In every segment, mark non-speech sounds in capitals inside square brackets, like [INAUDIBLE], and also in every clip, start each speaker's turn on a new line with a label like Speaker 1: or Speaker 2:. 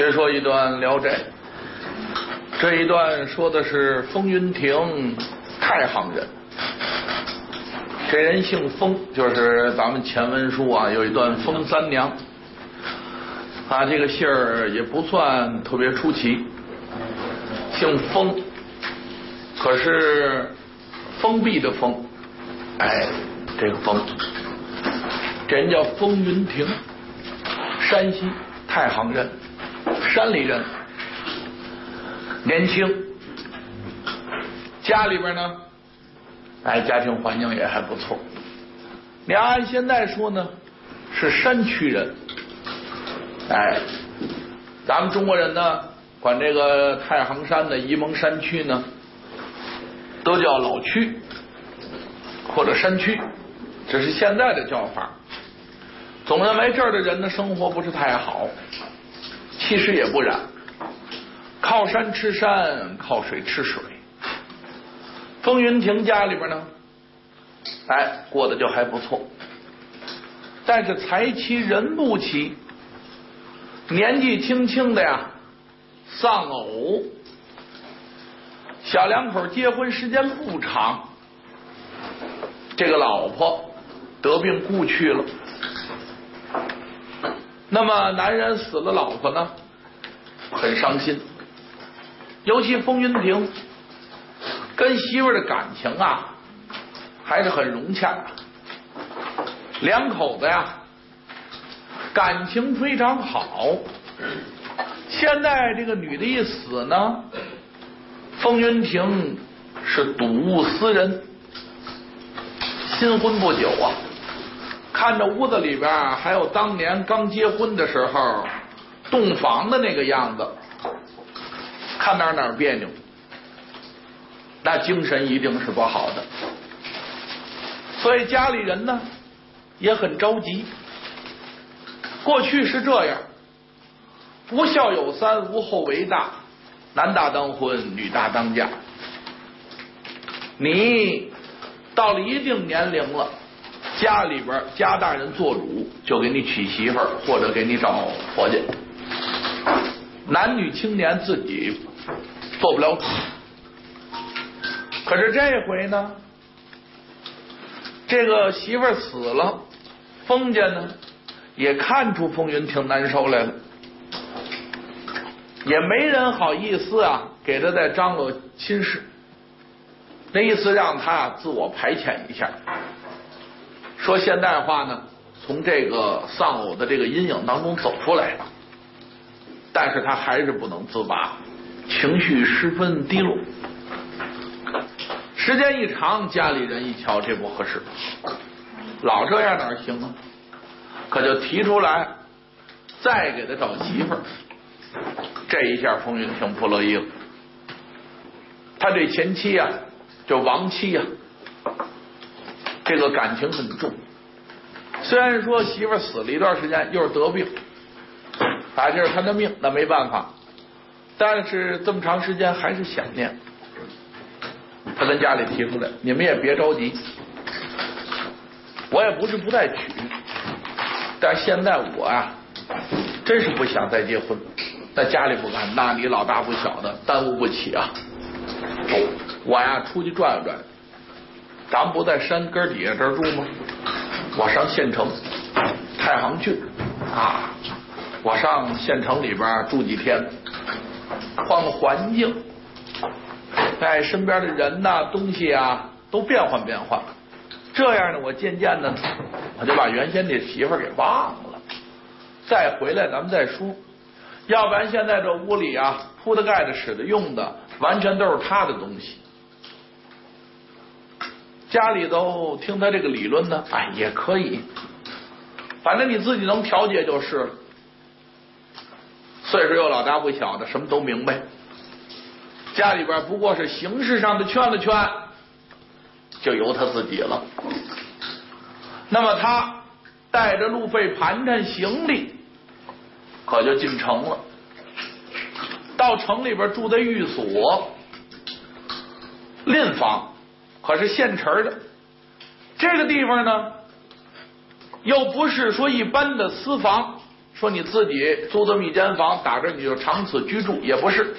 Speaker 1: 学说一段《聊斋》，这一段说的是风云亭太行人。这人姓风，就是咱们前文书啊有一段风三娘。啊，这个姓儿也不算特别出奇，姓风，可是封闭的封，哎，这个风，这人叫风云亭，山西太行人，山里人，年轻，家里边呢。哎，家庭环境也还不错。你要按现在说呢，是山区人。哎，咱们中国人呢，管这个太行山的沂蒙山区呢，都叫老区或者山区，这是现在的叫法。总认为这儿的人呢，生活不是太好，其实也不然，靠山吃山，靠水吃水。风云亭家里边呢，哎，过得就还不错，但是财齐人不齐，年纪轻轻的呀，丧偶，小两口结婚时间不长，这个老婆得病故去了，那么男人死了，老婆呢，很伤心，尤其风云亭。跟媳妇儿的感情啊，还是很融洽，两口子呀，感情非常好。现在这个女的一死呢，风云亭是睹物思人，新婚不久啊，看着屋子里边还有当年刚结婚的时候洞房的那个样子，看哪哪别扭。那精神一定是不好的，所以家里人呢也很着急。过去是这样，不孝有三，无后为大，男大当婚，女大当嫁。你到了一定年龄了，家里边家大人做主，就给你娶媳妇儿或者给你找婆家。男女青年自己做不了主。可是这回呢，这个媳妇儿死了，封家呢也看出风云挺难受来了，也没人好意思啊给他再张罗亲事，那意思让他自我排遣一下。说现代话呢，从这个丧偶的这个阴影当中走出来，但是他还是不能自拔，情绪十分低落。时间一长，家里人一瞧这不合适，老这样哪行啊？可就提出来再给他找媳妇儿。这一下，风云亭不乐意了。他对前妻呀，就亡妻呀，这个感情很重。虽然说媳妇儿死了一段时间，又是得病，啊，就是他的命，那没办法。但是这么长时间还是想念。他跟家里提出来，你们也别着急，我也不是不再娶，但现在我啊，真是不想再结婚。在家里不干，那你老大不小的，耽误不起啊。我呀，出去转悠转，咱们不在山根底下这儿住吗？我上县城太行去啊，我上县城里边住几天，换个环境。在身边的人呐、东西啊，都变换变换。这样呢，我渐渐的，我就把原先的媳妇给忘了。再回来，咱们再说。要不然现在这屋里啊，铺的、盖的、使的、用的，完全都是他的东西。家里头听他这个理论呢，哎，也可以。反正你自己能调节就是了。岁数又老大不小的，什么都明白。家里边不过是形式上的劝了劝，就由他自己了。那么他带着路费盘缠行李，可就进城了。到城里边住在寓所，赁房，可是现成的。这个地方呢，又不是说一般的私房，说你自己租这么一间房，打这你就长此居住，也不是。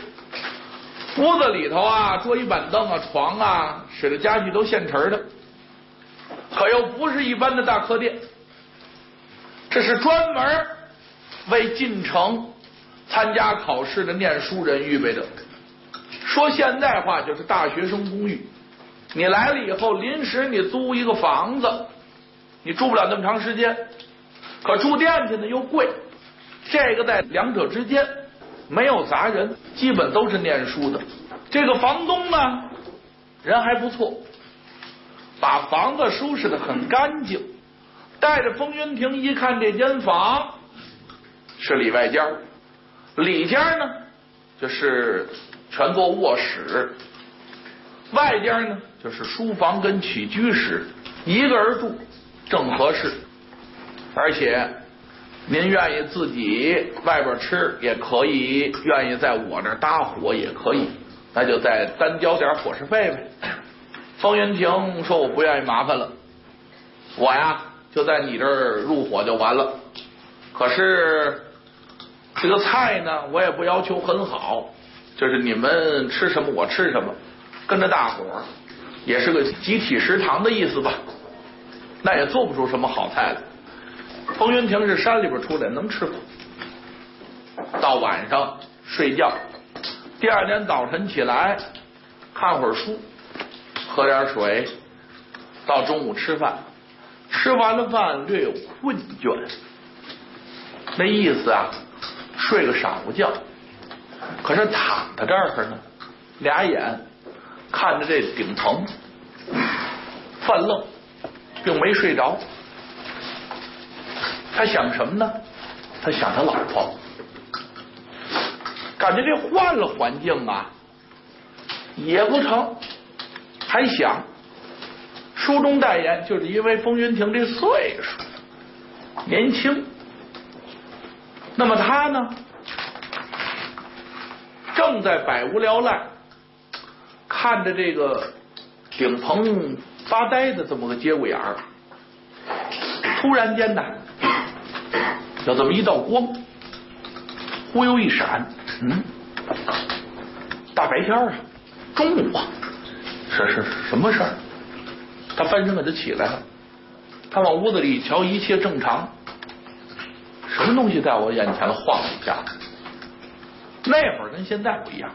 Speaker 1: 屋子里头啊，桌椅板凳啊，床啊，使的家具都现成的，可又不是一般的大客店，这是专门为进城参加考试的念书人预备的。说现代话就是大学生公寓。你来了以后，临时你租一个房子，你住不了那么长时间，可住店去呢又贵。这个在两者之间。没有杂人，基本都是念书的。这个房东呢，人还不错，把房子收拾的很干净。带着风云亭一看，这间房是里外间里间呢就是全做卧室，外间呢就是书房跟起居室，一个人住正合适，而且。您愿意自己外边吃也可以，愿意在我这搭伙也可以，那就再单交点伙食费呗。方云亭说：“我不愿意麻烦了，我呀就在你这儿入伙就完了。可是这个菜呢，我也不要求很好，就是你们吃什么我吃什么，跟着大伙儿也是个集体食堂的意思吧。那也做不出什么好菜来。”冯云亭是山里边出来，能吃苦。到晚上睡觉，第二天早晨起来看会儿书，喝点水，到中午吃饭。吃完了饭略有困倦，那意思啊，睡个晌午觉。可是躺在这儿呢，俩眼看着这顶棚，犯愣，并没睡着。他想什么呢？他想他老婆，感觉这换了环境啊，也不成。还想书中代言，就是因为风云亭这岁数年轻。那么他呢，正在百无聊赖，看着这个顶棚发呆的这么个节骨眼儿，突然间呢。有这么一道光，忽悠一闪，嗯，大白天啊，中午啊，是是什么事儿？他翻身给他起来了，他往屋子里一瞧，一切正常，什么东西在我眼前晃了一下？那会儿跟现在不一样，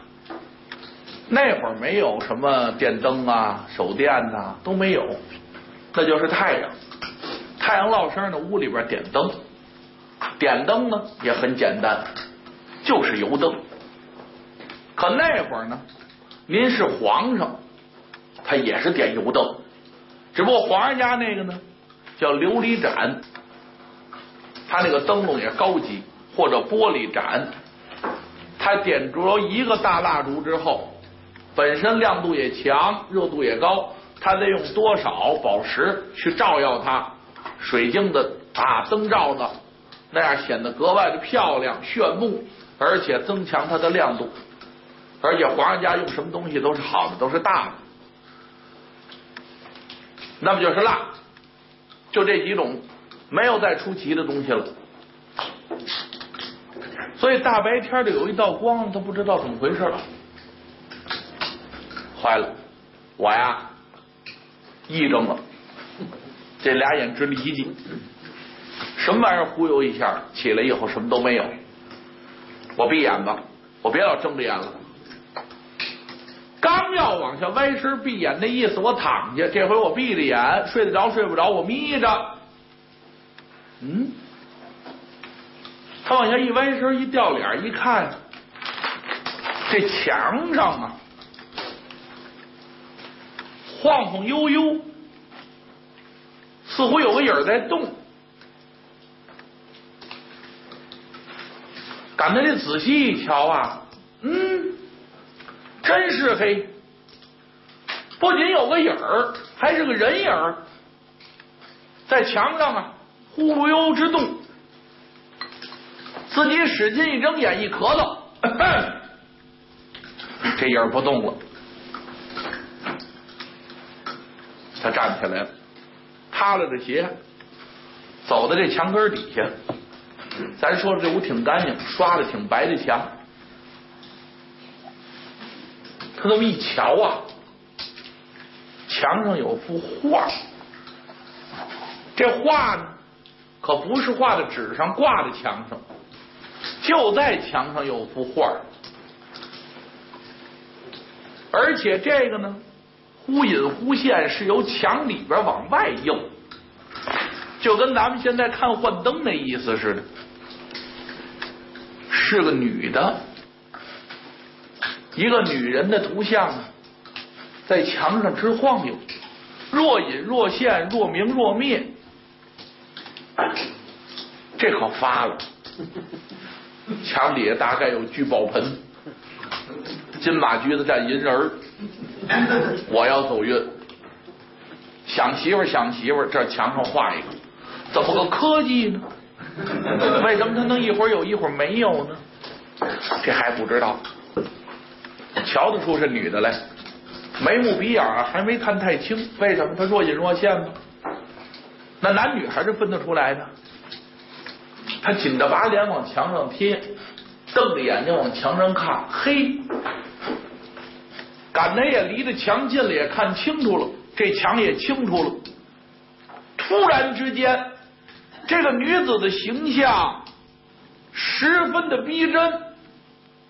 Speaker 1: 那会儿没有什么电灯啊、手电呐都没有，那就是太阳，太阳落山呢，屋里边点灯。点灯呢也很简单，就是油灯。可那会儿呢，您是皇上，他也是点油灯，只不过皇上家那个呢叫琉璃盏，他那个灯笼也高级，或者玻璃盏。他点着一个大蜡烛之后，本身亮度也强，热度也高，他得用多少宝石去照耀它，水晶的啊灯罩子。那样显得格外的漂亮炫目，而且增强它的亮度。而且皇上家用什么东西都是好的，都是大的。那么就是蜡，就这几种，没有再出奇的东西了。所以大白天的有一道光，他不知道怎么回事了。坏了，我呀，癔症了，这俩眼直离离。什么玩意儿忽悠一下，起来以后什么都没有。我闭眼吧，我别老睁着眼了。刚要往下歪身闭眼，那意思我躺下，这回我闭着眼，睡得着睡不着，我眯着。嗯，他往下一歪身，一掉脸，一看，这墙上啊，晃晃悠悠，似乎有个影在动。赶他这仔细一瞧啊，嗯，真是黑，不仅有个影儿，还是个人影儿，在墙上啊忽悠悠直动，自己使劲一睁眼一咳嗽，[COUGHS] 这影儿不动了，他站起来了，塌了着鞋，走到这墙根底下。咱说这屋挺干净，刷的挺白的墙。他这么一瞧啊，墙上有幅画，这画呢，可不是画在纸上挂在墙上，就在墙上有幅画，而且这个呢，忽隐忽现，是由墙里边往外映，就跟咱们现在看幻灯那意思似的，是个女的。一个女人的图像啊，在墙上直晃悠，若隐若现，若明若灭。这可发了，墙底下大概有聚宝盆，金马驹子站银人儿我要走运，想媳妇想媳妇这墙上画一个，怎么个科技呢？[LAUGHS] 为什么他能一会儿有一会儿没有呢？这还不知道。瞧得出是女的来，眉目鼻眼还没看太清，为什么？她若隐若现吗？那男女还是分得出来的。他紧着把脸往墙上贴，瞪着眼睛往墙上看，嘿，赶的也离着墙近了，也看清楚了，这墙也清楚了。突然之间，这个女子的形象十分的逼真，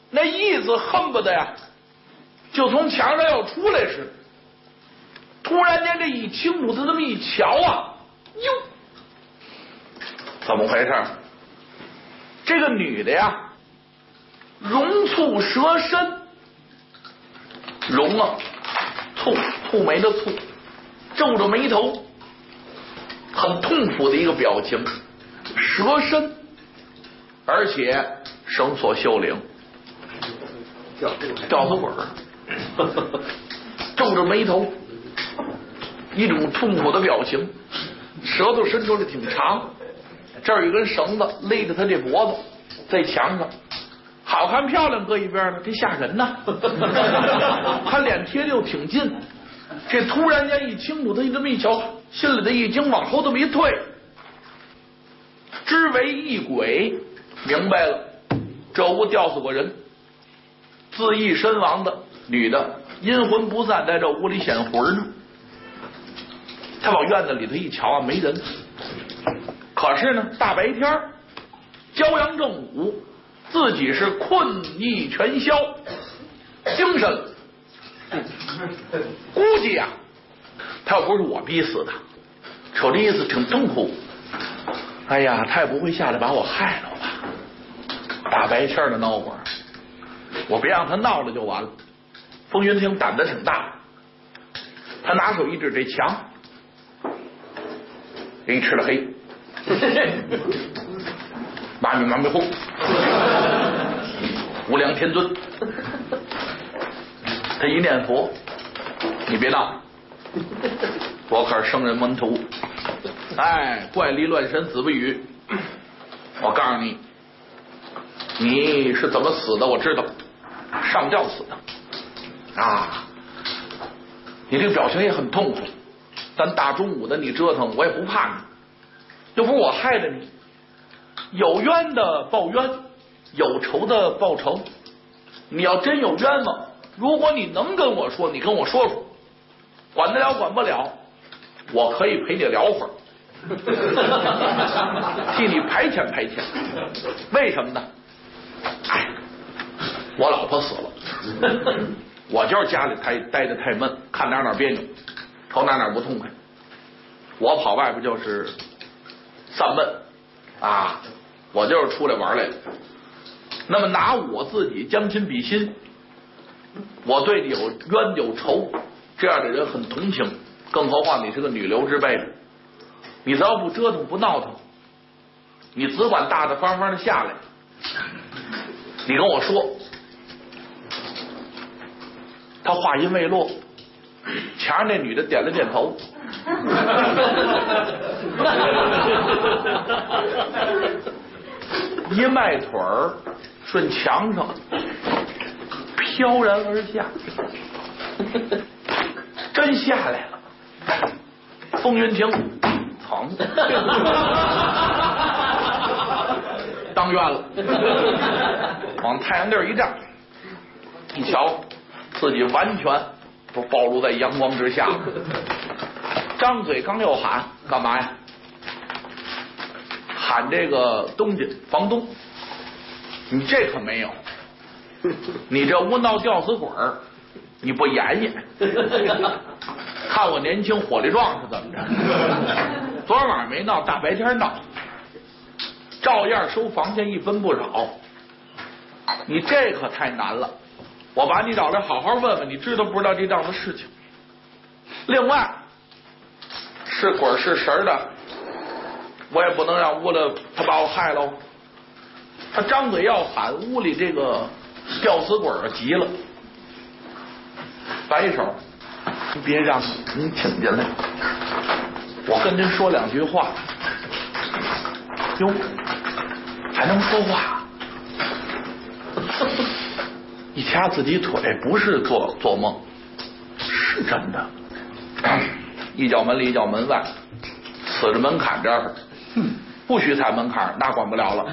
Speaker 1: 那意思恨不得呀。就从墙上要出来似的，突然间这一清楚，他这么一瞧啊，哟，怎么回事？这个女的呀，容蹙蛇身，容啊，蹙蹙眉的蹙，皱着眉头，很痛苦的一个表情，蛇身，而且绳索袖领，吊死鬼儿。皱着眉头，一种痛苦的表情，舌头伸出来挺长，这儿有根绳子勒着他这脖子，在墙上，好看漂亮搁一边呢，这吓人呐！[LAUGHS] 他脸贴的又挺近，这突然间一清楚，他一这么一瞧，心里的一惊，往后这么一退，知为异鬼，明白了，这屋吊死过人，自缢身亡的。女的阴魂不散，在这屋里显魂呢。他往院子里头一瞧啊，没人。可是呢，大白天骄阳正午，自己是困意全消，精神。[LAUGHS] 估计啊，他要不是我逼死的，瞅这意思挺痛苦。哎呀，他也不会下来把我害了吧？大白天的闹会儿，我别让他闹了就完了。风云亭胆子挺大，他拿手一指这墙，给你吃了黑，[LAUGHS] 妈咪妈咪哄，[LAUGHS] 无量天尊，他一念佛，你别闹，我可是圣人门徒，哎，怪力乱神子不语，我告诉你，你是怎么死的？我知道，上吊死的。啊！你这表情也很痛苦，咱大中午的你折腾我也不怕你，又不是我害的你。有冤的报冤，有仇的报仇。你要真有冤枉，如果你能跟我说，你跟我说说，管得了管不了，我可以陪你聊会儿，[LAUGHS] 替你排遣排遣。为什么呢？哎，我老婆死了。我就是家里太待的太闷，看哪哪别扭，瞅哪哪不痛快。我跑外边就是散闷啊，我就是出来玩来了。那么拿我自己将心比心，我对你有冤有仇，这样的人很同情。更何况你是个女流之辈，你只要不折腾不闹腾，你只管大大方方的下来，你跟我说。他话音未落，墙上那女的点了点头，[LAUGHS] 一迈腿儿顺墙上飘然而下，真下来了。风云亭，疼，当冤了，往太阳地儿一站，一瞧，自己完全都暴露在阳光之下了。张嘴刚要喊，干嘛呀？喊这个东家房东，你这可没有，[LAUGHS] 你这无闹吊死鬼儿，你不演演？看我年轻火力壮是怎么着？[LAUGHS] 昨晚上没闹，大白天闹，照样收房钱一分不少。你这可太难了，我把你找来好好问问，你知道不知道这档子事情？另外，是鬼是神的，我也不能让屋里他把我害喽。他张嘴要喊，屋里这个吊死鬼急了，摆手，别让您请进来。我跟您说两句话，哟，还能说话？[LAUGHS] 一掐自己腿，不是做做梦，是真的。一脚门里，一脚门外，死着门槛这儿，不许踩门槛，那管不了了。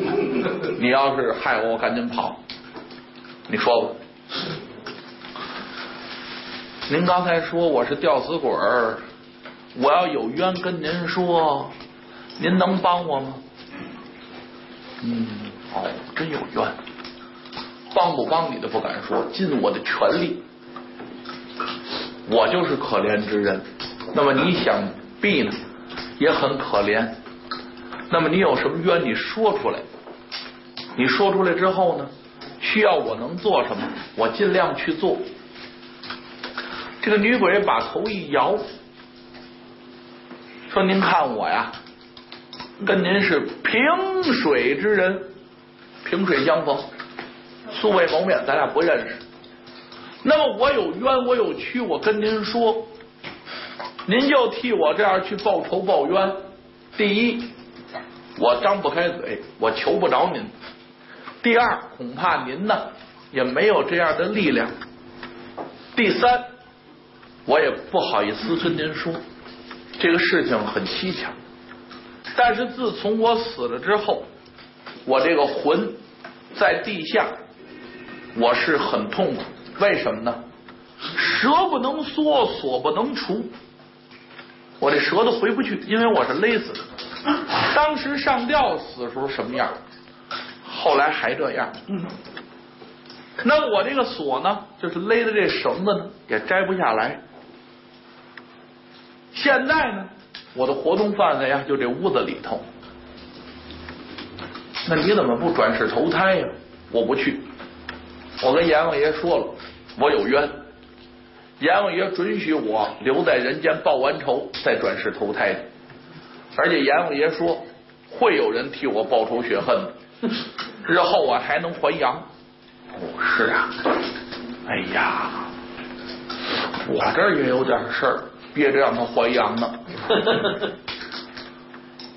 Speaker 1: [LAUGHS] 你要是害我，我赶紧跑。你说吧，您刚才说我是吊死鬼儿。我要有冤跟您说，您能帮我吗？嗯，哦，真有冤，帮不帮你都不敢说，尽我的全力。我就是可怜之人，那么你想必呢，也很可怜。那么你有什么冤，你说出来。你说出来之后呢，需要我能做什么，我尽量去做。这个女鬼把头一摇。说您看我呀，跟您是萍水之人，萍水相逢，素未谋面，咱俩不认识。那么我有冤，我有屈，我跟您说，您就替我这样去报仇报冤。第一，我张不开嘴，我求不着您；第二，恐怕您呢也没有这样的力量；第三，我也不好意思跟您说。这个事情很蹊跷，但是自从我死了之后，我这个魂在地下，我是很痛苦。为什么呢？蛇不能缩，锁不能除，我这舌头回不去，因为我是勒死的。当时上吊死的时候什么样？后来还这样。嗯那我这个锁呢，就是勒的这绳子呢，也摘不下来。现在呢，我的活动范围啊，就这屋子里头。那你怎么不转世投胎呀？我不去。我跟阎王爷说了，我有冤。阎王爷准许我留在人间报完仇，再转世投胎。而且阎王爷说，会有人替我报仇雪恨的。日后我还能还阳。不，是啊。哎呀，我这也有点事儿。憋着让他还阳呢，[LAUGHS]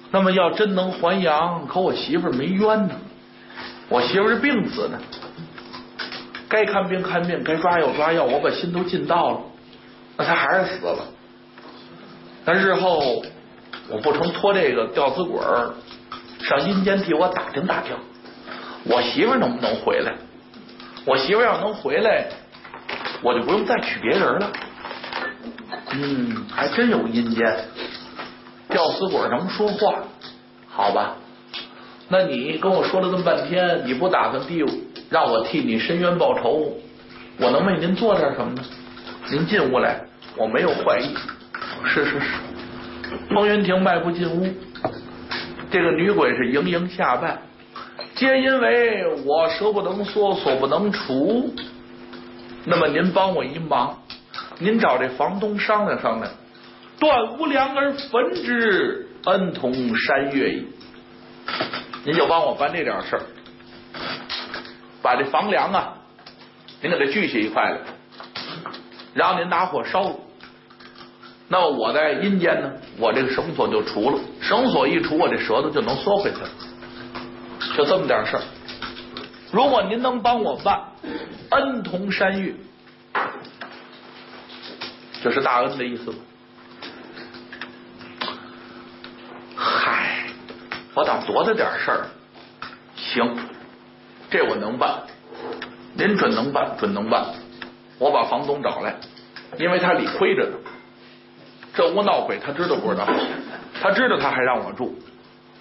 Speaker 1: 那么要真能还阳，可我媳妇没冤呢，我媳妇是病死的，该看病看病，该抓药抓药，我把心都尽到了，那他还是死了。那日后我不成托这个吊死鬼上阴间替我打听打听，我媳妇能不能回来？我媳妇要能回来，我就不用再娶别人了。嗯，还真有阴间，吊死鬼能说话，好吧？那你跟我说了这么半天，你不打算替让我替你伸冤报仇？我能为您做点什么呢？您进屋来，我没有坏意。是是是，风云亭迈步进屋，这个女鬼是盈盈下拜，皆因为我舌不能缩，锁不能除，那么您帮我一忙。您找这房东商量商量，断无梁而焚之，恩同山岳矣。您就帮我办这点事儿，把这房梁啊，您给它锯下一块来，然后您拿火烧了。那么我在阴间呢，我这个绳索就除了，绳索一除，我这舌头就能缩回去了。就这么点事儿。如果您能帮我办，恩同山岳。这是大恩的意思吗？嗨，我倒多大点事儿，行，这我能办，您准能办，准能办。我把房东找来，因为他理亏着呢。这屋闹鬼，他知道不知道？他知道，他还让我住。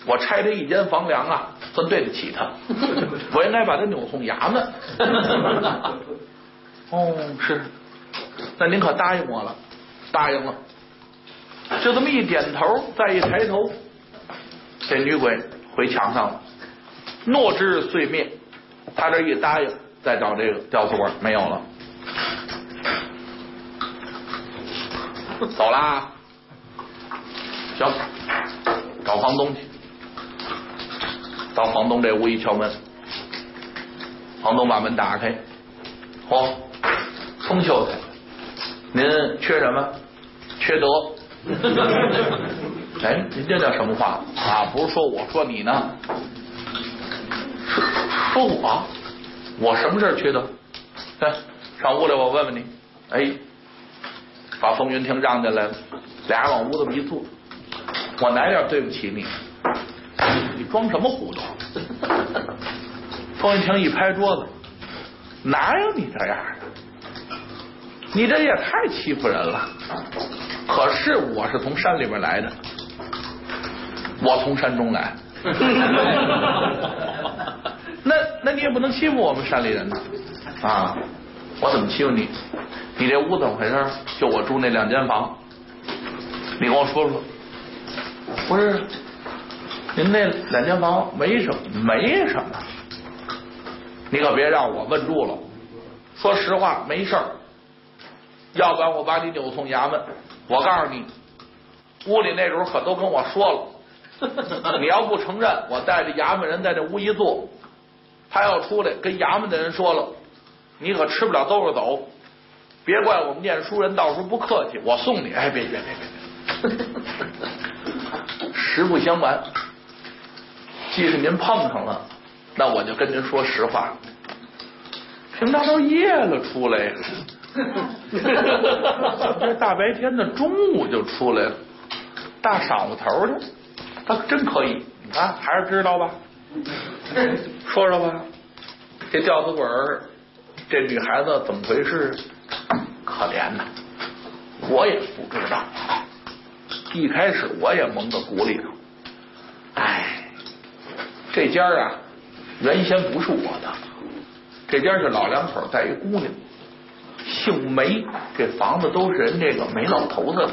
Speaker 1: 我拆这一间房梁啊，算对得起他。[LAUGHS] 我应该把他扭送衙门。[LAUGHS] 哦，是。那您可答应我了？答应了。就这么一点头，再一抬头，这女鬼回墙上了。诺之碎灭。他这一答应，再找这个吊死鬼没有了。走啦，行，找房东去。到房东这屋一敲门，房东把门打开，嚯，风秀才，您缺什么？缺德。[LAUGHS] 哎，您这叫什么话啊？不是说我说你呢？说我？我什么事缺德？哎，上屋里，我问问你。哎。把风云亭让进来，俩人往屋子里一坐，我哪点对不起你？你装什么糊涂？风云亭一拍桌子，哪有你这样的？你这也太欺负人了！可是我是从山里边来的，我从山中来。那那你也不能欺负我们山里人呢啊！我怎么欺负你？你这屋怎么回事？就我住那两间房，你跟我说说。不是，您那两间房没什么，没什么。你可别让我问住了。说实话，没事儿。要不然我把你扭送衙门。我告诉你，屋里那时候可都跟我说了。[LAUGHS] 你要不承认，我带着衙门人在这屋一坐，他要出来跟衙门的人说了，你可吃不了兜着走。别怪我们念书人到时候不客气，我送你。哎，别别别别，[LAUGHS] 实不相瞒，既是您碰上了，那我就跟您说实话。平常都夜了出来，[LAUGHS] 这大白天的中午就出来了，大晌午头的，他真可以。你看，还是知道吧？[LAUGHS] 说说吧，这吊死鬼儿，这女孩子怎么回事？可怜呐，我也不知道。一开始我也蒙在鼓里头。哎，这家啊，原先不是我的，这家是老两口带一姑娘，姓梅，这房子都是人这个梅老头子的。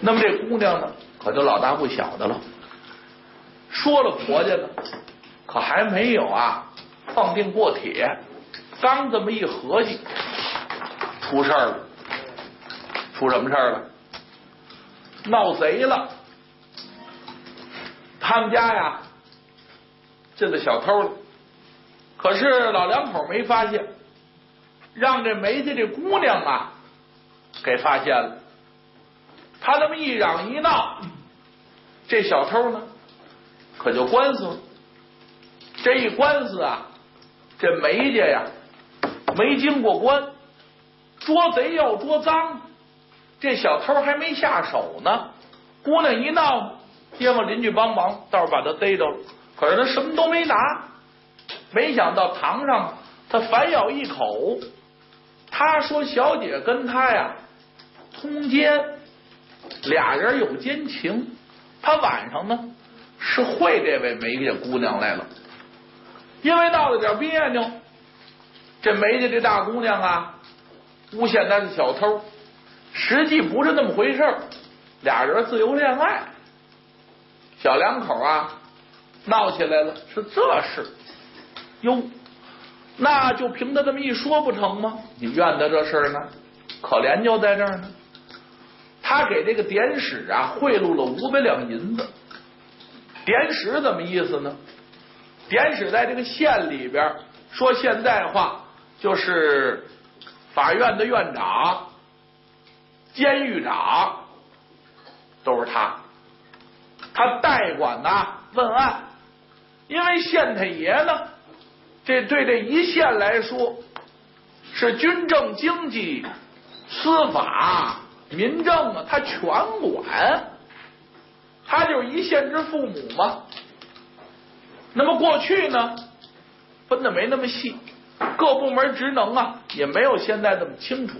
Speaker 1: 那么这姑娘呢，可就老大不小的了。说了婆家呢，可还没有啊放定过铁，刚这么一合计。出事儿了，出什么事儿了？闹贼了！他们家呀进了小偷了，可是老两口没发现，让这梅家这姑娘啊给发现了。他这么一嚷一闹，这小偷呢可就官司了。这一官司啊，这梅家呀没经过关。捉贼要捉赃，这小偷还没下手呢。姑娘一闹，街坊邻居帮忙，倒是把他逮着了。可是他什么都没拿，没想到堂上他反咬一口，他说：“小姐跟他呀通奸，俩人有奸情。他晚上呢是会这位梅家姑娘来了，因为闹了点别扭，这梅家这大姑娘啊。”诬陷他是小偷，实际不是那么回事俩人自由恋爱，小两口啊闹起来了，是这事。哟，那就凭他这么一说不成吗？你怨他这事呢？可怜就在这儿呢。他给这个典史啊贿赂了五百两银子。典史怎么意思呢？典史在这个县里边说现在话就是。法院的院长、监狱长都是他，他代管呐问案。因为县太爷呢，这对这一县来说是军政、经济、司法、民政啊，他全管。他就是一县之父母嘛。那么过去呢，分的没那么细，各部门职能啊也没有现在那么清楚。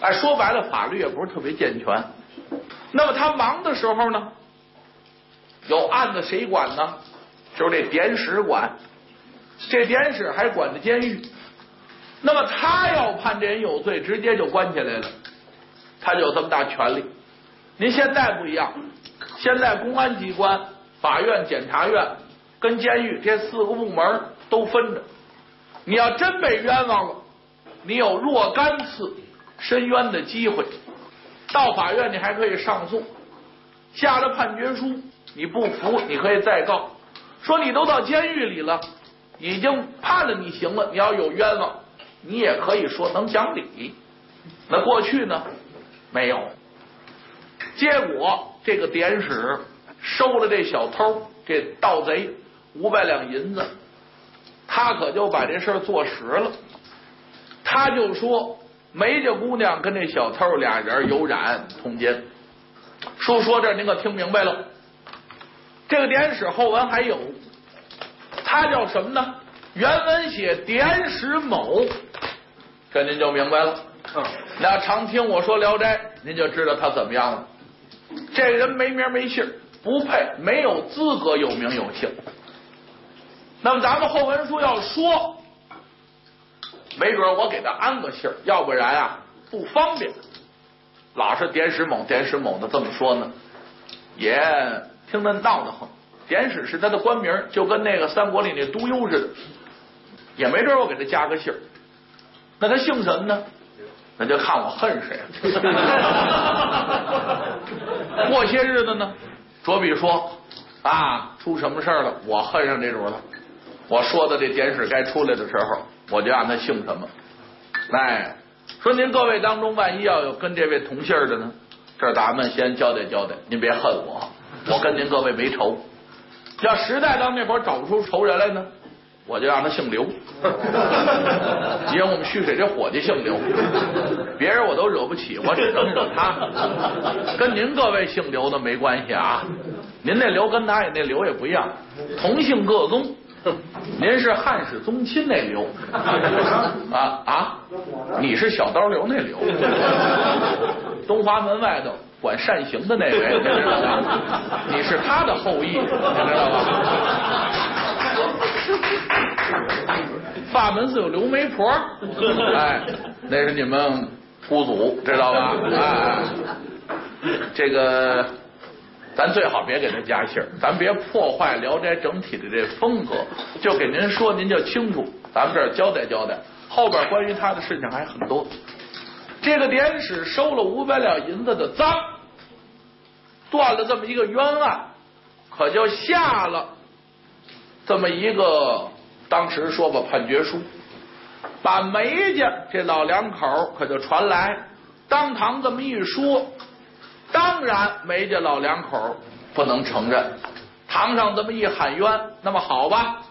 Speaker 1: 哎，说白了，法律也不是特别健全。那么他忙的时候呢，有案子谁管呢？就是这典史管。这典史还管着监狱。那么他要判这人有罪，直接就关起来了，他就有这么大权力。您现在不一样，现在公安机关、法院、检察院跟监狱这四个部门都分着。你要真被冤枉了，你有若干次。申冤的机会，到法院你还可以上诉，下了判决书你不服，你可以再告，说你都到监狱里了，已经判了你刑了，你要有冤枉，你也可以说能讲理。那过去呢，没有，结果这个典史收了这小偷这盗贼五百两银子，他可就把这事儿做实了，他就说。梅家姑娘跟这小偷俩人有染通奸，说说这您可听明白了？这个典史后文还有，他叫什么呢？原文写典史某，这您就明白了。那常听我说《聊斋》，您就知道他怎么样了。这人没名没姓，不配，没有资格有名有姓。那么咱们后文书要说。没准我给他安个姓要不然啊不方便。老是典史某、典史某的这么说呢，也听得闹得慌。典史是他的官名，就跟那个三国里那督邮似的，也没准我给他加个姓那他姓什么呢？那就看我恨谁了。[LAUGHS] 过些日子呢，卓比说啊，出什么事了？我恨上这主了。我说的这典史该出来的时候。我就让他姓什么，哎，说您各位当中，万一要有跟这位同姓的呢？这咱们先交代交代，您别恨我，我跟您各位没仇。要实在到那会儿找不出仇人来呢，我就让他姓刘，因为我们蓄水这伙计姓刘，别人我都惹不起，我只能惹他。跟您各位姓刘的没关系啊，您那刘跟他也那刘也不一样，同姓各宗。您是汉室宗亲那刘啊啊！你是小刀刘那刘，东华门外头管善行的那位，你知道吧？你是他的后裔，你知道吗？法门寺有刘媒婆，[LAUGHS] 哎，那是你们姑祖，知道吧？哎，[LAUGHS] 这个。咱最好别给他加戏儿，咱别破坏《聊斋》整体的这风格。就给您说，您就清楚。咱们这儿交代交代，后边关于他的事情还很多。这个典史收了五百两银子的赃，断了这么一个冤案，可就下了这么一个当时说吧判决书，把梅家这老两口可就传来，当堂这么一说。当然，梅家老两口不能承认。堂上这么一喊冤，那么好吧，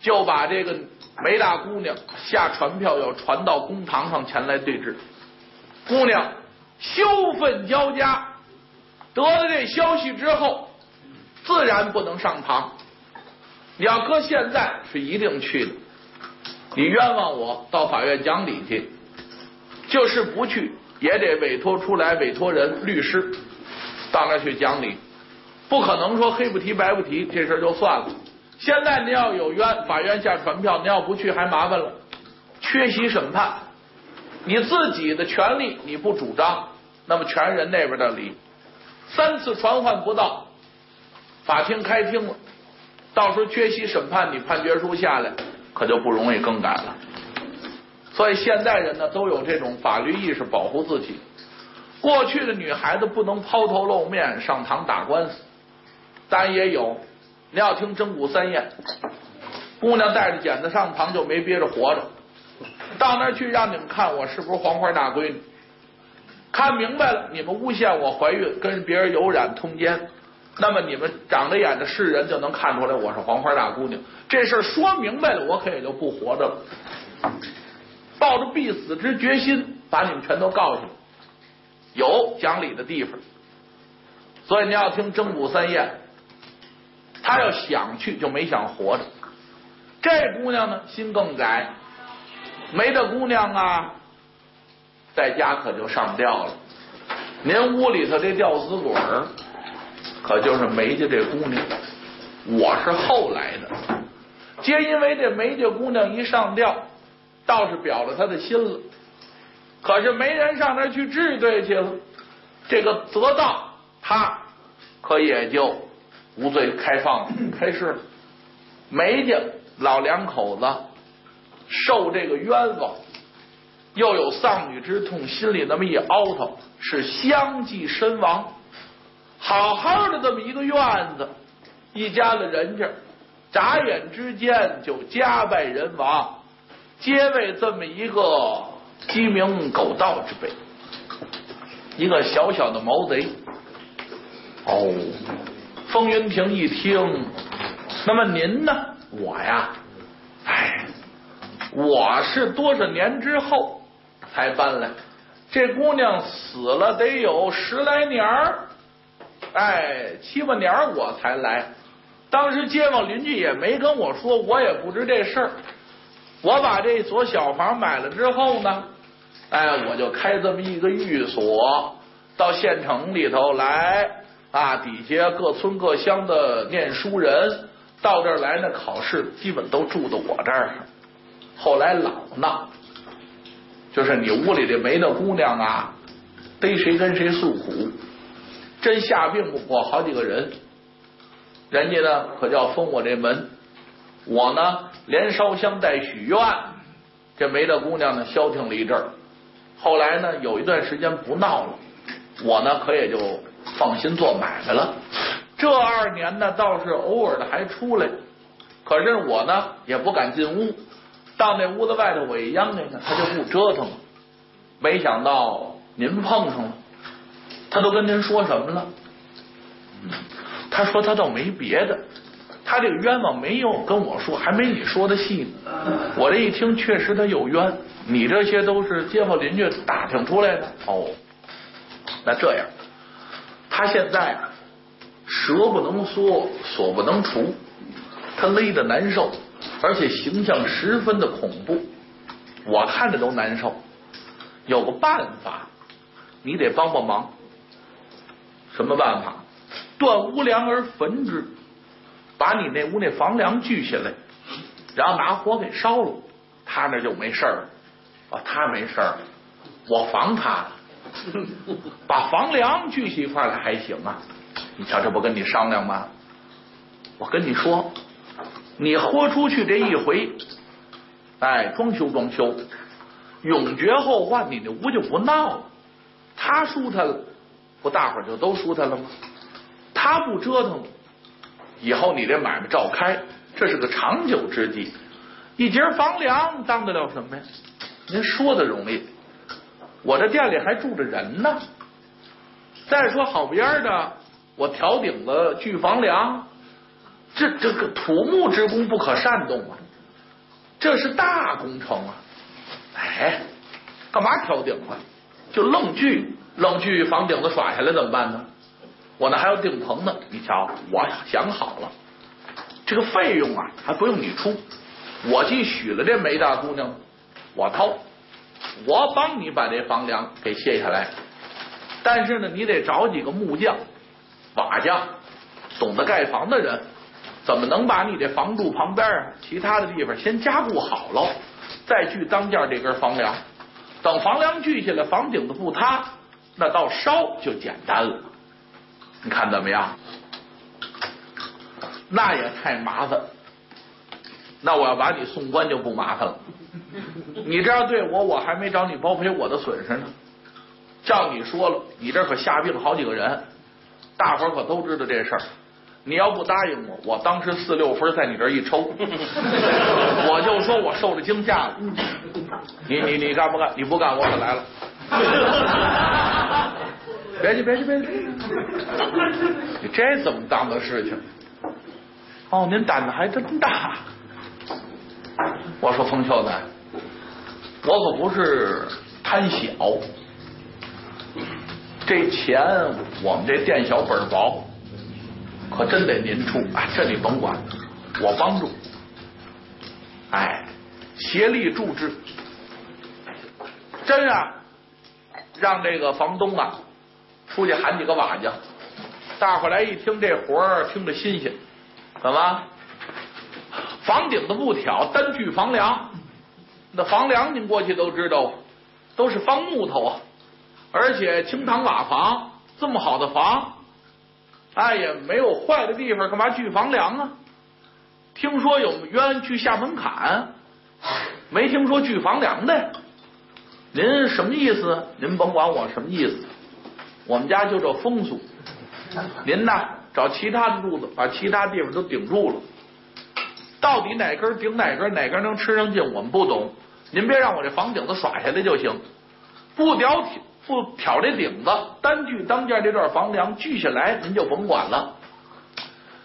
Speaker 1: 就把这个梅大姑娘下传票，要传到公堂上前来对质。姑娘羞愤交加，得了这消息之后，自然不能上堂。你要搁现在是一定去的。你冤枉我，到法院讲理去，就是不去。也得委托出来委托人律师到那去讲理，不可能说黑不提白不提这事就算了。现在您要有冤，法院下传票，您要不去还麻烦了，缺席审判。你自己的权利你不主张，那么全人那边的理。三次传唤不到，法庭开庭了，到时候缺席审判，你判决书下来可就不容易更改了。所以现代人呢都有这种法律意识，保护自己。过去的女孩子不能抛头露面上堂打官司，但也有。你要听真骨三验，姑娘带着剪子上堂就没憋着活着，到那儿去让你们看我是不是黄花大闺女。看明白了，你们诬陷我怀孕，跟别人有染通奸，那么你们长着眼的世人就能看出来我是黄花大姑娘。这事说明白了，我可也就不活着了。抱着必死之决心，把你们全都告去，有讲理的地方。所以你要听征古三验，他要想去就没想活着。这姑娘呢，心更窄。没的姑娘啊，在家可就上吊了。您屋里头这吊死鬼儿，可就是梅家这姑娘。我是后来的，皆因为这梅家姑娘一上吊，倒是表了他的心了。可是没人上那去治罪去了，这个得道，他可也就无罪开放了开释了。梅家老两口子受这个冤枉，又有丧女之痛，心里那么一凹头，是相继身亡。好好的这么一个院子，一家子人家，眨眼之间就家败人亡，皆为这么一个。鸡鸣狗盗之辈，一个小小的毛贼。哦，风云亭一听，那么您呢？我呀，哎，我是多少年之后才搬来。这姑娘死了得有十来年儿，哎，七八年儿我才来。当时街坊邻居也没跟我说，我也不知这事儿。我把这所小房买了之后呢，哎，我就开这么一个寓所，到县城里头来啊，底下各村各乡的念书人到这儿来呢，考试基本都住到我这儿。后来老闹，就是你屋里这没的姑娘啊，逮谁跟谁诉苦，真下病过好几个人，人家呢可叫封我这门。我呢，连烧香带许愿，这梅的姑娘呢消停了一阵儿。后来呢，有一段时间不闹了，我呢可也就放心做买卖了。这二年呢，倒是偶尔的还出来，可是我呢也不敢进屋。到那屋子外头，我一央那个，他就不折腾了。没想到您碰上了，他都跟您说什么了？他说他倒没别的。他这个冤枉没有跟我说，还没你说的细呢。我这一听，确实他有冤。你这些都是街坊邻居打听出来的。哦，那这样，他现在啊舌不能缩，锁不能除，他勒得难受，而且形象十分的恐怖，我看着都难受。有个办法，你得帮帮忙。什么办法？断屋梁而焚之。把你那屋那房梁锯下来，然后拿火给烧了，他那就没事儿。啊，他没事儿，我防他。把房梁锯起一块来还行啊。你瞧，这不跟你商量吗？我跟你说，你豁出去这一回，哎，装修装修，永绝后患，你那屋就不闹了。他舒坦了，不大伙儿就都舒坦了吗？他不折腾。以后你这买卖照开，这是个长久之计。一节房梁当得了什么呀？您说的容易，我这店里还住着人呢。再说好边的，我挑顶子锯房梁，这这个土木之工不可擅动啊，这是大工程啊。哎，干嘛挑顶啊？就愣锯，愣锯房顶子耍下来怎么办呢？我那还有顶棚呢，你瞧，我想好了，这个费用啊还不用你出，我既许了这梅大姑娘，我掏，我帮你把这房梁给卸下来。但是呢，你得找几个木匠、瓦匠，懂得盖房的人，怎么能把你这房柱旁边啊其他的地方先加固好了，再锯当间这根房梁，等房梁锯下来，房顶子不塌，那到烧就简单了。你看怎么样？那也太麻烦。那我要把你送官就不麻烦了。你这样对我，我还没找你包赔我的损失呢。叫你说了，你这可吓病好几个人，大伙可都知道这事儿。你要不答应我，我当时四六分在你这一抽，[LAUGHS] 我就说我受了惊吓了。你你你干不干？你不干，我可来了。[LAUGHS] 别急别急别急，你这怎么当的事情？哦，您胆子还真大。我说冯秀才，我可不是贪小，这钱我们这店小本薄，可真得您出。啊，这你甭管，我帮助。哎，协力助之。真啊，让这个房东啊出去喊几个瓦匠。大伙来一听这活儿，听着新鲜。怎么？房顶子不挑，单锯房梁。那房梁您过去都知道，都是方木头啊，而且清堂瓦房这么好的房，哎呀，没有坏的地方，干嘛锯房梁啊？听说有冤锯下门槛，没听说锯房梁的。您什么意思？您甭管我什么意思，我们家就这风俗。您呢，找其他的柱子，把其他地方都顶住了。到底哪根顶哪根，哪根能吃上劲，我们不懂。您别让我这房顶子耍下来就行。不挑不挑这顶子，单据当间这段房梁锯下来，您就甭管了。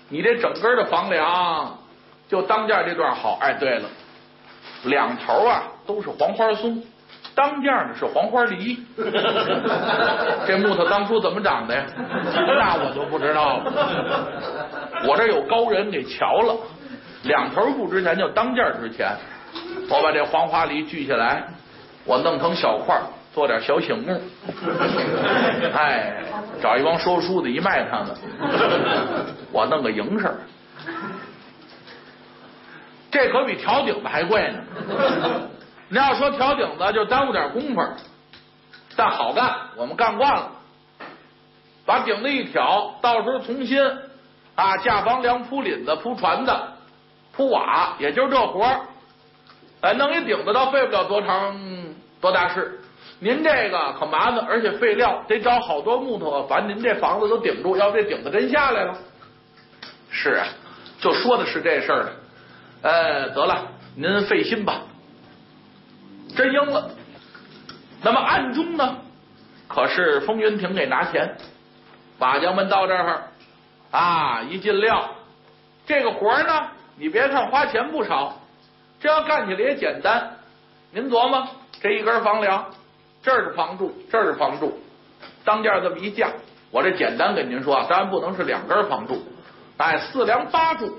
Speaker 1: 你这整根的房梁就当间这段好。哎，对了，两头啊都是黄花松。当间呢是黄花梨，[LAUGHS] 这木头当初怎么长的呀？那我就不知道了。我这有高人给瞧了，两头不值钱，就当间值钱。我把这黄花梨锯下来，我弄成小块，做点小醒目。[LAUGHS] 哎，找一帮说书的一卖他们，我弄个营生。这可比挑顶子还贵呢。你要说挑顶子就耽误点功夫，但好干，我们干惯了。把顶子一挑，到时候重新啊架房梁、铺檩子、铺船子、铺瓦，也就这活儿。哎，弄一顶子倒费不了多长多大事。您这个可麻烦，而且废料，得找好多木头把您这房子都顶住，要这顶子真下来了。是啊，就说的是这事儿。呃，得了，您费心吧。真应了，那么暗中呢？可是风云亭给拿钱，瓦匠们到这儿啊，一进料，这个活儿呢，你别看花钱不少，这要干起来也简单。您琢磨，这一根房梁，这是房柱，这是房柱，当间这么一架，我这简单跟您说啊，当然不能是两根房柱，哎，四梁八柱。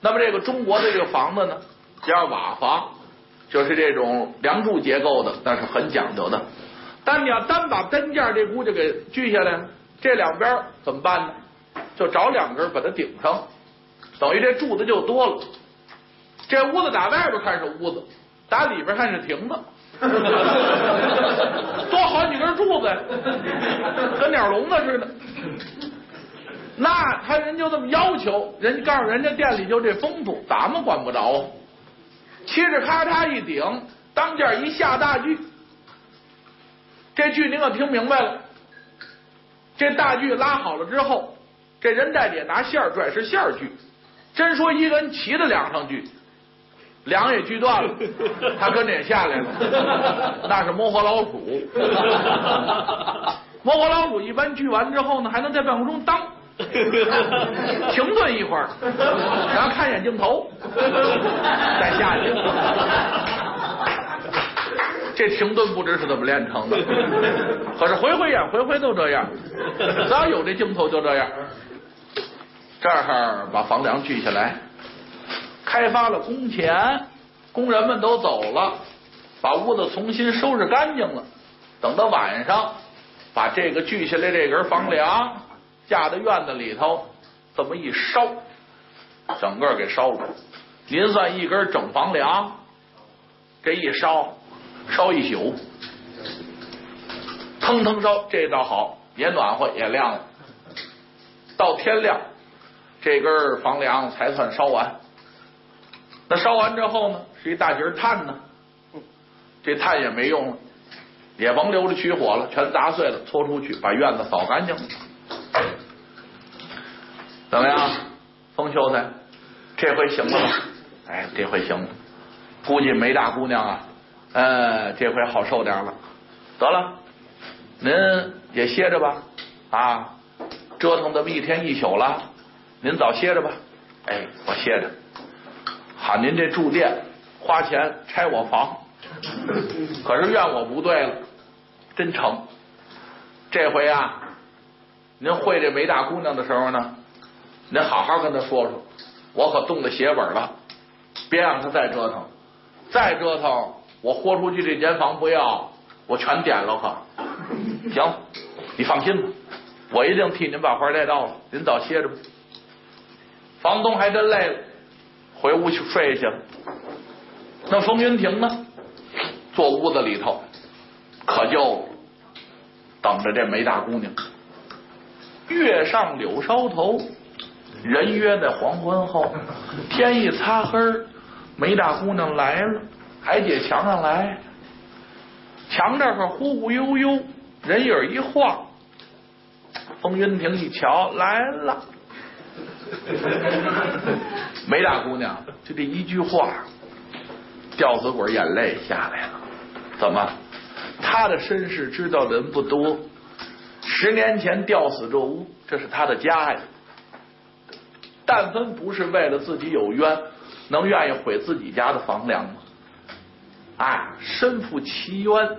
Speaker 1: 那么这个中国的这个房子呢，叫瓦房。就是这种梁柱结构的，那是很讲究的。但你要单把单件这屋就给锯下来，这两边怎么办呢？就找两根把它顶上，等于这柱子就多了。这屋子打外边看是屋子，打里边看是亭子，[LAUGHS] 多好几根柱子，跟鸟笼子似的。那他人就这么要求，人家告诉人家店里就这风度，咱们管不着。嘁哧咔嚓一顶，当间一下大锯，这锯您可听明白了？这大锯拉好了之后，这人在底下拿线拽，是线锯。真说一个人骑着两上锯，梁也锯断了，[LAUGHS] 他跟着也下来了，[LAUGHS] 那是摸活老鼠。[LAUGHS] 摸活老鼠一般锯完之后呢，还能在半空中当。停顿一会儿，然后看一眼镜头，再下去。这停顿不知是怎么练成的，可是回回演回回都这样，只要有这镜头就这样。这儿把房梁锯下来，开发了工钱，工人们都走了，把屋子重新收拾干净了。等到晚上，把这个锯下来这根房梁。架在院子里头，这么一烧，整个给烧了。您算一根整房梁，这一烧烧一宿，腾腾烧，这倒好，也暖和也亮了。到天亮，这根房梁才算烧完。那烧完之后呢，是一大截炭呢，这炭也没用了，也甭留着取火了，全砸碎了，拖出去，把院子扫干净了。怎么样，风秀才，这回行了吧？哎，这回行了。估计梅大姑娘啊，呃，这回好受点了。得了，您也歇着吧。啊，折腾这么一天一宿了，您早歇着吧。哎，我歇着。喊您这住店花钱拆我房，[LAUGHS] 可是怨我不对了，真成。这回啊，您会这梅大姑娘的时候呢？您好好跟她说说，我可动了血本了，别让她再折腾。再折腾，我豁出去这间房不要，我全点了可。[LAUGHS] 行，你放心吧，我一定替您把活带到了。您早歇着吧。房东还真累了，回屋去睡去了。那风云亭呢，坐屋子里头，可就等着这梅大姑娘。月上柳梢头，人约在黄昏后。天一擦黑梅大姑娘来了，还解墙上来。墙这可忽忽悠悠，人影一晃。风云亭一瞧来了，梅大姑娘就这一句话，吊死鬼眼泪下来了。怎么？他的身世知道的人不多。十年前吊死这屋，这是他的家呀。但凡不是为了自己有冤，能愿意毁自己家的房梁吗？哎，身负奇冤，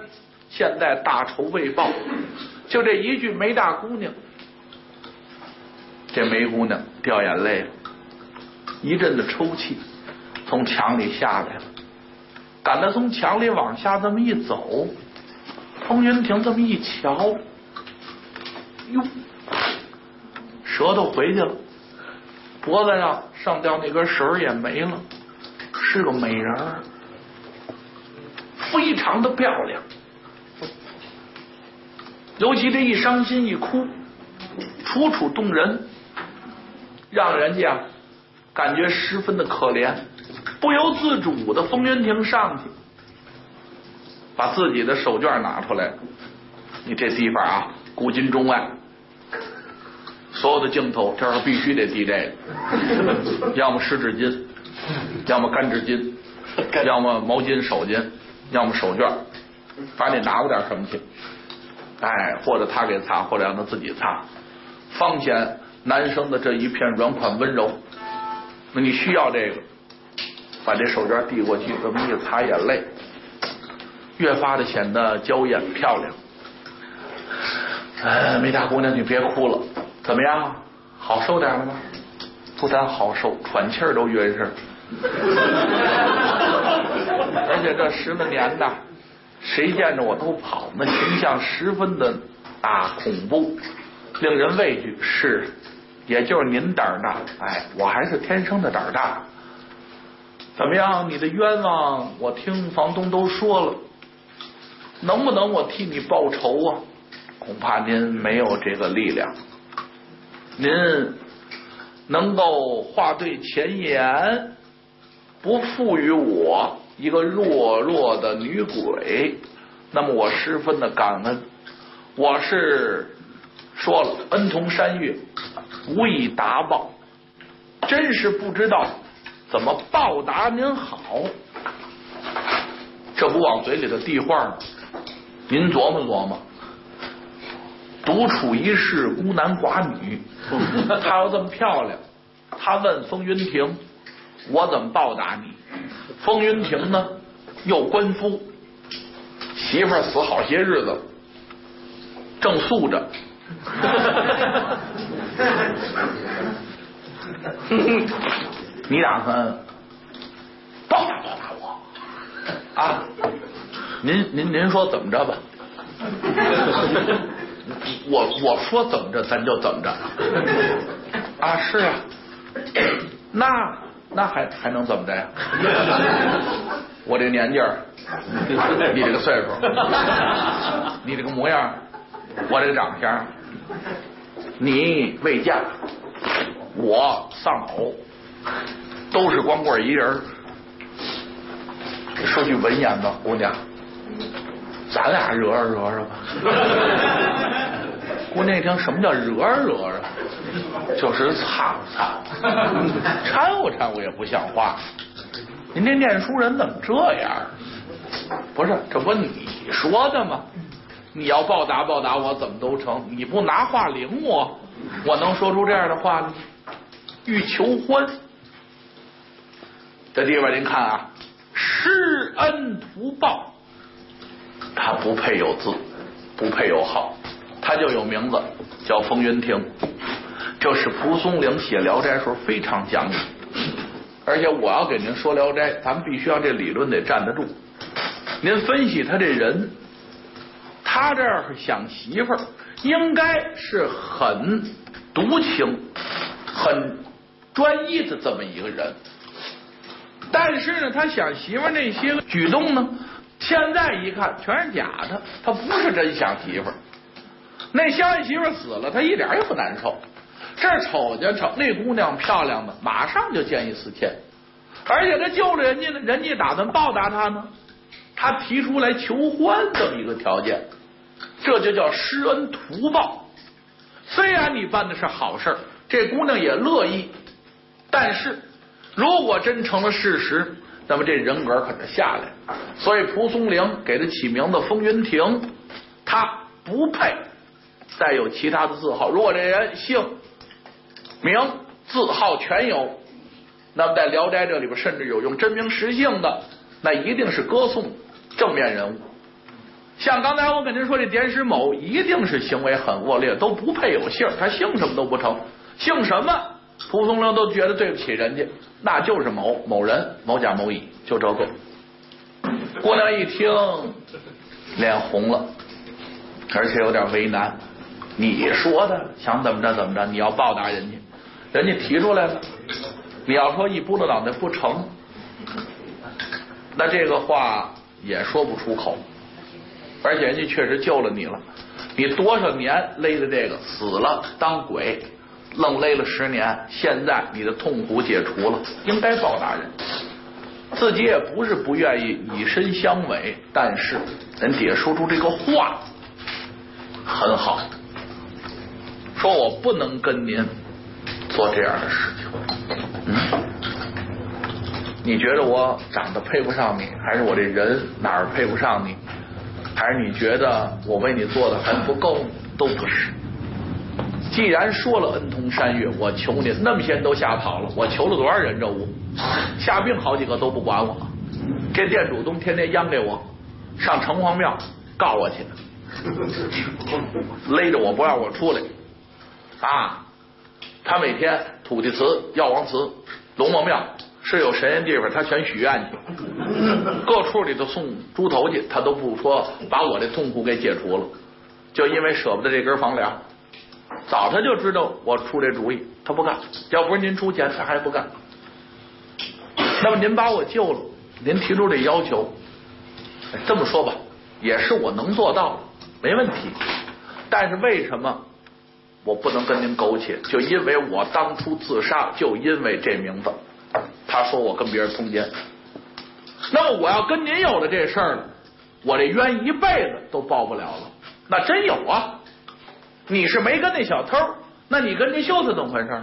Speaker 1: 现在大仇未报，就这一句梅大姑娘，这梅姑娘掉眼泪了，一阵的抽泣，从墙里下来了。赶他从墙里往下这么一走，风云亭这么一瞧。哟，舌头回去了，脖子上上吊那根绳也没了，是个美人儿，非常的漂亮。尤其这一伤心一哭，楚楚动人，让人家感觉十分的可怜，不由自主的风云亭上去，把自己的手绢拿出来，你这地方啊，古今中外。所有的镜头这儿必须得递这个，[LAUGHS] 要么湿纸巾，要么干纸巾，要么毛巾手巾，要么手绢，反正得拿过点什么去。哎，或者他给擦，或者让他自己擦，方显男生的这一片软款温柔。那你需要这个，把这手绢递过去，这么一擦眼泪，越发的显得娇艳漂亮。哎，梅大姑娘，你别哭了。怎么样？好受点了吗？不但好受，喘气儿都匀实。[LAUGHS] 而且这十来年呐，谁见着我都跑，那形象十分的啊恐怖，令人畏惧。是，也就是您胆儿大，哎，我还是天生的胆儿大。怎么样？你的冤枉，我听房东都说了，能不能我替你报仇啊？恐怕您没有这个力量。您能够话对前言，不赋予我一个弱弱的女鬼，那么我十分的感恩。我是说了，恩同山岳，无以达报，真是不知道怎么报答您好。这不往嘴里头递话吗？您琢磨琢磨。独处一室，孤男寡女。她要这么漂亮，他问风云亭：“我怎么报答你？”风云亭呢，又官夫，媳妇死好些日子，正宿着。[LAUGHS] 你打算报答报答我啊？您您您说怎么着吧？[LAUGHS] 我我说怎么着，咱就怎么着啊！是啊，[COUGHS] 那那还还能怎么着呀？[LAUGHS] 我这年纪，你这个岁数，你这个模样，我这个长相，[LAUGHS] 你未嫁，我丧偶，都是光棍一人。说句文言吧，姑娘。咱俩惹着惹着吧，[LAUGHS] 姑娘一听什么叫惹着惹着，就是擦擦，掺和掺和也不像话。您这念书人怎么这样？不是，这不你说的吗？你要报答报答我，怎么都成。你不拿话领我，我能说出这样的话吗？欲求欢，这地方您看啊，施恩图报。他不配有字，不配有号，他就有名字，叫风云亭。这是蒲松龄写《聊斋》时候非常讲究。而且我要给您说《聊斋》，咱们必须要这理论得站得住。您分析他这人，他这样想媳妇儿，应该是很独情、很专一的这么一个人。但是呢，他想媳妇儿那些举动呢，现在一看全是假的，他不是真想媳妇儿。那相爷媳妇儿死了，他一点也不难受。这瞅见瞅那姑娘漂亮的，马上就见异思迁。而且他救了人家呢，人家打算报答他呢，他提出来求欢这么一个条件，这就叫施恩图报。虽然你办的是好事这姑娘也乐意，但是如果真成了事实，那么这人格可就下来了。所以蒲松龄给他起名字风云亭，他不配。再有其他的字号，如果这人姓名字号全有，那么在《聊斋》这里边，甚至有用真名实姓的，那一定是歌颂正面人物。像刚才我跟您说，这典史某一定是行为很恶劣，都不配有姓，他姓什么都不成，姓什么，蒲松龄都觉得对不起人家，那就是某某人，某甲某乙，就这个。姑娘一听，脸红了，而且有点为难。你说的想怎么着怎么着，你要报答人家，人家提出来了，你要说一扑了脑袋不成，那这个话也说不出口。而且人家确实救了你了，你多少年勒的这个死了当鬼，愣勒了十年，现在你的痛苦解除了，应该报答人。自己也不是不愿意以身相委，但是人爹说出这个话很好。说我不能跟您做这样的事情，嗯，你觉得我长得配不上你，还是我这人哪儿配不上你，还是你觉得我为你做的还不够？都不是。既然说了恩同山岳，我求你，那么些人都吓跑了，我求了多少人这屋，下病好几个都不管我，这店主都天天央给我上城隍庙告我去，勒着我不让我出来。啊，他每天土地祠、药王祠、龙王庙是有神仙地方，他全许愿去，[LAUGHS] 各处里头送猪头去，他都不说把我的痛苦给解除了，就因为舍不得这根房梁。早他就知道我出这主意，他不干。要不是您出钱，他还不干。那么您把我救了，您提出这要求，这么说吧，也是我能做到的，没问题。但是为什么？我不能跟您苟且，就因为我当初自杀，就因为这名字。他说我跟别人通奸，那么我要跟您有了这事儿，我这冤一辈子都报不了了。那真有啊！你是没跟那小偷，那你跟那秀才怎么回事？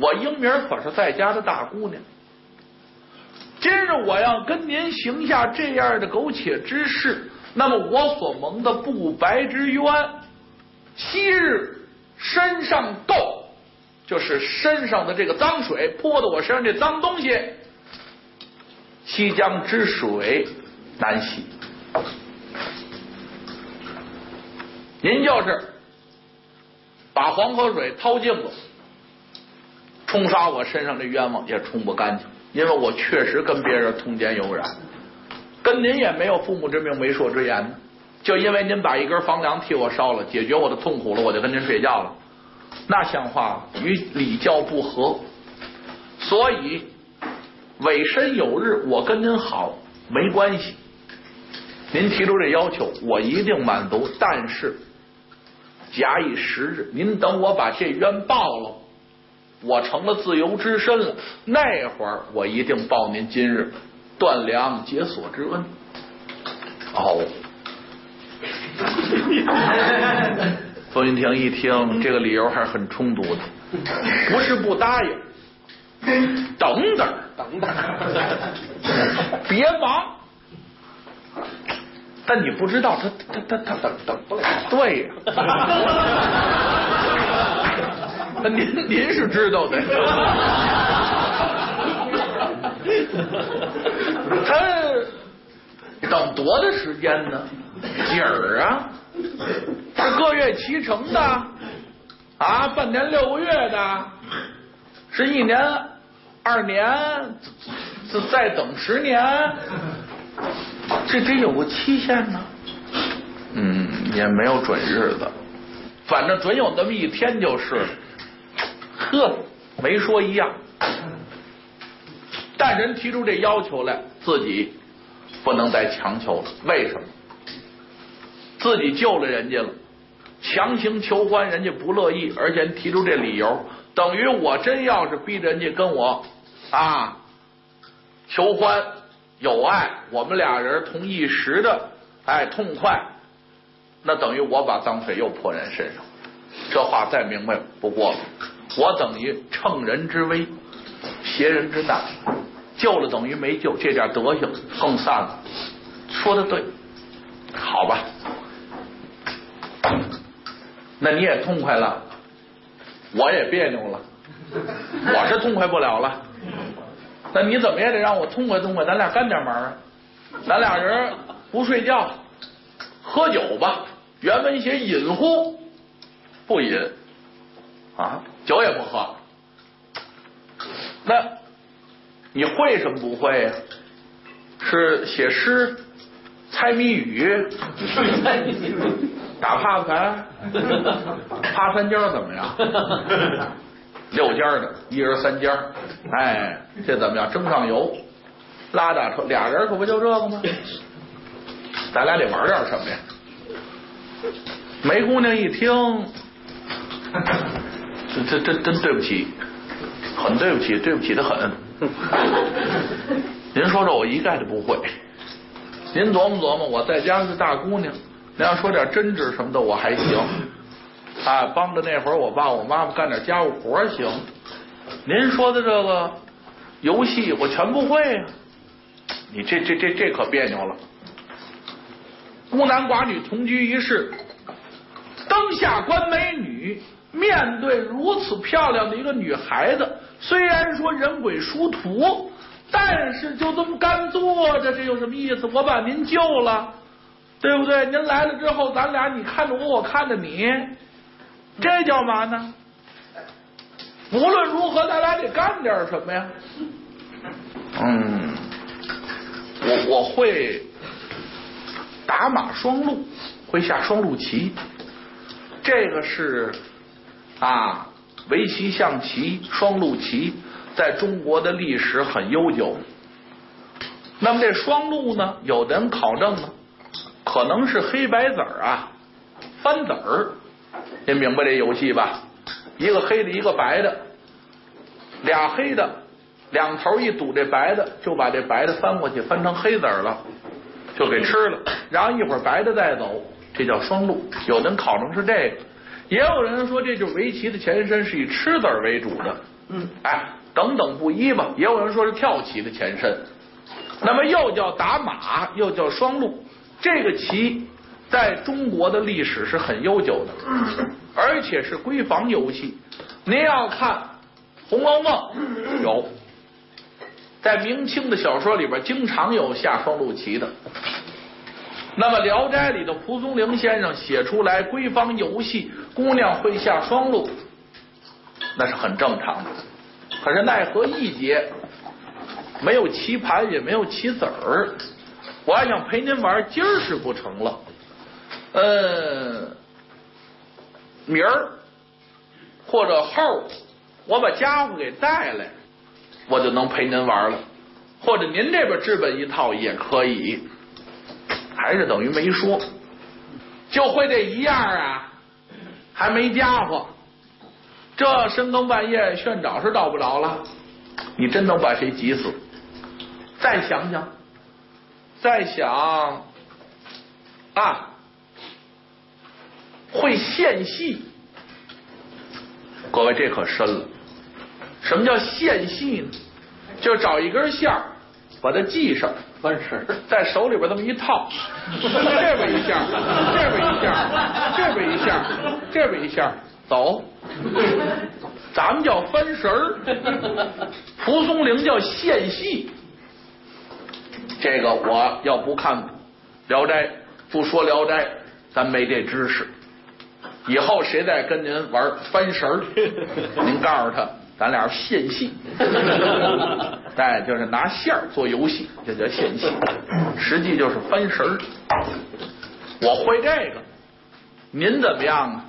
Speaker 1: 我英明可是在家的大姑娘，今日我要跟您行下这样的苟且之事，那么我所蒙的不白之冤，昔日。身上垢，就是身上的这个脏水泼到我身上这脏东西，西江之水难洗。您就是把黄河水掏净了，冲刷我身上的冤枉也冲不干净，因为我确实跟别人通奸有染，跟您也没有父母之命媒妁之言。就因为您把一根房梁替我烧了，解决我的痛苦了，我就跟您睡觉了，那像话与礼教不合。所以委身有日，我跟您好没关系。您提出这要求，我一定满足。但是假以时日，您等我把这冤报了，我成了自由之身了，那会儿我一定报您今日断粮解锁之恩。哦。冯云亭一听，这个理由还是很充足的，[LAUGHS] 不是不答应，等等，等等，[LAUGHS] 别忙。但你不知道，他他他他等等不了。对呀，[LAUGHS] 那您您是知道的，他等多的时间呢？景儿啊，是个月提成的啊，半年六个月的，是一年二年，再再等十年，这得有个期限呢。嗯，也没有准日子，反正准有那么一天就是。呵，没说一样。但人提出这要求来，自己不能再强求了。为什么？自己救了人家了，强行求欢，人家不乐意，而且提出这理由，等于我真要是逼着人家跟我啊求欢有爱，我们俩人同一时的哎痛快，那等于我把脏水又泼人身上。这话再明白不过了，我等于乘人之危，挟人之难。救了等于没救，这点德行更散了。说的对，好吧，那你也痛快了，我也别扭了，我是痛快不了了。那你怎么也得让我痛快痛快，咱俩干点忙啊！咱俩人不睡觉，喝酒吧。原文写饮乎？不饮啊，酒也不喝。那。你会什么不会呀？是写诗、猜谜语、[LAUGHS] 打帕子牌、[LAUGHS] 趴三尖怎么样？[LAUGHS] 六尖的，一人三尖哎，这怎么样？蒸上油，拉大车，俩人可不就这个吗？咱俩得玩点什么呀？梅姑娘一听，这这真真对不起，很对不起，对不起的很。[LAUGHS] 您说这我一概都不会。您琢磨琢磨，我在家是大姑娘，你要说点真挚什么的我还行啊，帮着那会儿我爸我妈妈干点家务活行。您说的这个游戏我全不会啊，你这这这这可别扭了。孤男寡女同居一室，灯下观美女，面对如此漂亮的一个女孩子。虽然说人鬼殊途，但是就这么干坐着，这有什么意思？我把您救了，对不对？您来了之后，咱俩你看着我，我看着你，这叫嘛呢？无论如何，咱俩得干点什么呀？嗯，我我会打马双路，会下双路棋，这个是啊。围棋、象棋、双路棋，在中国的历史很悠久。那么这双路呢？有的人考证呢，可能是黑白子儿啊，翻子儿。您明白这游戏吧？一个黑的，一个白的，俩黑的，两头一堵这白的，就把这白的翻过去，翻成黑子儿了，就给吃了。然后一会儿白的再走，这叫双路。有的人考证是这个。也有人说，这就是围棋的前身，是以吃字为主的。嗯，哎，等等不一吧。也有人说是跳棋的前身。那么又叫打马，又叫双陆。这个棋在中国的历史是很悠久的，而且是闺房游戏。您要看《红楼梦》，有在明清的小说里边，经常有下双陆棋的。那么《聊斋》里的蒲松龄先生写出来闺房游戏，姑娘会下双陆，那是很正常的。可是奈何一节没有棋盘，也没有棋子儿，我还想陪您玩，今儿是不成了。嗯，明儿或者后，我把家伙给带来，我就能陪您玩了。或者您这边置办一套也可以。还是等于没说，就会这一样啊，还没家伙，这深更半夜炫找是找不着了，你真能把谁急死？再想想，再想啊，会线戏，各位这可深了。什么叫线戏呢？就找一根线儿，把它系上。翻绳，在手里边这么一套，这边一下，这边一下，这边一下，这边一下，走。咱们叫翻绳蒲松龄叫线戏。这个我要不看《聊斋》，不说《聊斋》，咱没这知识。以后谁再跟您玩翻绳 [LAUGHS] 您告诉他，咱俩献戏，[LAUGHS] 哎，就是拿线儿做游戏，这叫献戏，实际就是翻绳儿。我会这个，您怎么样啊？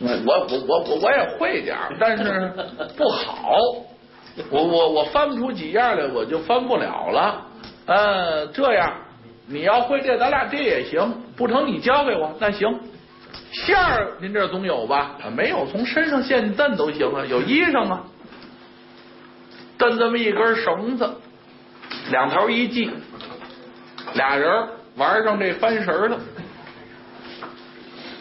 Speaker 1: 我我我我我我也会点儿，但是 [LAUGHS] 不好。我我我翻不出几样来，我就翻不了了。嗯，这样你要会这，咱俩这也行。不成，你教给我，那行。线儿您这总有吧？没有，从身上线蹬都行啊，有衣裳吗。蹬这么一根绳子，两头一系，俩人玩上这翻绳了。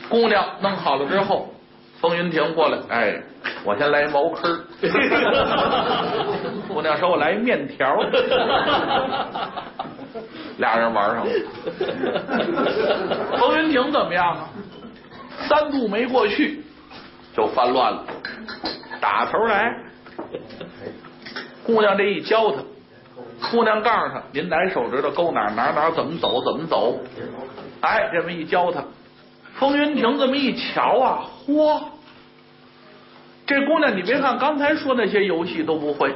Speaker 1: 姑娘弄好了之后，风云亭过来，哎，我先来茅坑。[LAUGHS] 姑娘说：“我来面条。[LAUGHS] ”俩人玩上了。风云亭怎么样啊？三步没过去就翻乱了，打头来，姑娘这一教他，姑娘告诉他：“您哪手指头勾哪哪哪怎么走怎么走。”哎，这么一教他，风云亭这么一瞧啊，嚯！这姑娘，你别看刚才说那些游戏都不会，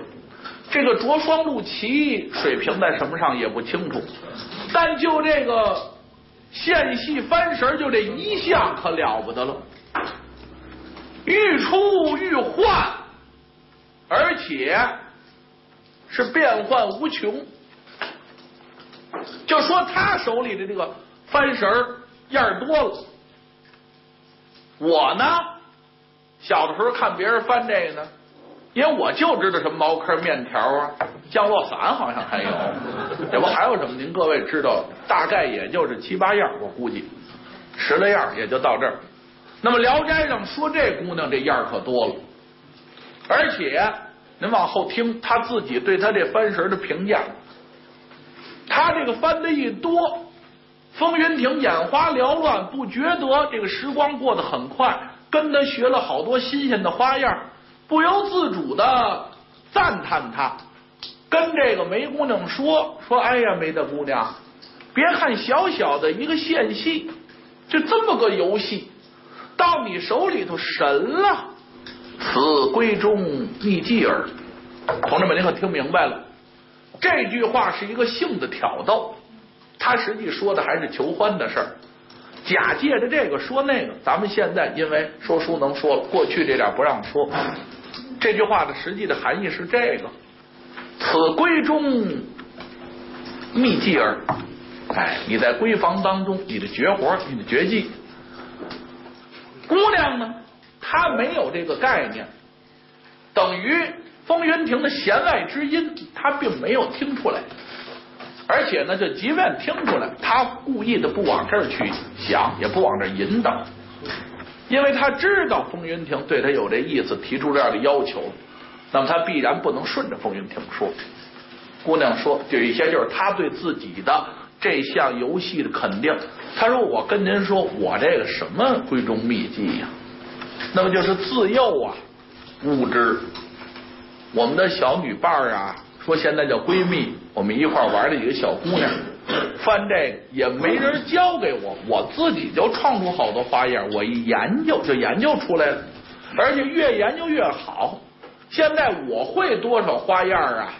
Speaker 1: 这个着双陆棋水平在什么上也不清楚，但就这个。线戏翻绳就这一项可了不得了，欲出欲换，而且是变幻无穷。就说他手里的这个翻绳样多了，我呢，小的时候看别人翻这个呢。因为我就知道什么茅坑面条啊，降落伞好像还有，这不还有什么？您各位知道，大概也就是七八样，我估计十来样也就到这儿。那么《聊斋》上说这姑娘这样可多了，而且您往后听她自己对她这翻绳的评价，她这个翻的一多，风云亭眼花缭乱，不觉得这个时光过得很快，跟他学了好多新鲜的花样。不由自主的赞叹他，跟这个梅姑娘说说：“哎呀，梅大姑娘，别看小小的一个县戏，就这么个游戏，到你手里头神了。此闺中秘技耳。”同志们，您可听明白了？这句话是一个性的挑逗，他实际说的还是求欢的事儿，假借着这个说那个。咱们现在因为说书能说了，过去这点不让说。这句话的实际的含义是这个：此闺中秘技儿，哎，你在闺房当中，你的绝活，你的绝技。姑娘呢，她没有这个概念，等于风云亭的弦外之音，她并没有听出来，而且呢，就即便听出来，他故意的不往这儿去想，也不往这儿引导。因为他知道风云亭对他有这意思，提出这样的要求，那么他必然不能顺着风云亭说。姑娘说，有一些就是他对自己的这项游戏的肯定。他说：“我跟您说，我这个什么闺中秘技呀？那么就是自幼啊，无知。我们的小女伴儿啊，说现在叫闺蜜，我们一块玩的一个小姑娘。”翻这个也没人教给我，我自己就创出好多花样。我一研究就研究出来了，而且越研究越好。现在我会多少花样啊？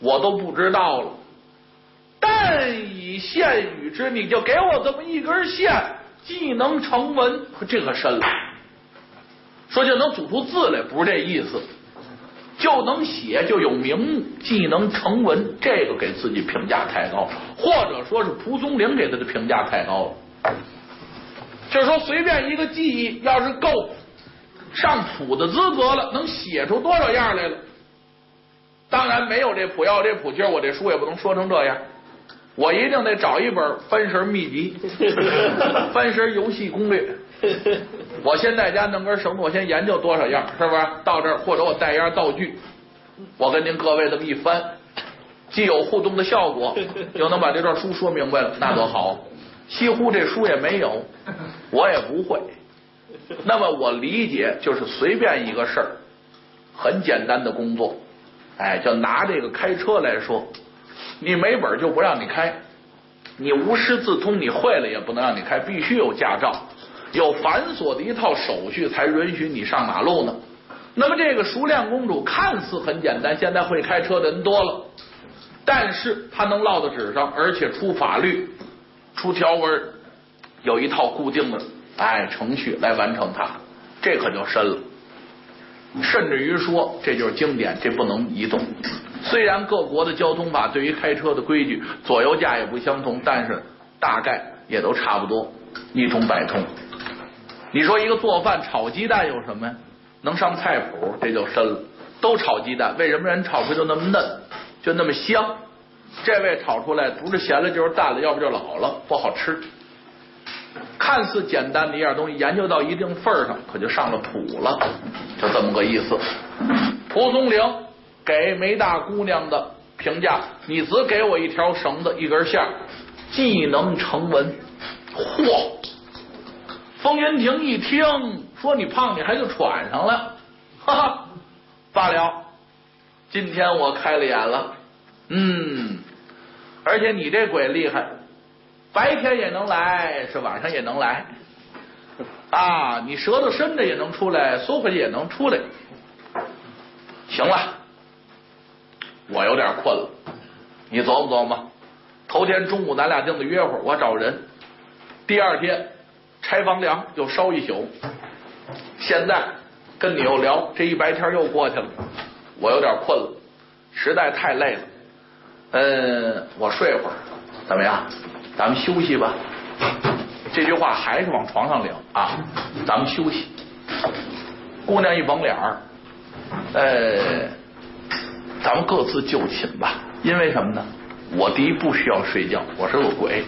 Speaker 1: 我都不知道了。但以线与之，你就给我这么一根线，既能成文，这可深了。说就能组出字来，不是这意思。就能写就有名目，既能成文，这个给自己评价太高，或者说是蒲松龄给他的评价太高了。就是说，随便一个记忆，要是够上谱的资格了，能写出多少样来了？当然没有这谱，要这谱，今儿我这书也不能说成这样。我一定得找一本翻绳秘籍，翻绳游戏攻略。我先在家弄根绳子，我先研究多少样，是不是？到这儿或者我带一样道具，我跟您各位这么一翻，既有互动的效果，[LAUGHS] 又能把这段书说明白了，那多好！西湖这书也没有，我也不会。那么我理解就是随便一个事儿，很简单的工作，哎，就拿这个开车来说，你没本就不让你开，你无师自通，你会了也不能让你开，必须有驾照。有繁琐的一套手续才允许你上马路呢。那么这个熟练公主看似很简单，现在会开车的人多了，但是她能落到纸上，而且出法律、出条文，有一套固定的哎程序来完成它，这可就深了。甚至于说，这就是经典，这不能移动。虽然各国的交通法对于开车的规矩左右驾也不相同，但是大概也都差不多，一通百通。你说一个做饭炒鸡蛋有什么呀？能上菜谱，这就深了。都炒鸡蛋，为什么人炒出来就那么嫩，就那么香？这位炒出来不是咸了就是淡了，要不就老了，不好吃。看似简单的一样东西，研究到一定份儿上，可就上了谱了，就这么个意思。蒲松龄给梅大姑娘的评价：你只给我一条绳子，一根线，既能成文。嚯！风云亭一听说你胖，你还就喘上了，哈哈！罢了，今天我开了眼了，嗯，而且你这鬼厉害。白天也能来，是晚上也能来啊！你舌头伸着也能出来，缩回去也能出来。行了，我有点困了，你琢磨琢磨。头天中午咱俩定的约会，我找人。第二天拆房梁又烧一宿，现在跟你又聊，这一白天又过去了，我有点困了，实在太累了。嗯，我睡会儿，怎么样？咱们休息吧，这句话还是往床上领啊！咱们休息。姑娘一绷脸儿，呃，咱们各自就寝吧。因为什么呢？我第一不需要睡觉，我是个鬼。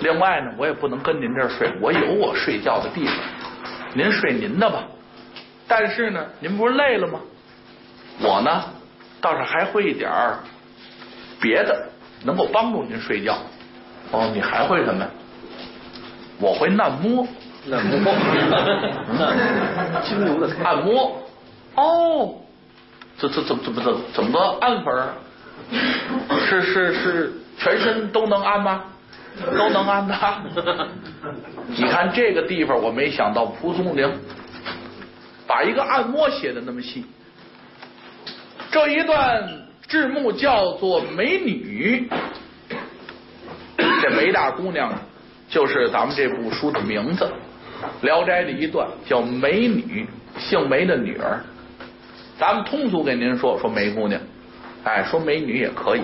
Speaker 1: 另外呢，我也不能跟您这儿睡，我有我睡觉的地方。您睡您的吧。但是呢，您不是累了吗？我呢，倒是还会一点儿别的，能够帮助您睡觉。哦，你还会什么？我会按摩，
Speaker 2: 按摩，精油的
Speaker 1: 按摩。哦，这这怎么怎么怎么怎么个按法？是是是，全身都能按吗？都能按的。[LAUGHS] 你看这个地方，我没想到蒲松龄把一个按摩写的那么细。这一段字幕叫做美女。这梅大姑娘就是咱们这部书的名字，《聊斋》的一段叫美女，姓梅的女儿。咱们通俗给您说说梅姑娘，哎，说美女也可以。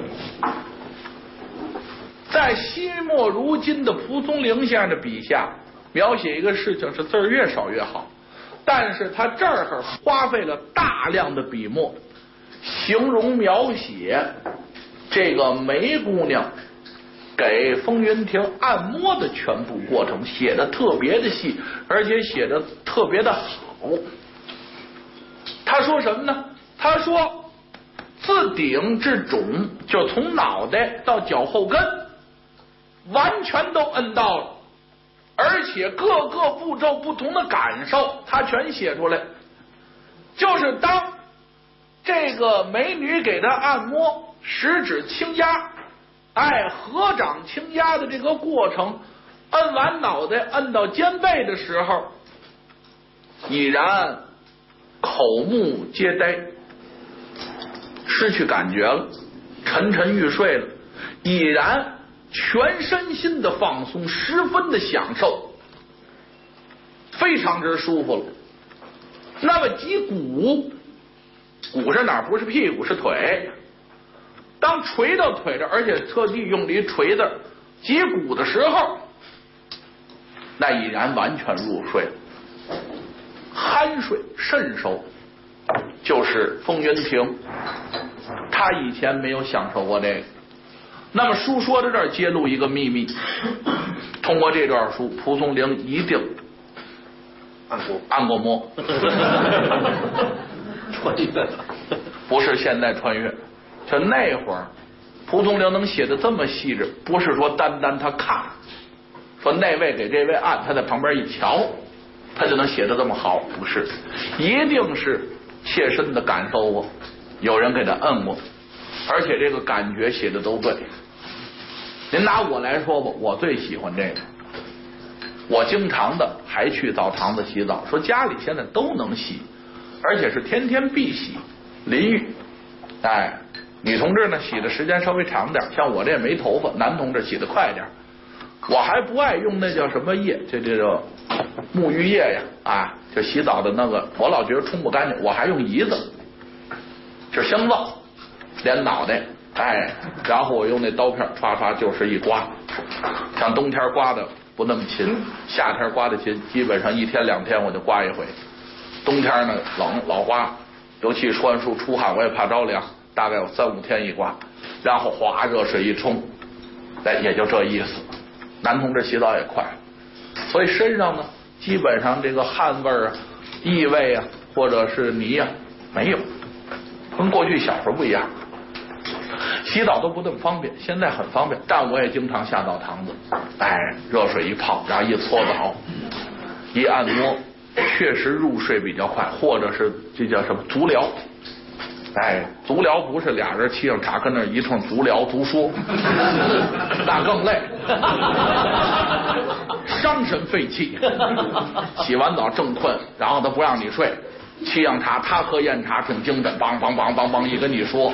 Speaker 1: 在惜墨如金的蒲松龄先生的笔下，描写一个事情是字儿越少越好，但是他这儿花费了大量的笔墨，形容描写这个梅姑娘。给风云亭按摩的全部过程写的特别的细，而且写的特别的好。他说什么呢？他说自顶至踵，就从脑袋到脚后跟，完全都摁到了，而且各个步骤不同的感受，他全写出来。就是当这个美女给他按摩，食指轻压。哎，合掌轻压的这个过程，摁完脑袋，摁到肩背的时候，已然口目皆呆，失去感觉了，沉沉欲睡了，已然全身心的放松，十分的享受，非常之舒服了。那么击鼓，鼓是哪？不是屁股，是腿。当捶到腿这，而且特地用力捶的击鼓的时候，那已然完全入睡了，酣睡甚熟。就是风云亭，他以前没有享受过这个。那么书说到这儿，揭露一个秘密：通过这段书，蒲松龄一定
Speaker 2: 按过
Speaker 1: 按过摩，[LAUGHS]
Speaker 2: 穿越，
Speaker 1: 不是现在穿越。就那会儿，蒲松龄能写的这么细致，不是说单单他看，说那位给这位按，他在旁边一瞧，他就能写的这么好，不是，一定是切身的感受过，有人给他摁过，而且这个感觉写的都对。您拿我来说吧，我最喜欢这个，我经常的还去澡堂子洗澡，说家里现在都能洗，而且是天天必洗淋浴。哎，女同志呢洗的时间稍微长点，像我这没头发，男同志洗的快点。我还不爱用那叫什么液，这这叫沐浴液呀，啊，就洗澡的那个，我老觉得冲不干净，我还用胰子，就香皂，连脑袋，哎，然后我用那刀片唰唰就是一刮，像冬天刮的不那么勤，夏天刮的勤，基本上一天两天我就刮一回。冬天呢冷老刮，尤其穿完书出汗，我也怕着凉，大概有三五天一刮，然后哗热水一冲，哎，也就这意思。男同志洗澡也快，所以身上呢，基本上这个汗味啊、异味啊，或者是泥啊，没有，跟过去小时候不一样。洗澡都不那么方便，现在很方便，但我也经常下澡堂子，哎，热水一泡，然后一搓澡，一按摩，确实入睡比较快，或者是这叫什么足疗。哎，足疗不是俩人沏上茶跟那一通足疗足说，那更累，伤神废气。洗完澡正困，然后他不让你睡，沏上茶，他喝烟茶挺精神，梆梆梆梆梆一跟你说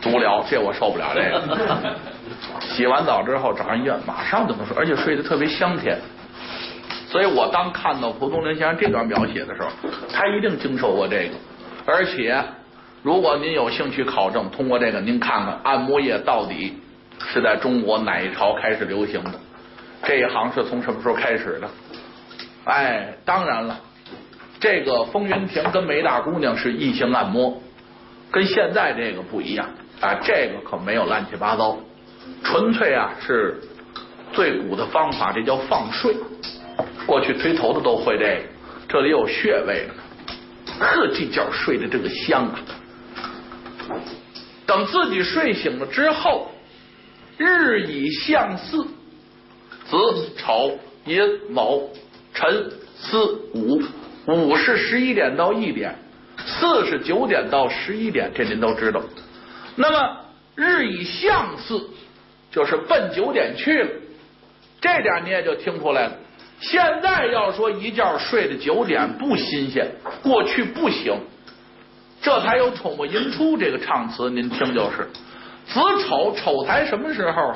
Speaker 1: 足疗，这我受不了这个。[LAUGHS] 洗完澡之后找上医院，马上就能睡，而且睡得特别香甜。所以我当看到蒲松龄先生这段描写的时候，他一定经受过这个，而且。如果您有兴趣考证，通过这个您看看按摩业到底是在中国哪一朝开始流行的？这一行是从什么时候开始的？哎，当然了，这个风云亭跟梅大姑娘是异性按摩，跟现在这个不一样啊，这个可没有乱七八糟，纯粹啊是最古的方法，这叫放睡。过去推头的都会这个，这里有穴位呢，呵，这觉睡的这个香啊！等自己睡醒了之后，日以向四，子丑寅卯辰巳午，午是十一点到一点，巳是九点到十一点，这您都知道。那么日以向四，就是奔九点去了，这点你也就听出来了。现在要说一觉睡到九点不新鲜，过去不行。这才有丑末寅初这个唱词，您听就是，子丑丑才什么时候？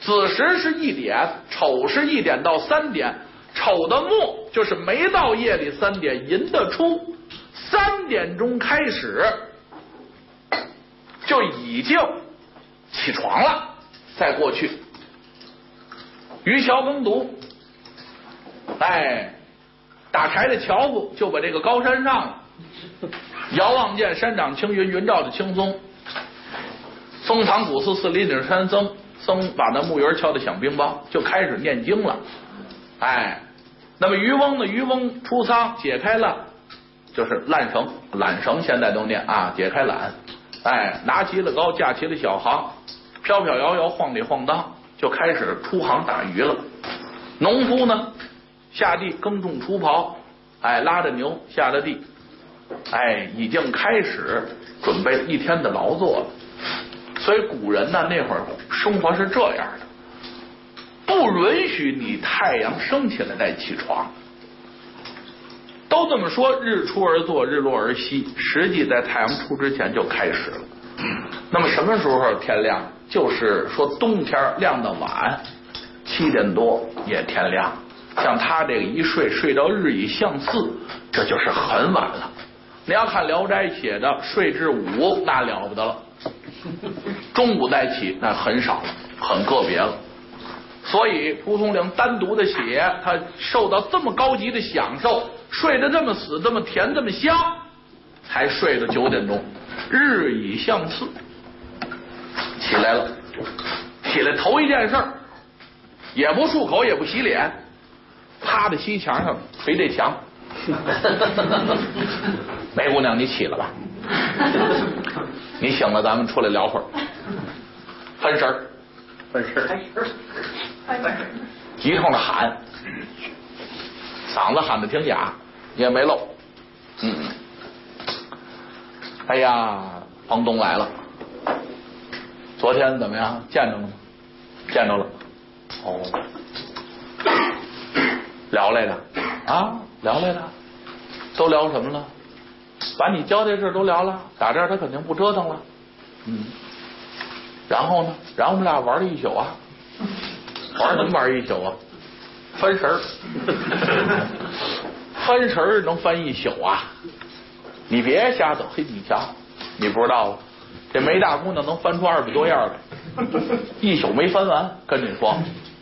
Speaker 1: 子时是一点，丑是一点到三点，丑的末就是没到夜里三点，寅的初三点钟开始就已经起床了。在过去，渔樵耕读，哎，打柴的樵夫就把这个高山上。遥望见山长青云，云罩着青松。松堂古寺，寺里顶山僧，僧把那木鱼敲得响冰雹，就开始念经了。哎，那么渔翁呢？渔翁出舱，解开了，就是缆绳，缆绳现在都念啊，解开缆。哎，拿起了篙，架起了小航，飘飘摇摇，晃里晃荡，就开始出航打鱼了。农夫呢，下地耕种锄刨，哎，拉着牛下了地。哎，已经开始准备一天的劳作了。所以古人呢，那会儿生活是这样的，不允许你太阳升起来再起床。都这么说，日出而作，日落而息。实际在太阳出之前就开始了。那么什么时候天亮？就是说冬天亮的晚，七点多也天亮。像他这个一睡睡到日以向四，这就是很晚了。你要看《聊斋》写的睡至午，那了不得了。中午再起，那很少了，很个别了。所以蒲松龄单独的写，他受到这么高级的享受，睡得这么死，这么甜，这么香，才睡到九点钟。日以向次，起来了，起来头一件事，也不漱口，也不洗脸，趴在西墙上捶这墙。梅姑娘，你起了吧？你醒了，咱们出来聊会儿。分神儿，
Speaker 2: 分神儿，
Speaker 3: 分神儿，
Speaker 1: 一通的喊，嗓子喊的挺哑，也没漏。嗯，哎呀，房东来了，昨天怎么样？见着了吗？见着了。哦，聊来的啊，聊来的，都聊什么了？把你交代事都聊了，打这儿他肯定不折腾了。嗯，然后呢？然后我们俩玩了一宿啊，玩什么玩一宿啊？翻神儿，[LAUGHS] 翻神儿能翻一宿啊！你别瞎走，嘿，你瞧，你不知道，这梅大姑娘能翻出二百多样来，[LAUGHS] 一宿没翻完。跟你说，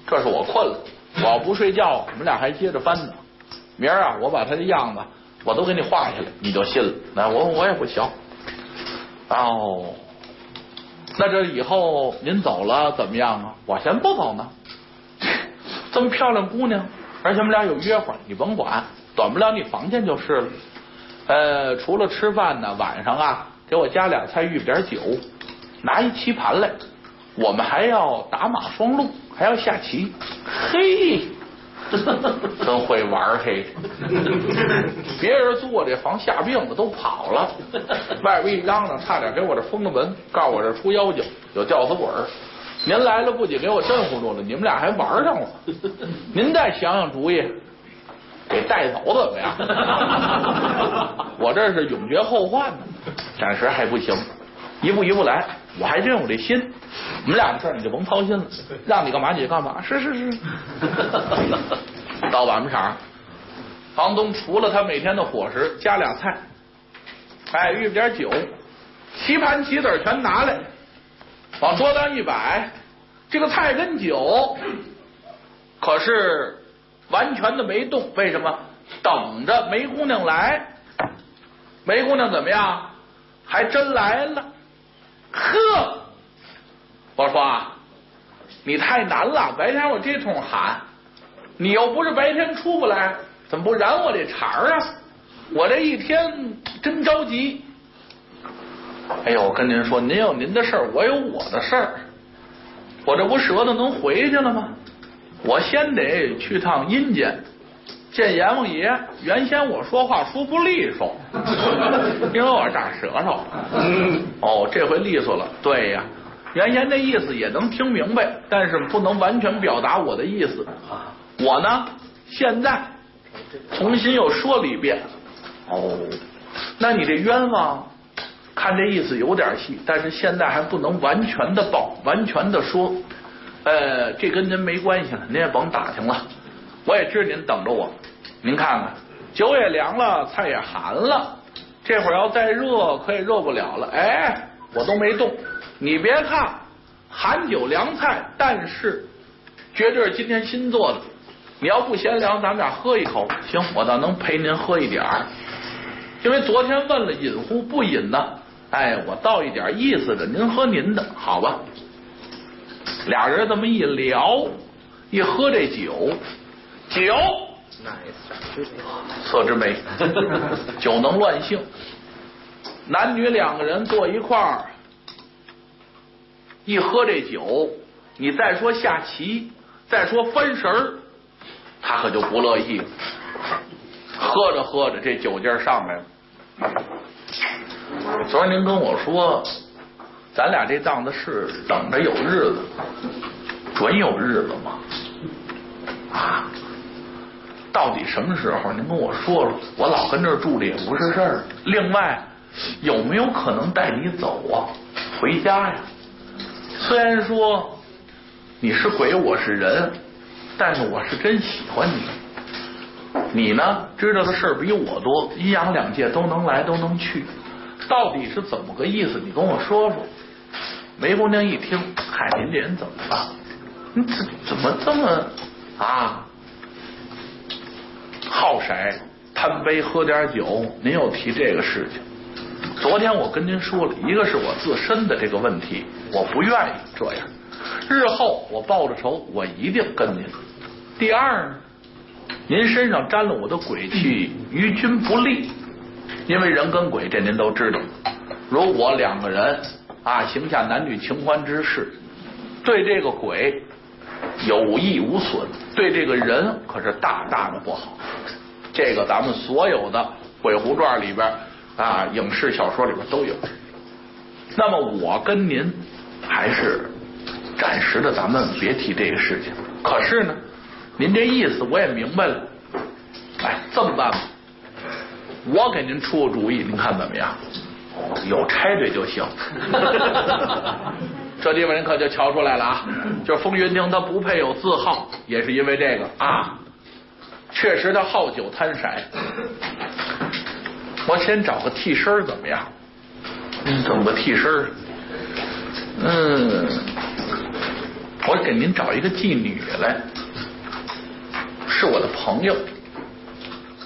Speaker 1: 这是我困了，我要不睡觉，我们俩还接着翻呢。明儿啊，我把她的样子我都给你画下来，你就信了。那我我也不行。哦，那这以后您走了怎么样啊？我先不走呢。这么漂亮姑娘，而且我们俩有约会，你甭管，短不了你房间就是了。呃，除了吃饭呢，晚上啊，给我加俩菜，预备点酒，拿一棋盘来，我们还要打马双路，还要下棋。嘿，[LAUGHS] 真会玩儿嘿！别人坐这房吓病了，都跑了。外边一嚷嚷，差点给我这封了门，告诉我这出妖精，有吊死鬼儿。您来了，不仅给我镇唬住了，你们俩还玩上了。[LAUGHS] 您再想想主意，给带走怎么样？[LAUGHS] 我这是永绝后患呢，暂时还不行，一步一步来。我还真有这心，我们俩的事儿你就甭操心了，让你干嘛你就干嘛。是是是。[LAUGHS] 到晚不晌，房东除了他每天的伙食，加俩菜，哎，预备点酒，棋盘棋子全拿来。往桌子上一摆，这个菜跟酒，可是完全的没动。为什么？等着梅姑娘来。梅姑娘怎么样？还真来了。呵，我说啊，你太难了。白天我这通喊，你又不是白天出不来，怎么不燃我这茬儿啊？我这一天真着急。哎呦，我跟您说，您有您的事儿，我有我的事儿，我这不舍得能回去了吗？我先得去趟阴间见阎王爷。原先我说话说不利索，因为我长舌头。哦，这回利索了。对呀，原先那意思也能听明白，但是不能完全表达我的意思。我呢，现在重新又说了一遍。哦，那你这冤枉。看这意思有点细，但是现在还不能完全的报，完全的说。呃，这跟您没关系了，您也甭打听了。我也知您等着我。您看看，酒也凉了，菜也寒了，这会儿要再热，可也热不了了。哎，我都没动。你别看寒酒凉菜，但是绝对是今天新做的。你要不嫌凉，咱们俩喝一口。行，我倒能陪您喝一点儿，因为昨天问了饮乎不饮呢。哎，我倒一点意思的，您喝您的，好吧？俩人这么一聊，一喝这酒，酒，色之美，[LAUGHS] 酒能乱性。男女两个人坐一块儿，一喝这酒，你再说下棋，再说翻神儿，他可就不乐意了。喝着喝着，这酒劲儿上来了。昨儿您跟我说，咱俩这档子事等着有日子，准有日子吗？啊，到底什么时候？您跟我说说，我老跟这儿住着也不是事儿。另外，有没有可能带你走啊？回家呀？虽然说你是鬼，我是人，但是我是真喜欢你。你呢，知道的事儿比我多，阴阳两界都能来，都能去。到底是怎么个意思？你跟我说说。梅姑娘一听，嗨，您这人怎么了？你怎怎么这么啊？好色，贪杯喝点酒。您又提这个事情。昨天我跟您说了一个是我自身的这个问题，我不愿意这样。日后我报了仇，我一定跟您。第二呢，您身上沾了我的鬼气，于君不利。因为人跟鬼，这您都知道。如果两个人啊行下男女情欢之事，对这个鬼有益无损，对这个人可是大大的不好。这个咱们所有的《鬼狐传》里边啊，影视小说里边都有。那么我跟您还是暂时的，咱们别提这个事情。可是呢，您这意思我也明白了。哎，这么办吧。我给您出个主意，您看怎么样？有差对就行。[LAUGHS] 这地方人可就瞧出来了啊，就是风云亭他不配有字号，也是因为这个啊。确实他好酒贪色，我先找个替身怎么样？怎么个替身？嗯，我给您找一个妓女来，是我的朋友。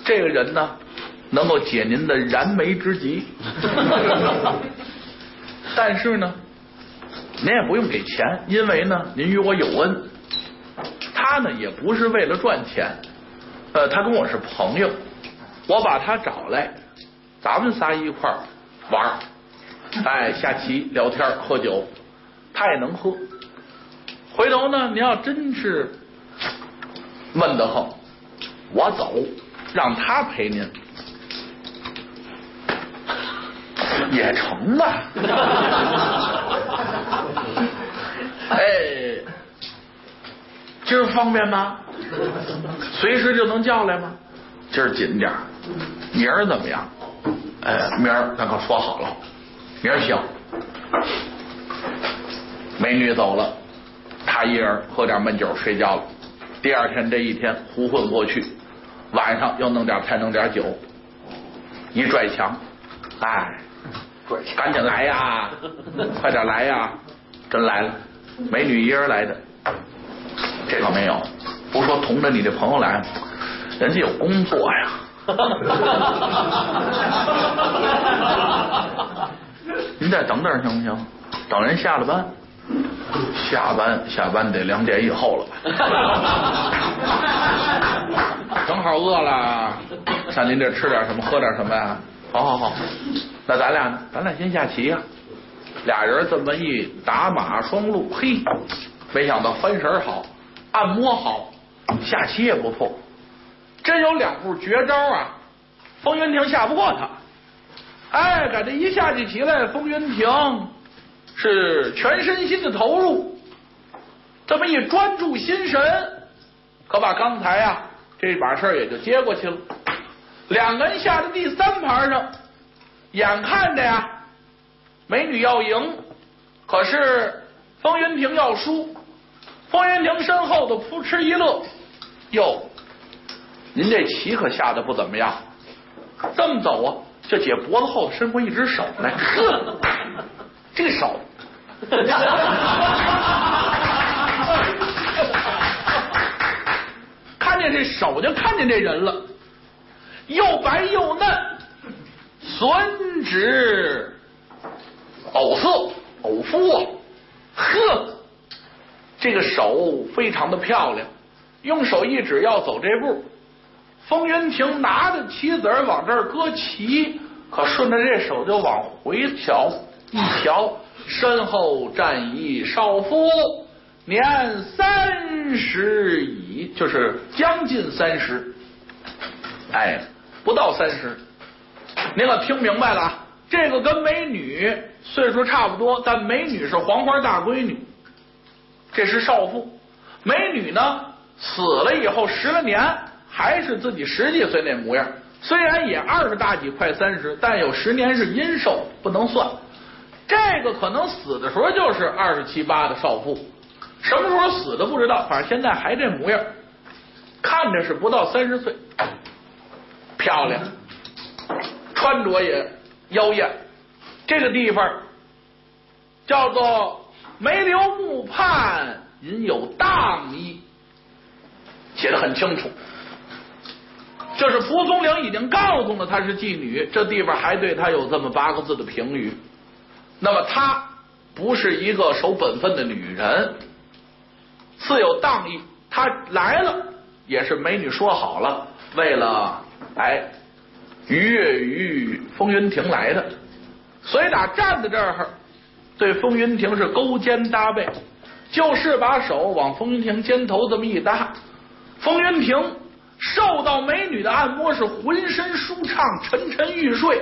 Speaker 1: 这个人呢，能够解您的燃眉之急，[LAUGHS] 但是呢，您也不用给钱，因为呢，您与我有恩。他呢，也不是为了赚钱，呃，他跟我是朋友，我把他找来，咱们仨一块儿玩儿，哎，下棋、聊天、喝酒，他也能喝。回头呢，您要真是闷得慌，我走。让他陪您 [LAUGHS] 也成啊！[LAUGHS] 哎，今儿方便吗？随时就能叫来吗？今儿紧点明儿怎么样？哎，明儿咱可说好了，明儿行。美女走了，他一人喝点闷酒睡觉了。第二天这一天胡混过去。晚上又弄点菜，弄点酒，一拽墙，哎，赶紧来呀，[LAUGHS] 快点来呀，真来了，美女一人来的，这个没有，不说同着你的朋友来，人家有工作呀，[LAUGHS] 您再等等行不行？等人下了班。下班下班得两点以后了，[LAUGHS] 正好饿了，上您这吃点什么，喝点什么呀？好好好，那咱俩呢？咱俩先下棋呀。俩人这么一打马双路，嘿，没想到翻身好，按摩好，下棋也不错，真有两步绝招啊！风云亭下不过他，哎，赶这一下起棋来，风云亭。是全身心的投入，这么一专注心神，可把刚才呀这把事儿也就接过去了。两个人下的第三盘上，眼看着呀美女要赢，可是风云亭要输。风云亭身后的扑哧一乐，哟，您这棋可下的不怎么样。这么走啊，这姐脖子后伸过一只手来，呵。这个手，[LAUGHS] 看见这手就看见这人了，又白又嫩，损指藕色藕肤啊，呵，这个手非常的漂亮，用手一指要走这步，风云亭拿着棋子往这儿搁棋，可顺着这手就往回瞧。一瞧，身后站一少妇，年三十已，就是将近三十，哎，不到三十。您可听明白了？这个跟美女岁数差不多，但美女是黄花大闺女，这是少妇。美女呢，死了以后十来年，还是自己十几岁那模样。虽然也二十大几，快三十，但有十年是阴寿，不能算。这个可能死的时候就是二十七八的少妇，什么时候死的不知道，反正现在还这模样，看着是不到三十岁，漂亮，穿着也妖艳。这个地方叫做梅留木畔，隐有荡意，写的很清楚。这是蒲松龄已经告诉了她是妓女，这地方还对她有这么八个字的评语。那么她不是一个守本分的女人，自有当意。她来了也是美女说好了，为了哎愉悦于风云亭来的，所以打站在这儿，对风云亭是勾肩搭背，就是把手往风云亭肩头这么一搭，风云亭受到美女的按摩是浑身舒畅，沉沉欲睡。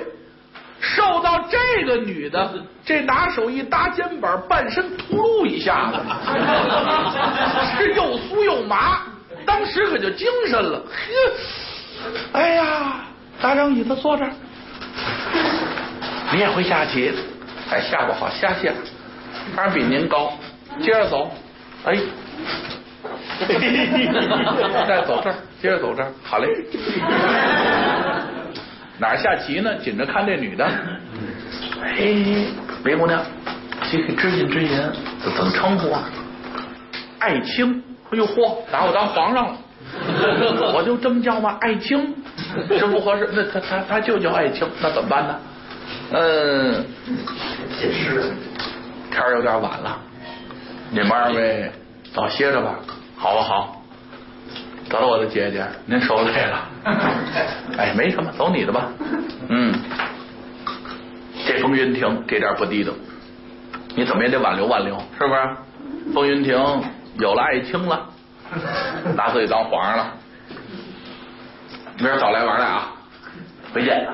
Speaker 1: 受到这个女的这拿手一搭肩膀，半身秃噜一下子，[LAUGHS] 是又酥又麻，当时可就精神了。呵，[LAUGHS] 哎呀，搭张椅子坐这儿。你也会下棋？哎，下不好，下下，反正比您高。接着走，哎，[LAUGHS] 再走这儿，接着走这儿，好嘞。哪下棋呢？紧着看这女的。嘿，梅姑娘，这个知音知音，这怎么称呼啊？爱卿。哎呦嚯，拿我当皇上了。[LAUGHS] 我就这么叫吗？爱卿，这不合适。那他他他就叫爱卿，那怎么办呢？嗯，
Speaker 2: 也是。
Speaker 1: 天儿有点晚了，你们二位早歇着吧，好不好？得了，我的姐姐，您受累了。哎，没什么，走你的吧。嗯，这风云亭这点不低等，你怎么也得挽留挽留，是不是？风云亭有了爱卿了，拿自己当皇上了。明儿早来晚来啊，回见。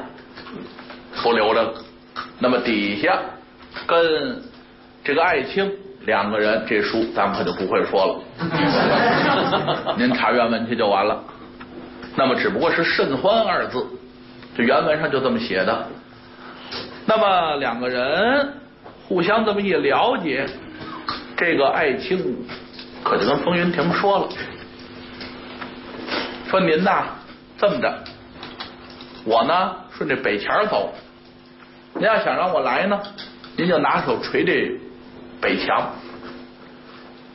Speaker 1: 不留着。那么底下跟这个爱卿两个人，这书咱们可就不会说了。[LAUGHS] 您查原文去就完了。那么只不过是甚欢二字，这原文上就这么写的。那么两个人互相这么一了解，这个爱卿可就跟风云亭说了，说您呐这么着，我呢顺着北墙走。您要想让我来呢，您就拿手捶这北墙，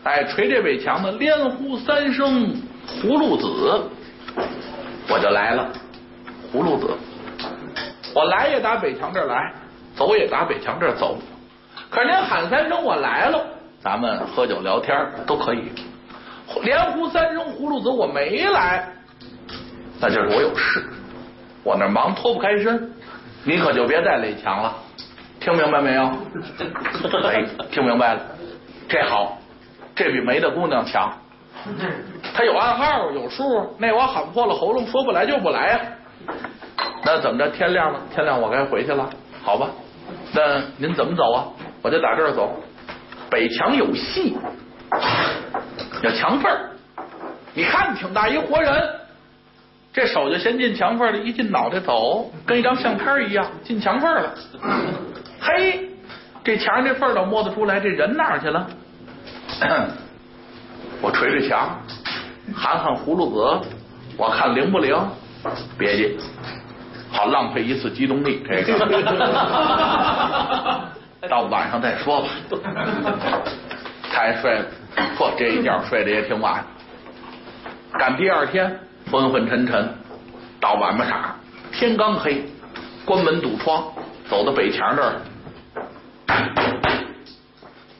Speaker 1: 哎，捶这北墙呢，连呼三声葫芦子，我就来了。葫芦子，我来也打北墙这儿来，走也打北墙这儿走。可是您喊三声我来了，咱们喝酒聊天都可以。连呼三声葫芦子我没来，那就是我有事，我那忙脱不开身。你可就别再垒墙了，听明白没有？[LAUGHS] 哎，听明白了，这好，这比没的姑娘强。他有暗号，有数，那我喊破了喉咙，说不来就不来呀。那怎么着？天亮了，天亮我该回去了，好吧？那您怎么走啊？我就打这儿走，北墙有戏，有墙缝你看挺大一活人。这手就先进墙缝里，一进脑袋走，跟一张相片一样进墙缝了。嘿，这墙上这缝都摸得出来，这人哪去了？我捶捶墙，喊喊葫芦子，我看灵不灵？别介，好浪费一次机动力。这个 [LAUGHS] 到晚上再说吧。太睡了，嚯，这一觉睡得也挺晚。赶第二天。昏昏沉沉，到晚巴晌，天刚黑，关门堵窗，走到北墙这儿，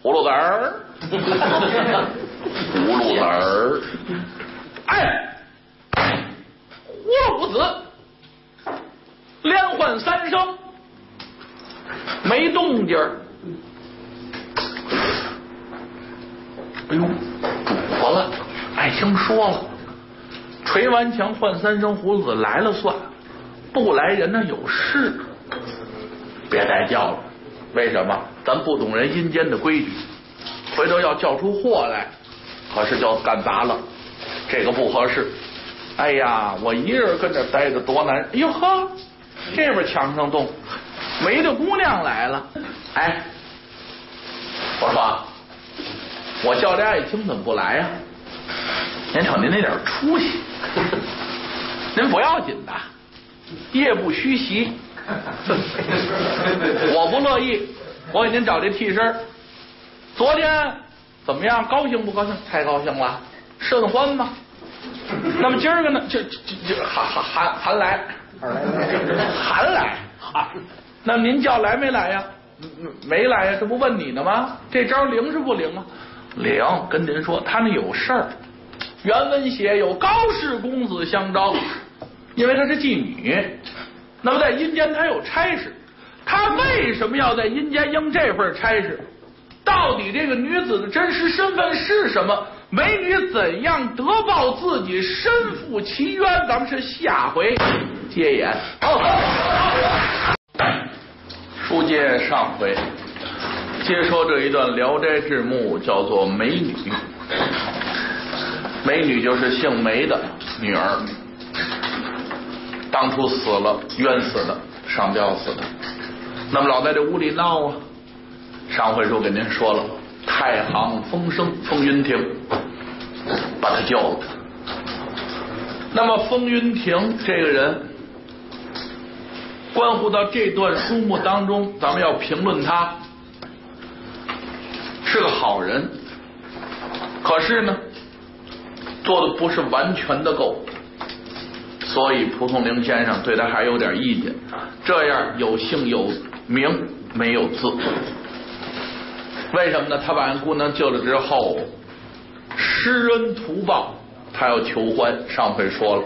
Speaker 1: 葫芦籽儿，[LAUGHS] 葫芦籽儿，哎，葫芦子，连唤三声，没动静儿。哎呦，嘱咐了，爱卿说了。捶完墙换三声葫芦子来了算，不来人呢有事，别再叫了。为什么？咱不懂人阴间的规矩，回头要叫出祸来，可是就干砸了。这个不合适。哎呀，我一人跟这待着多难。哟呵，这边墙上动，没的姑娘来了。哎，我说，我叫这爱卿怎么不来呀？您瞅您那点出息，[LAUGHS] 您不要紧的，夜不虚席。[LAUGHS] 我不乐意，我给您找这替身。昨天怎么样？高兴不高兴？太高兴了，甚欢吗？[LAUGHS] 那么今儿个呢？就就就还还还还来，还来，还。那您叫来没来呀？没来呀？这不问你呢吗？这招灵是不灵啊？灵，跟您说，他那有事儿。原文写有高氏公子相招，因为她是妓女。那么在阴间他有差事，他为什么要在阴间应这份差事？到底这个女子的真实身份是什么？美女怎样得报自己身负其冤？咱们是下回接演。书接上回，接说这一段《聊斋志异》，叫做美女。美女就是姓梅的女儿。当初死了，冤死的，上吊死的。那么老在这屋里闹啊。上回书给您说了，太行风声风云亭把他救了。那么风云亭这个人，关乎到这段书目当中，咱们要评论他是个好人，可是呢，做的不是完全的够，所以蒲松龄先生对他还有点意见。这样有姓有名，没有字。为什么呢？他把人姑娘救了之后，施恩图报，他要求欢。上回说了，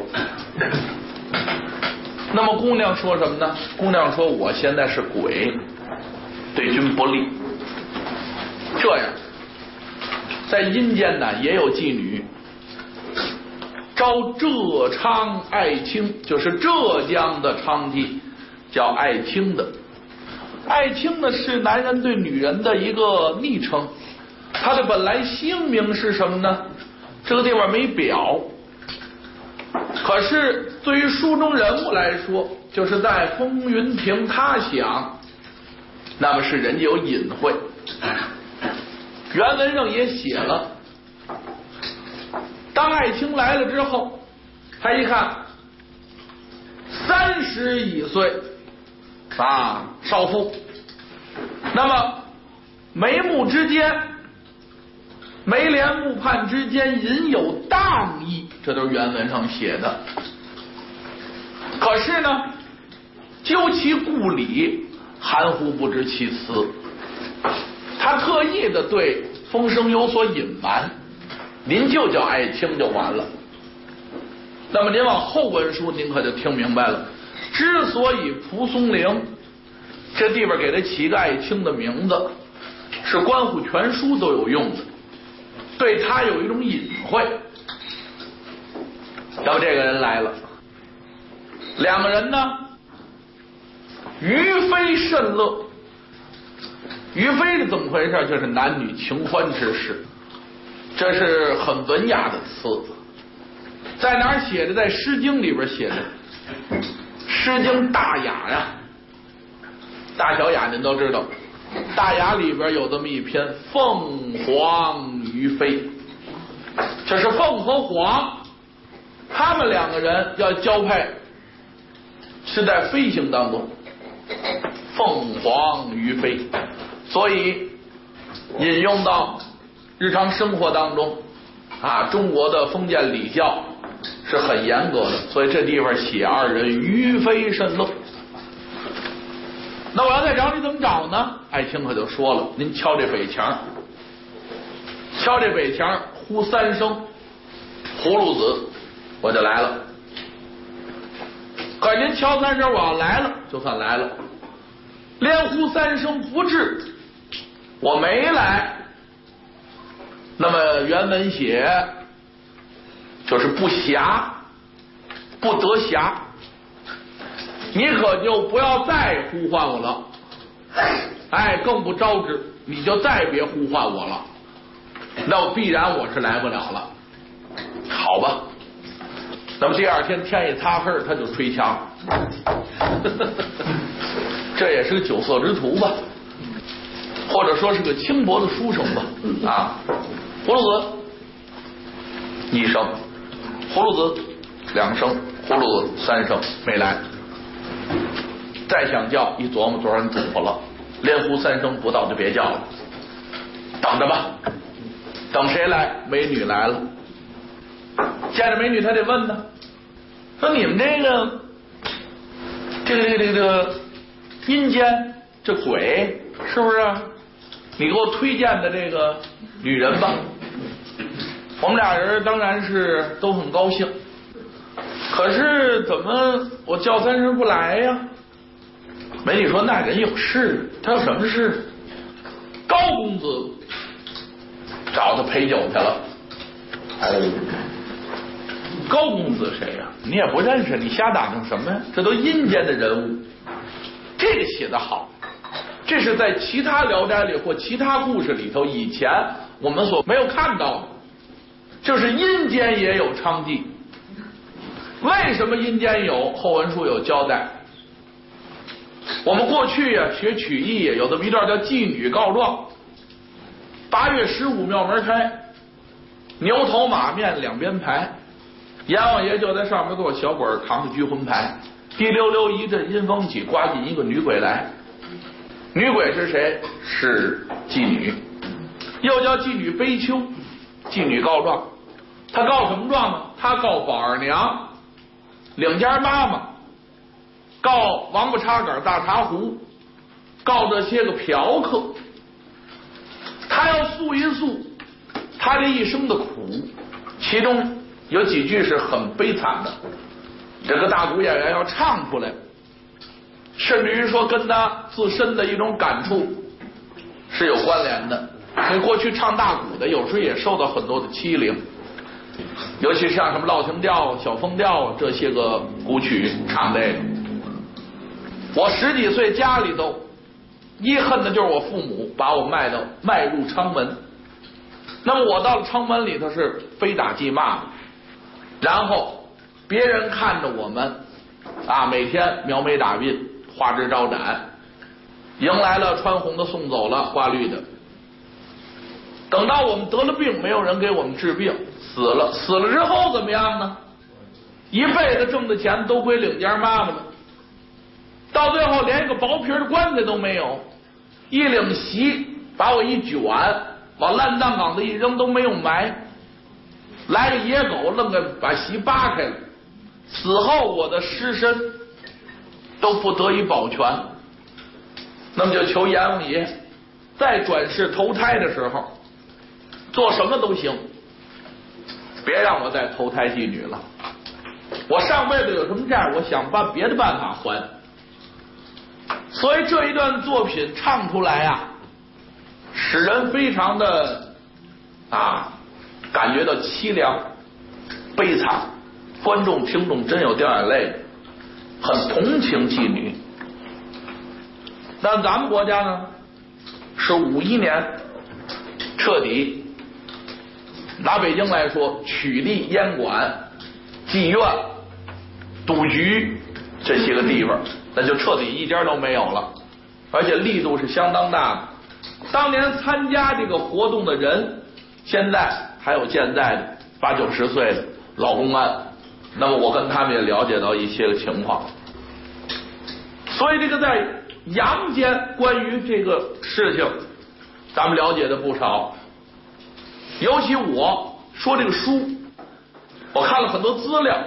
Speaker 1: [COUGHS] 那么姑娘说什么呢？姑娘说：“我现在是鬼，对君不利。”这样，在阴间呢也有妓女，招浙昌爱卿，就是浙江的昌妓，叫爱卿的。爱卿呢是男人对女人的一个昵称，他的本来姓名是什么呢？这个地方没表。可是对于书中人物来说，就是在风云亭他想，那么是人家有隐晦。原文上也写了，当爱卿来了之后，他一看三十一岁。啊，少妇，那么眉目之间，眉连目盼之间隐有荡意，这都是原文上写的。可是呢，究其故里，含糊不知其词。他特意的对风声有所隐瞒，您就叫爱卿就完了。那么您往后文书，您可就听明白了。之所以蒲松龄这地方给他起一个爱卿的名字，是关乎全书都有用的，对他有一种隐晦。那么这个人来了，两个人呢，于飞甚乐。于飞是怎么回事？就是男女情欢之事，这是很文雅的词，在哪写的？在《诗经》里边写的。《诗经》大雅呀，大小雅您都知道。大雅里边有这么一篇《凤凰于飞》，这是凤和凰，他们两个人要交配，是在飞行当中。凤凰于飞，所以引用到日常生活当中啊，中国的封建礼教。是很严格的，所以这地方写二人于飞甚乐。那我要再找你怎么找呢？爱卿可就说了，您敲这北墙，敲这北墙，呼三声葫芦子，我就来了。可您敲三声，我要来了，就算来了；连呼三声不至，我没来。那么原文写。就是不暇，不得暇，你可就不要再呼唤我了，哎，更不招之，你就再别呼唤我了，那我必然我是来不了了，好吧？那么第二天天一擦黑，他就吹墙，[LAUGHS] 这也是个酒色之徒吧，或者说是个轻薄的书生吧？啊，葫芦子，一声。葫芦子两声，葫芦子三声没来，再想叫一琢磨，昨晚嘱咐了，连呼三声不到就别叫了，等着吧，等谁来？美女来了，见着美女他得问呢，说你们这个这个这个这个阴间这鬼是不是？你给我推荐的这个女人吧。我们俩人当然是都很高兴，可是怎么我叫三声不来呀？美女说：“那人有事，他有什么事？高公子找他陪酒去了。”哎，高公子谁呀？你也不认识，你瞎打听什么呀？这都阴间的人物，这个写的好，这是在其他聊斋里或其他故事里头以前我们所没有看到的。就是阴间也有娼妓，为什么阴间有？后文书有交代。我们过去呀学曲艺，有这么一段叫妓女告状。八月十五庙门开，牛头马面两边排，阎王爷就在上面坐，小鬼扛着拘魂牌。滴溜溜一阵阴风起，刮进一个女鬼来。女鬼是谁？是妓女，又叫妓女悲秋。妓女告状，他告什么状呢？他告宝二娘、领家妈妈，告王八插杆、大茶壶，告这些个嫖客。他要诉一诉他这一生的苦，其中有几句是很悲惨的。这个大鼓演员要唱出来，甚至于说跟他自身的一种感触是有关联的。所以过去唱大鼓的，有时候也受到很多的欺凌，尤其像什么《老情调》《小风调》这些个古曲唱这个。我十几岁家里头一恨的就是我父母把我卖到卖入昌门，那么我到了昌门里头是非打即骂，然后。别人看着我们啊，每天描眉打鬓，花枝招展，迎来了穿红的，送走了挂绿的。等到我们得了病，没有人给我们治病，死了，死了之后怎么样呢？一辈子挣的钱都归领家妈妈了，到最后连一个薄皮的棺材都没有，一领席把我一卷，往烂葬岗子一扔，都没有埋，来个野狗，愣给把席扒开了。死后我的尸身都不得以保全，那么就求阎王爷在转世投胎的时候做什么都行，别让我再投胎妓女了。我上辈子有什么债，我想办别的办法还。所以这一段作品唱出来啊，使人非常的啊感觉到凄凉、悲惨。观众、听众真有掉眼泪，很同情妓女。但咱们国家呢，是五一年彻底拿北京来说，取缔烟馆、妓院、赌局这些个地方，那就彻底一家都没有了，而且力度是相当大的。当年参加这个活动的人，现在还有健在的八九十岁的老公安。那么我跟他们也了解到一些个情况，所以这个在阳间关于这个事情，咱们了解的不少。尤其我说这个书，我看了很多资料，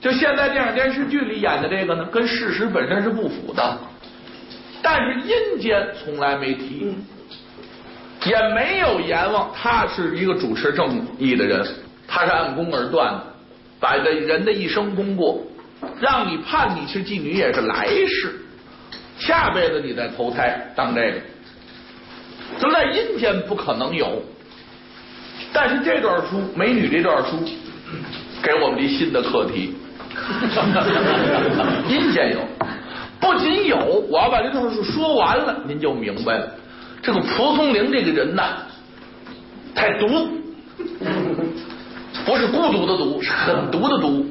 Speaker 1: 就现在电影电视剧里演的这个呢，跟事实本身是不符的。但是阴间从来没提，也没有阎王，他是一个主持正义的人，他是按功而断的。把这人的一生功过，让你判你是妓女也是来世，下辈子你再投胎当这个，就在阴间不可能有。但是这段书《美女》这段书给我们一新的课题，[LAUGHS] 阴间有，不仅有，我要把这段书说完了，您就明白了。这个蒲松龄这个人呐，太毒。不是孤独的毒，是狠毒的毒。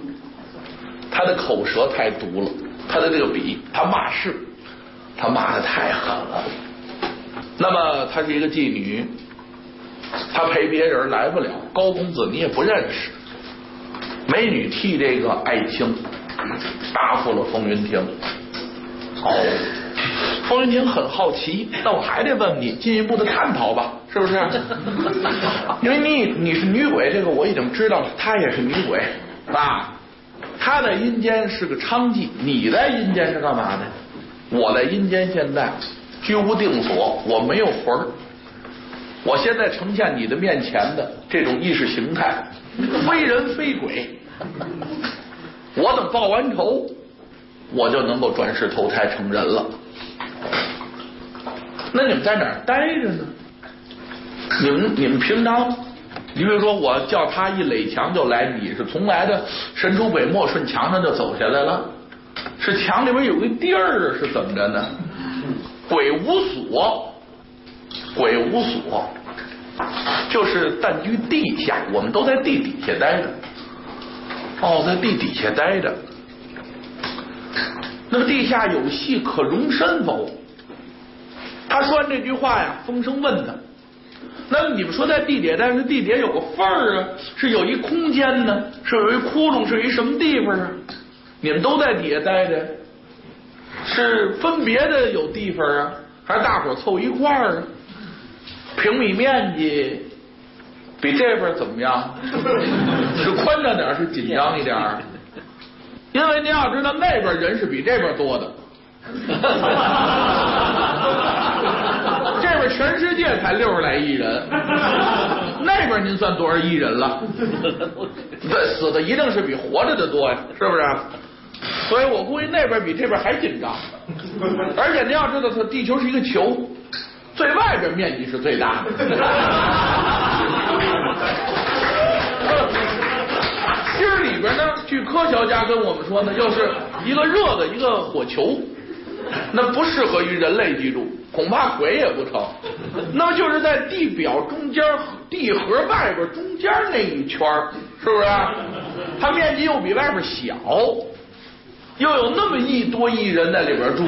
Speaker 1: 他的口舌太毒了，他的这个笔，他骂世，他骂的太狠了。那么，她是一个妓女，她陪别人来不了。高公子你也不认识，美女替这个爱卿答复了风云亭。哦。风云亭很好奇，那我还得问你进一步的探讨吧，是不是？[LAUGHS] 因为你你是女鬼，这个我已经知道了，她也是女鬼啊。她在阴间是个娼妓，你在阴间是干嘛的？我在阴间现在居无定所，我没有魂儿。我现在呈现你的面前的这种意识形态，非人非鬼。我等报完仇，我就能够转世投胎成人了。那你们在哪儿待着呢？你们你们平常，你比如说我叫他一垒墙就来，你是从来的神出鬼没，顺墙上就走下来了？是墙里边有个地儿是怎么着呢？鬼无所，鬼无所，就是暂居地下，我们都在地底下待着。哦，在地底下待着。那么地下有戏可容身否？他说完这句话呀，风声问他：“那你们说在地底下待着，地底下有个缝儿啊，是有一空间呢，是有一窟窿，是一什么地方啊？你们都在底下待着，是分别的有地方啊，还是大伙凑一块儿啊？平米面积比这边怎么样？[LAUGHS] 是宽敞点儿，是紧张一点儿？因为您要知道，那边人是比这边多的。[LAUGHS] 这边全世界才六十来亿人，那边您算多少亿人了？这死的一定是比活着的多呀，是不是？所以我估计那边比这边还紧张。而且您要知道，它地球是一个球，最外边面积是最大的。今儿里边呢，据科学家跟我们说呢，就是一个热的一个火球，那不适合于人类居住，恐怕鬼也不成。那么就是在地表中间、地核外边中间那一圈是不是？它面积又比外边小，又有那么一多亿人在里边住。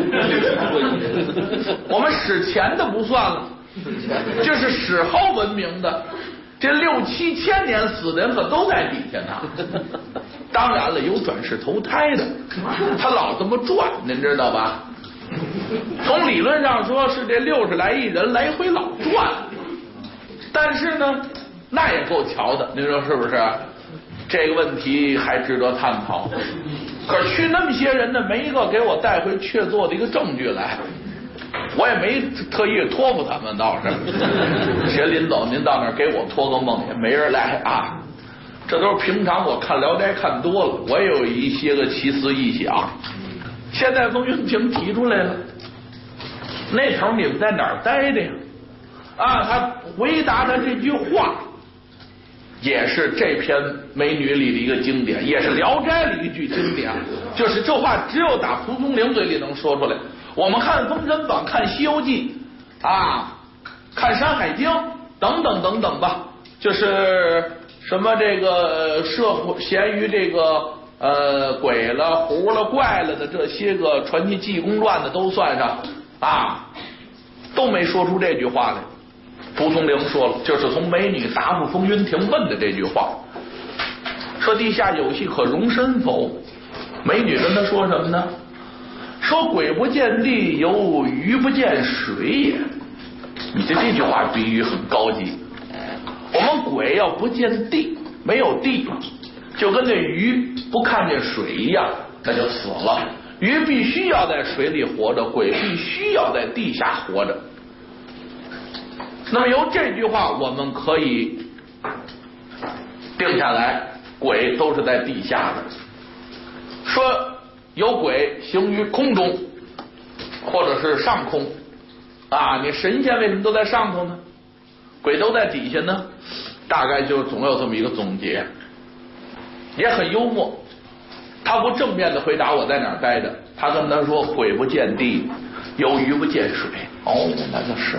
Speaker 1: [LAUGHS] 我们史前的不算了，这是史后文明的。这六七千年死的人可都在底下呢。[LAUGHS] 当然了，有转世投胎的，他老这么转，您知道吧？[LAUGHS] 从理论上说是这六十来亿人来回老转，但是呢，那也够瞧的，您说是不是？这个问题还值得探讨。可是去那么些人呢，没一个给我带回确凿的一个证据来。我也没特意托付他们，倒是谁临走您到那儿给我托个梦也没人来啊。这都是平常我看《聊斋》看多了，我也有一些个奇思异想。现在风云平提出来了，那头你们在哪儿待的呀？啊，他回答他这句话，也是这篇美女里的一个经典，也是《聊斋》里一句经典，[LAUGHS] 就是这话只有打蒲松龄嘴里能说出来。我们看《封神榜》，看《西游记》，啊，看《山海经》等等等等吧，就是什么这个社会咸于这个呃鬼了、狐了、怪了的这些个传奇济公传的都算上啊，都没说出这句话来。蒲松龄说了，就是从美女答复风云亭问的这句话，说地下有戏可容身否？美女跟他说什么呢？说鬼不见地，有鱼不见水也。你这这句话比喻很高级。我们鬼要不见地，没有地，就跟那鱼不看见水一样，那就死了。鱼必须要在水里活着，鬼必须要在地下活着。那么由这句话，我们可以定下来，鬼都是在地下的。说。有鬼行于空中，或者是上空啊！你神仙为什么都在上头呢？鬼都在底下呢？大概就总有这么一个总结，也很幽默。他不正面的回答我在哪儿待着，他跟他说：“鬼不见地，有鱼不见水。”哦，那就是。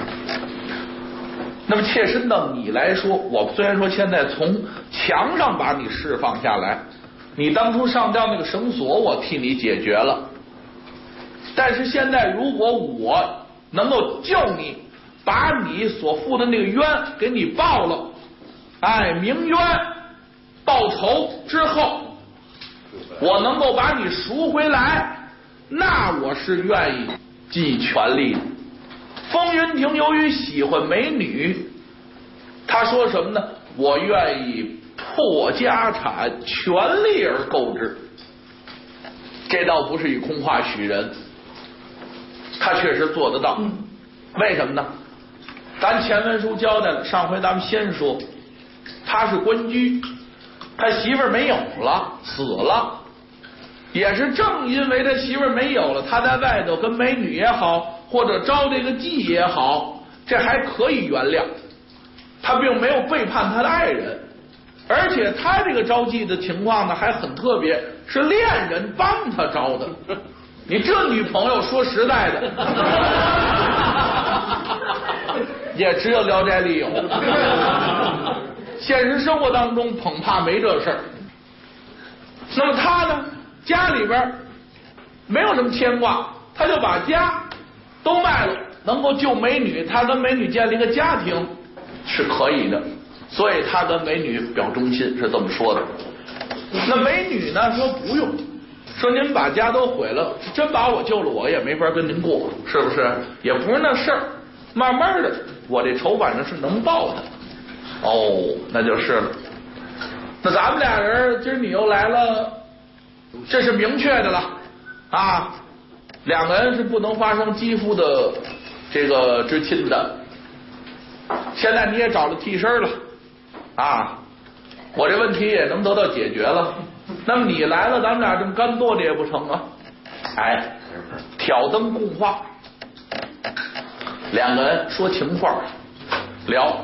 Speaker 1: 那么切身到你来说，我虽然说现在从墙上把你释放下来。你当初上吊那个绳索，我替你解决了。但是现在，如果我能够救你，把你所负的那个冤给你报了，哎，鸣冤报仇之后，我能够把你赎回来，那我是愿意尽全力的。风云亭由于喜欢美女，他说什么呢？我愿意。破家产，全力而购之，这倒不是以空话许人，他确实做得到。为什么呢？咱前文书交代了，上回咱们先说，他是官居，他媳妇儿没有了，死了，也是正因为他媳妇儿没有了，他在外头跟美女也好，或者招这个妓也好，这还可以原谅，他并没有背叛他的爱人。而且他这个招妓的情况呢，还很特别，是恋人帮他招的。你这女朋友，说实在的，也只有《聊斋》里有。现实生活当中，恐怕没这事儿。那么他呢，家里边没有什么牵挂，他就把家都卖了，能够救美女，他跟美女建立一个家庭是可以的，所以他跟美女表忠心是这么说的。那美女呢说不用，说您把家都毁了，真把我救了，我也没法跟您过，是不是？也不是那事儿，慢慢的，我这仇反正是能报的。哦，那就是了。那咱们俩人今儿你又来了，这是明确的了啊，两个人是不能发生肌肤的这个之亲的。现在你也找了替身了啊，我这问题也能得到解决了。那么你来了，咱们俩这么干坐着也不成啊？哎，挑灯共话，两个人说情话，聊，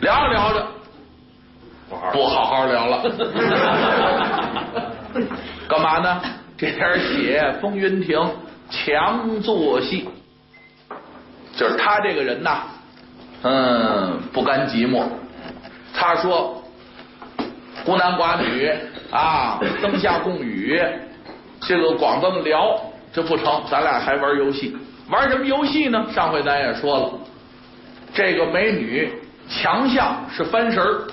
Speaker 1: 聊着聊着。不好好聊了，[LAUGHS] 干嘛呢？这点写风云亭强作戏，就是他这个人呐，嗯，不甘寂寞。他说孤男寡女啊，灯下共语，这个光这么聊这不成，咱俩还玩游戏。玩什么游戏呢？上回咱也说了，这个美女强项是翻绳儿。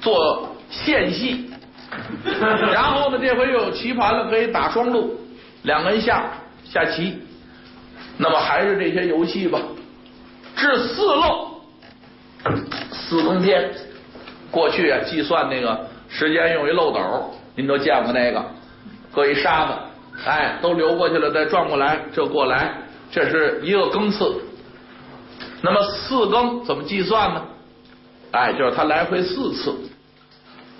Speaker 1: 做线戏，[LAUGHS] 然后呢，这回又有棋盘了，可以打双路，两个人下下棋。那么还是这些游戏吧。至四漏，四更天，过去啊，计算那个时间用一漏斗，您都见过那个，搁一沙子，哎，都流过去了，再转过来，这过来，这是一个更次。那么四更怎么计算呢？哎，就是他来回四次。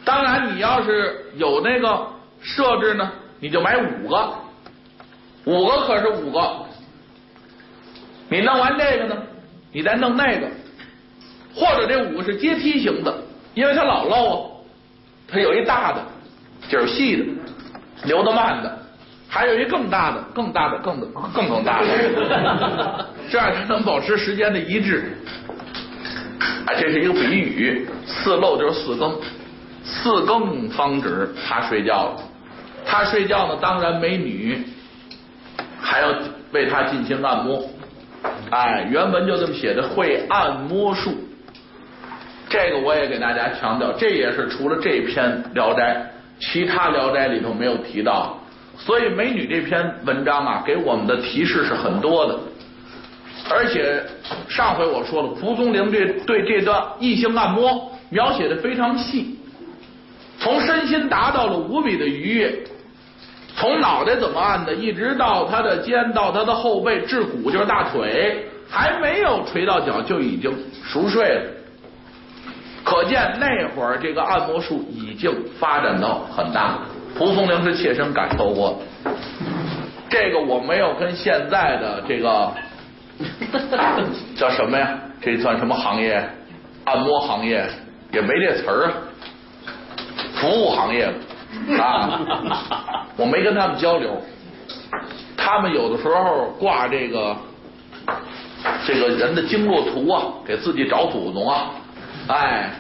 Speaker 1: 当然，你要是有那个设置呢，你就买五个，五个可是五个。你弄完这个呢，你再弄那个，或者这五个是阶梯型的，因为它老漏啊。它有一大的，就是细的，流的慢的，还有一更大的，更大的，更的，更更大的，[LAUGHS] 这样才能保持时间的一致。啊，这是一个比喻，四漏就是四更。四更方止，他睡觉了。他睡觉呢，当然美女还要为他进行按摩。哎，原文就这么写的，会按摩术。这个我也给大家强调，这也是除了这篇《聊斋》，其他《聊斋》里头没有提到。所以美女这篇文章啊，给我们的提示是很多的。而且上回我说了，蒲松龄这对这段异性按摩描写的非常细。从身心达到了无比的愉悦，从脑袋怎么按的，一直到他的肩，到他的后背，至骨就是大腿，还没有垂到脚就已经熟睡了。可见那会儿这个按摩术已经发展到很大。蒲松龄是切身感受过，这个我没有跟现在的这个 [LAUGHS] 叫什么呀？这算什么行业？按摩行业也没这词儿啊。服务行业的啊，[LAUGHS] 我没跟他们交流。他们有的时候挂这个这个人的经络图啊，给自己找祖宗啊。哎，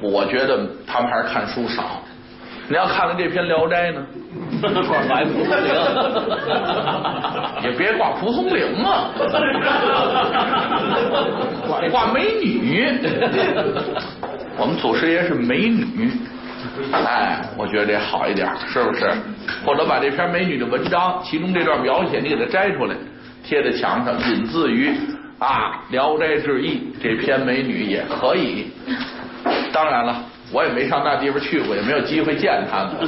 Speaker 1: 我觉得他们还是看书少。你要看了这篇《聊斋》呢，
Speaker 2: 挂白蒲松龄，
Speaker 1: 也别挂蒲松龄啊，[LAUGHS] 挂美女。我们祖师爷是美女。哎，我觉得这好一点，是不是？或者把这篇美女的文章，其中这段描写，你给它摘出来，贴在墙上，引自于啊《聊斋志异》这篇美女也可以。当然了，我也没上那地方去过，也没有机会见他们。[LAUGHS]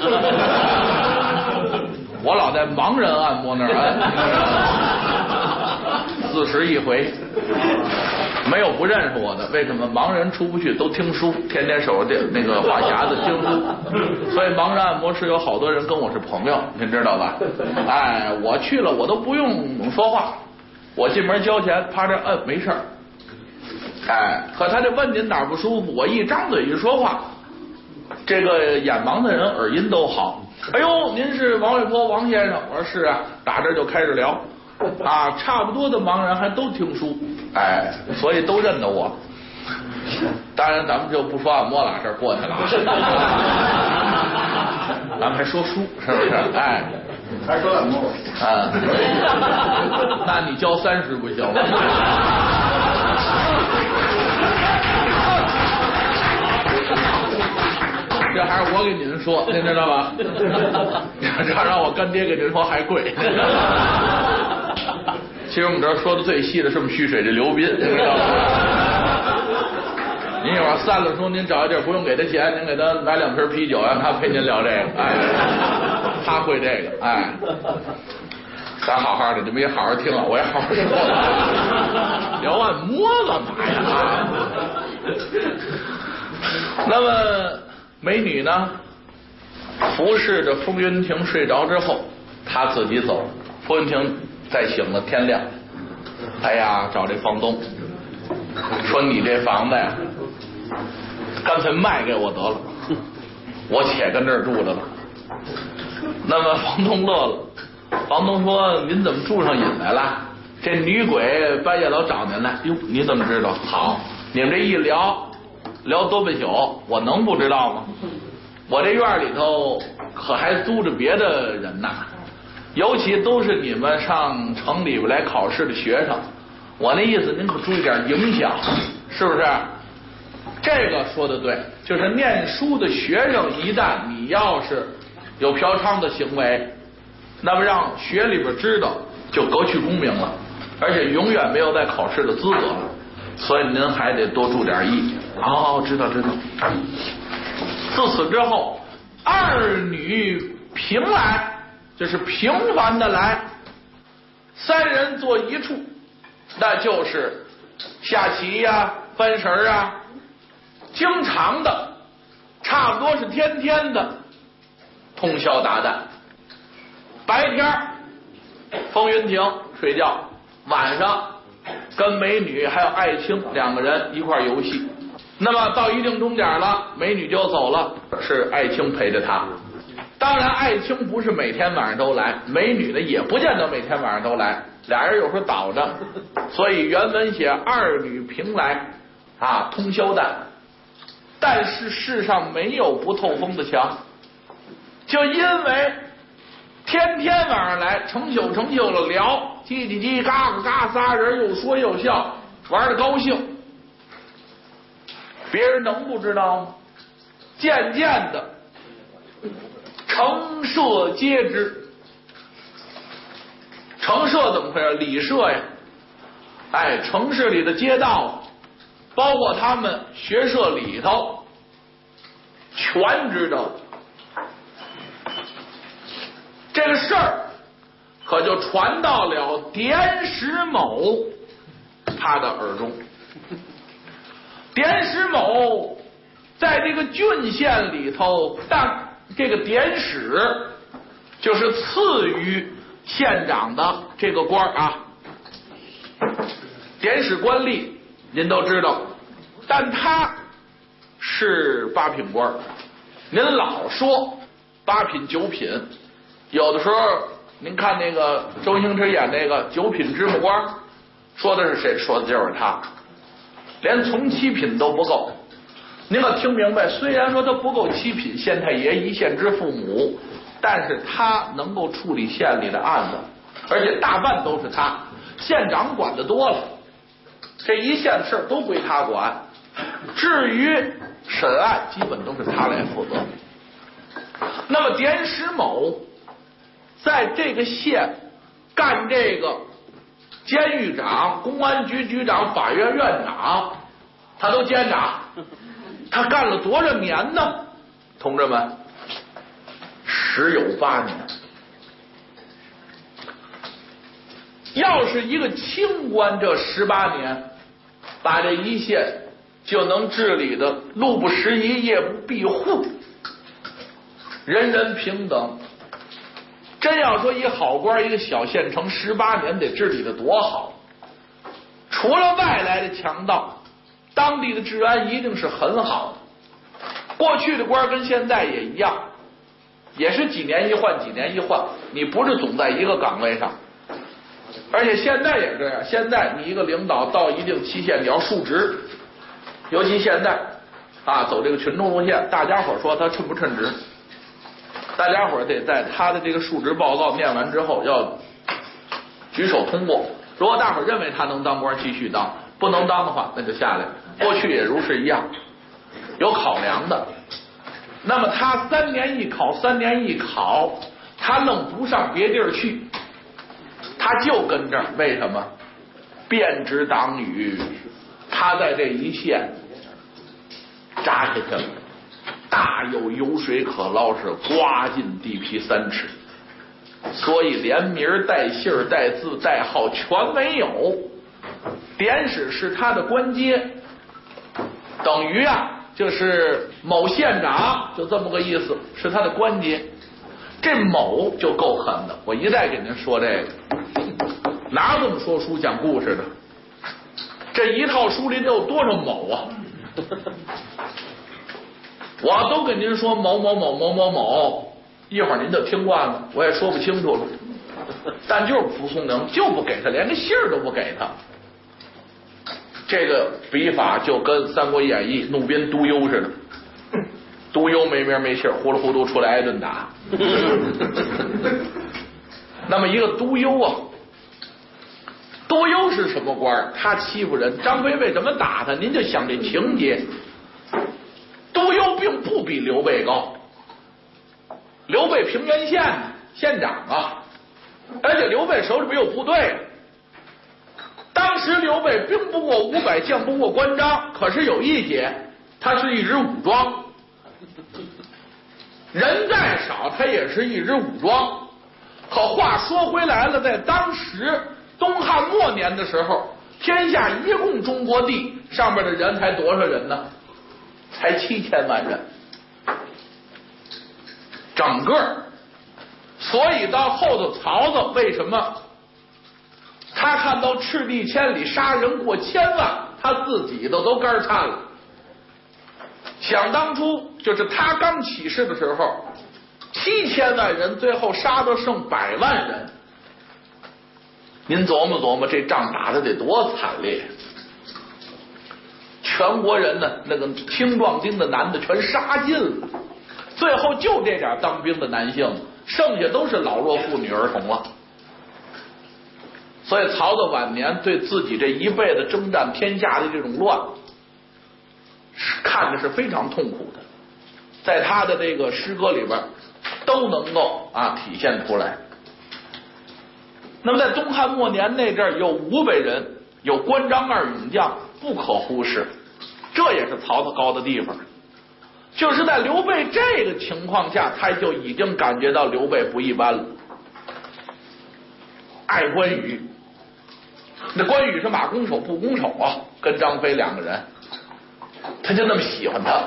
Speaker 1: 我老在盲人按摩那儿按，[LAUGHS] 四十一回。没有不认识我的，为什么？盲人出不去，都听书，天天守着这那个话匣子听书，所以盲人按摩师有好多人跟我是朋友，您知道吧？哎，我去了，我都不用说话，我进门交钱，趴这摁，没事儿。哎，可他这问您哪儿不舒服，我一张嘴一说话，这个眼盲的人耳音都好。哎呦，您是王卫波王先生？我说是啊，打这就开始聊。啊，差不多的盲人还都听书，哎，所以都认得我。当然，咱们就不说按摩了，这过去了。[LAUGHS] 咱们还说书是不是？哎，
Speaker 4: 还说按摩。
Speaker 1: 啊，那你交三十不行吗？这还是我给您说，您知道吧？[LAUGHS] 这让我干爹给您说还贵。其实我们这儿说的最细的是我们蓄水这刘斌，您知道吗？[LAUGHS] 您一会儿散了说您找一地儿不用给他钱，您给他买两瓶啤酒，让他陪您聊这个，哎，他会这个，哎，咱好好的，你们也好好听啊，我也好好说，聊按摩干嘛呀？那么美女呢，服侍着风云亭睡着之后，她自己走，风云亭再醒了，天亮，哎呀，找这房东说你这房子呀。干脆卖给我得了，我且跟这儿住着了。那么房东乐了，房东说：“您怎么住上瘾来了？这女鬼半夜老找您来。哟，你怎么知道？好，你们这一聊聊多半宿，我能不知道吗？我这院里头可还租着别的人呢，尤其都是你们上城里边来考试的学生。我那意思，您可注意点影响，是不是？”这个说的对，就是念书的学生，一旦你要是有嫖娼的行为，那么让学里边知道，就革去功名了，而且永远没有再考试的资格了。所以您还得多注点意。哦，知道知道。自此之后，二女平来，就是平凡的来，三人坐一处，那就是下棋呀、翻绳啊。经常的，差不多是天天的通宵达旦。白天风云亭睡觉，晚上跟美女还有爱卿两个人一块游戏。那么到一定钟点了，美女就走了，是爱卿陪着她。当然，爱卿不是每天晚上都来，美女呢也不见得每天晚上都来，俩人有时候倒着。[LAUGHS] 所以原文写二女平来啊，通宵旦。但是世上没有不透风的墙，就因为天天晚上来成宿成宿的聊，叽叽叽嘎嘎嘎，仨人又说又笑，玩的高兴，别人能不知道吗？渐渐的，城社皆知。城社怎么回事？礼社呀，哎，城市里的街道。包括他们学社里头，全知道这个事儿，可就传到了典史某他的耳中。典史某在这个郡县里头，但这个典史就是次于县长的这个官啊，典史官吏。您都知道，但他是八品官您老说八品九品，有的时候您看那个周星驰演那个九品芝麻官，说的是谁？说的就是他，连从七品都不够。您可听明白？虽然说他不够七品，县太爷一县之父母，但是他能够处理县里的案子，而且大半都是他。县长管的多了。这一线事儿都归他管，至于审案，基本都是他来负责。那么典史某在这个县干这个监狱长、公安局局长、法院院长，他都兼着。他干了多少年呢？同志们，十有八年。要是一个清官，这十八年把这一县就能治理的路不拾遗，夜不闭户，人人平等。真要说一好官，一个小县城十八年得治理的多好。除了外来的强盗，当地的治安一定是很好的。过去的官跟现在也一样，也是几年一换，几年一换，你不是总在一个岗位上。而且现在也是这样，现在你一个领导到一定期限你要述职，尤其现在啊走这个群众路线，大家伙说他称不称职？大家伙儿得在他的这个述职报告念完之后要举手通过。如果大伙儿认为他能当官，继续当；不能当的话，那就下来。过去也如是一样，有考量的。那么他三年一考，三年一考，他愣不上别地儿去，他就跟这儿。为什么？遍植党羽，他在这一线扎下去了，大有油水可捞，是刮进地皮三尺。所以连名带姓带字带号全没有，典史是他的官阶，等于啊就是某县长，就这么个意思，是他的官阶。这某就够狠的，我一再给您说这个，哪有这么说书讲故事的？这一套书里得有多少某啊？[LAUGHS] 我都跟您说某某某某某某。一会儿您就听惯了，我也说不清楚了，但就是不送能，就不给他，连个信儿都不给他。这个笔法就跟《三国演义》怒鞭督邮似的，督邮没名没姓，糊里糊涂出来挨顿打。[LAUGHS] 那么一个督邮啊，督邮是什么官？他欺负人，张飞为什么打他？您就想这情节，督邮并不比刘备高。刘备平原县县长啊，而且刘备手里边有部队。当时刘备兵不过五百，将不过关张，可是有一点，他是一支武装，人再少，他也是一支武装。可话说回来了，在当时东汉末年的时候，天下一共中国地上面的人才多少人呢？才七千万人。整个，所以到后头，曹操为什么他看到赤地千里，杀人过千万，他自己的都肝颤了。想当初，就是他刚起事的时候，七千万人，最后杀的剩百万人。您琢磨琢磨，这仗打的得多惨烈！全国人呢，那个青壮丁的男的全杀尽了。最后就这点当兵的男性，剩下都是老弱妇女儿童了。所以曹操晚年对自己这一辈子征战天下的这种乱，是看的是非常痛苦的，在他的这个诗歌里边都能够啊体现出来。那么在东汉末年那阵儿，有五百人，有关张二勇将，不可忽视，这也是曹操高的地方。就是在刘备这个情况下，他就已经感觉到刘备不一般了。爱关羽，那关羽是马弓手，步弓手啊，跟张飞两个人，他就那么喜欢他，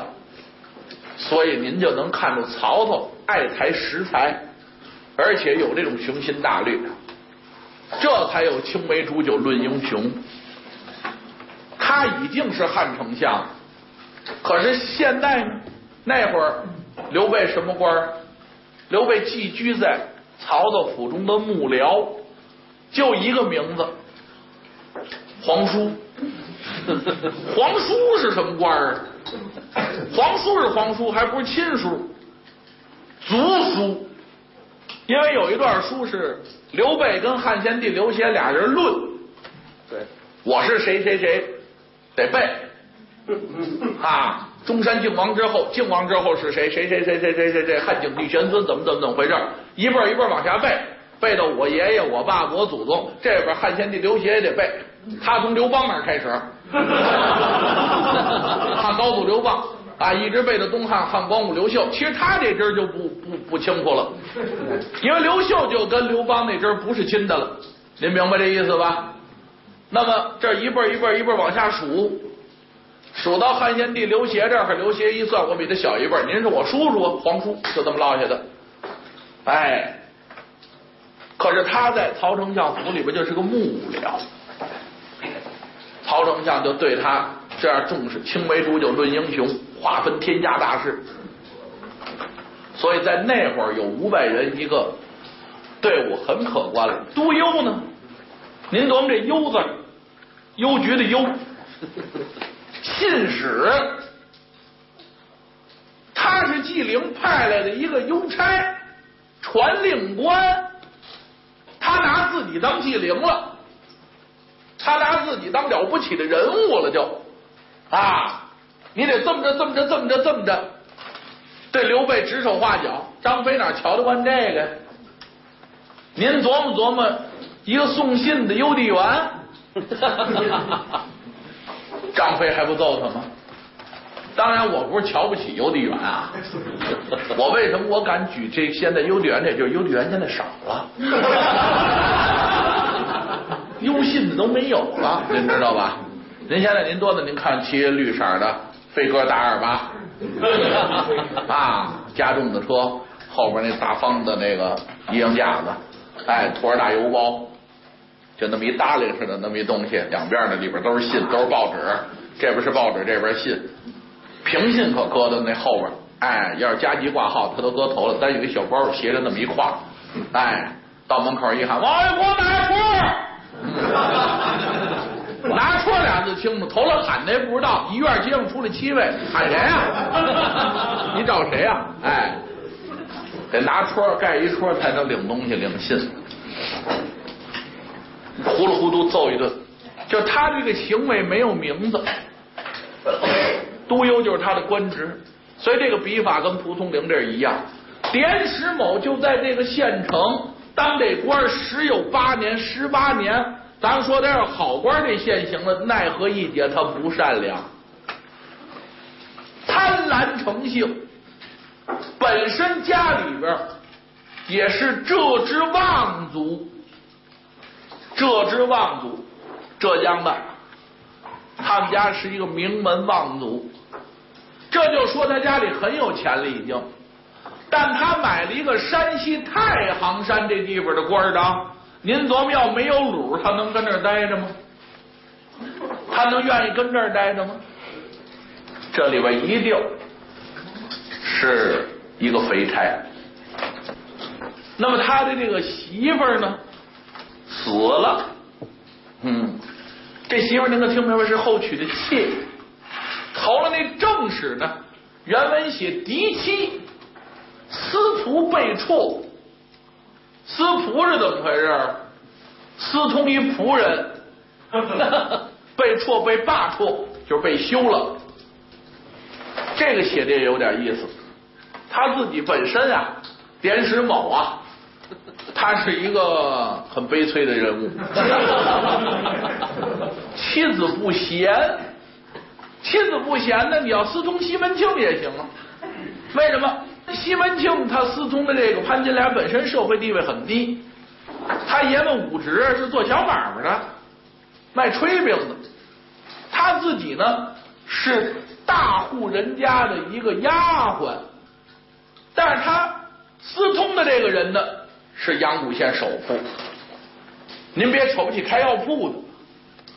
Speaker 1: 所以您就能看出曹操爱才识才，而且有这种雄心大略，这才有青梅煮酒论英雄。他已经是汉丞相，可是现在呢？那会儿，刘备什么官刘备寄居在曹操府中的幕僚，就一个名字，皇叔。[LAUGHS] 皇叔是什么官儿？皇叔是皇叔，还不是亲叔，族叔。因为有一段书是刘备跟汉献帝刘协俩人论，对，我是谁谁谁，得背 [LAUGHS] 啊。中山靖王之后，靖王之后是谁？谁谁谁谁谁谁谁？汉景帝玄孙怎么怎么怎么回事？一辈一辈往下背，背到我爷爷、我爸、我祖宗这边，汉献帝刘协也得背。他从刘邦那儿开始，[LAUGHS] 汉高祖刘邦啊，一直背到东汉汉光武刘秀。其实他这支就不不不清楚了，因为刘秀就跟刘邦那支不是亲的了。您明白这意思吧？那么这一辈一辈一辈往下数。数到汉献帝刘协这儿，刘协一算，我比他小一辈您是我叔叔，皇叔，就这么落下的。哎，可是他在曹丞相府里边就是个幕僚，曹丞相就对他这样重视，青梅煮酒论英雄，划分天下大事。所以在那会儿有五百人一个队伍，很可观了。督邮呢？您琢磨这邮字，邮局的邮。[LAUGHS] 信使，他是纪灵派来的一个邮差，传令官，他拿自己当纪灵了，他拿自己当了不起的人物了，就啊，你得这么着，这么着，这么着，这么着，对刘备指手画脚。张飞哪瞧得惯这个呀？您琢磨琢磨，一个送信的邮递员，[LAUGHS] 张飞还不揍他吗？当然，我不是瞧不起邮递员啊。我为什么我敢举这？现在邮递员这就是邮递员现在少了，邮信的都没有了，您知道吧？您现在您多的，您看骑绿色的飞鸽大二八 [LAUGHS] 啊，加重的车后边那大方的那个衣裳架子，哎，驮着大邮包，就那么一搭铃似的那么一东西，两边呢里边都是信，都是报纸，这边是报纸，这边信。平信可搁在那后边，哎，要是加急挂号，他都搁头了。咱有一小包斜着那么一挎，哎，到门口一喊：“王爷，给我拿车！” [LAUGHS] 拿戳俩字清楚，头了喊的也不知道。一院街坊出来七位，喊谁呀？[LAUGHS] 你找谁呀？哎，得拿戳盖一戳才能领东西领信，糊里糊涂揍一顿。就他这个行为没有名字。都邮就是他的官职，所以这个笔法跟蒲松龄这一样。典史某就在这个县城当这官十有八年，十八年。咱说他是好官，这现行了，奈何一节他不善良，贪婪成性。本身家里边也是浙之望族，浙之望族，浙江的，他们家是一个名门望族。这就说他家里很有钱了，已经，但他买了一个山西太行山这地方的官当。您琢磨，要没有鲁，他能跟这儿待着吗？他能愿意跟这儿待着吗？这里边一定是一个肥差。那么他的这个媳妇呢，死了。嗯，这媳妇您可听明白？是后娶的妾。投了那正史呢？原文写嫡妻司徒被辍，司仆是怎么回事？私通一仆人 [LAUGHS] 被辍被罢黜，就是被休了。这个写的也有点意思。他自己本身啊，典史某啊，他是一个很悲催的人物，妻子不贤。妻子不贤呢，你要私通西门庆也行啊。为什么？西门庆他私通的这个潘金莲本身社会地位很低，他爷们武职是做小买卖的，卖炊饼的。他自己呢是大户人家的一个丫鬟，但是他私通的这个人呢是阳谷县首富。您别瞅不起开药铺的，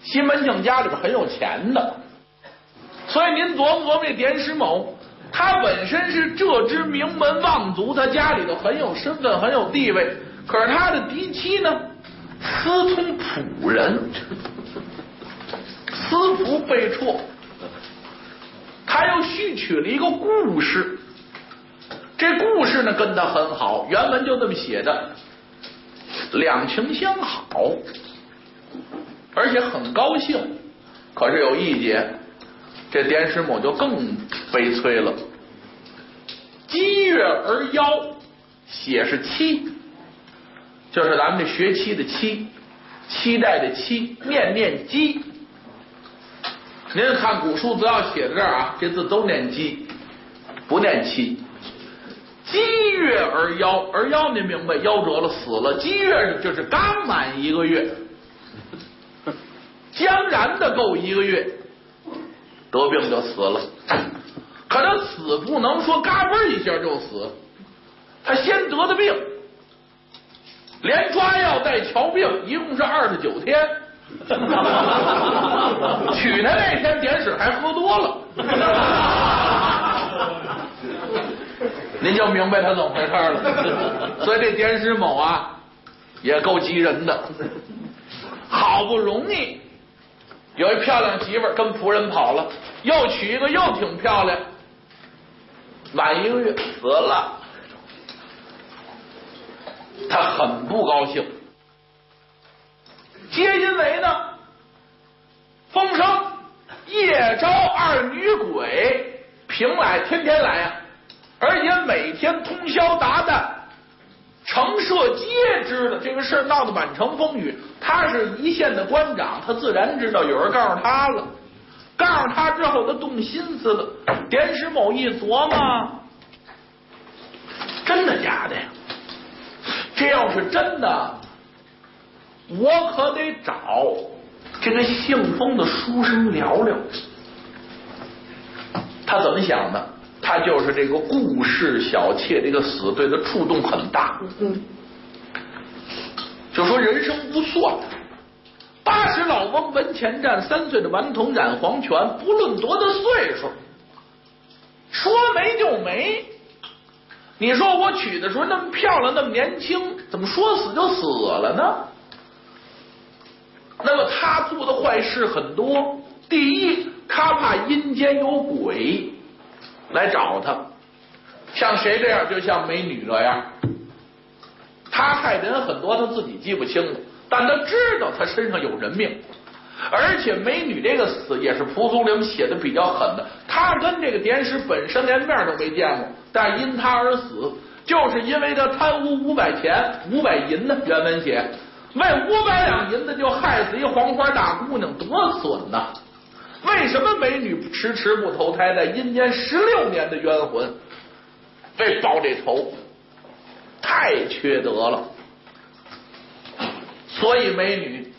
Speaker 1: 西门庆家里边很有钱的。所以您琢磨琢磨，这典史某，他本身是浙之名门望族，他家里头很有身份，很有地位。可是他的嫡妻呢，私通仆人，私仆被辍。他又续娶了一个故事，这故事呢跟他很好，原文就这么写的，两情相好，而且很高兴。可是有一节。这典史母就更悲催了，积月而夭，写是期，就是咱们这学期的期，期待的期，念念积。您看古书只要写在这儿啊，这字都念积，不念期。积月而夭，而夭您明白？夭折了，死了。积月就是刚满一个月，[LAUGHS] 将然的够一个月。得病就死了，可他死不能说嘎嘣一下就死，他先得的病，连抓药带瞧病，一共是二十九天。[LAUGHS] 娶她那天，典史还喝多了，您就明白他怎么回事了。所以这典史某啊，也够急人的，好不容易。有一漂亮媳妇儿跟仆人跑了，又娶一个又挺漂亮，晚一个月死了。他很不高兴。皆因为呢，风声夜招二女鬼，平来天天来呀，而且每天通宵达旦，城社皆知的这个事闹得满城风雨。他是一线的官长，他自然知道有人告诉他了。告诉他之后，他动心思了。典史某一琢磨，真的假的呀？这要是真的，我可得找这个姓封的书生聊聊。他怎么想的？他就是这个顾氏小妾这个死，对他触动很大。嗯就说人生不算。八十老翁门前站，三岁的顽童染黄泉。不论多大岁数，说没就没。你说我娶的时候那么漂亮，那么年轻，怎么说死就死了呢？那么他做的坏事很多。第一，他怕阴间有鬼来找他，像谁这样？就像美女这样。他害人很多，他自己记不清了，但他知道他身上有人命。而且美女这个死也是蒲松龄写的比较狠的，他跟这个典史本身连面都没见过，但因他而死，就是因为他贪污五百钱五百银呢。原文写为五百两银子就害死一黄花大姑娘，多损呐！为什么美女迟迟不投胎，在阴间十六年的冤魂，为报这仇，太缺德了。所以美女。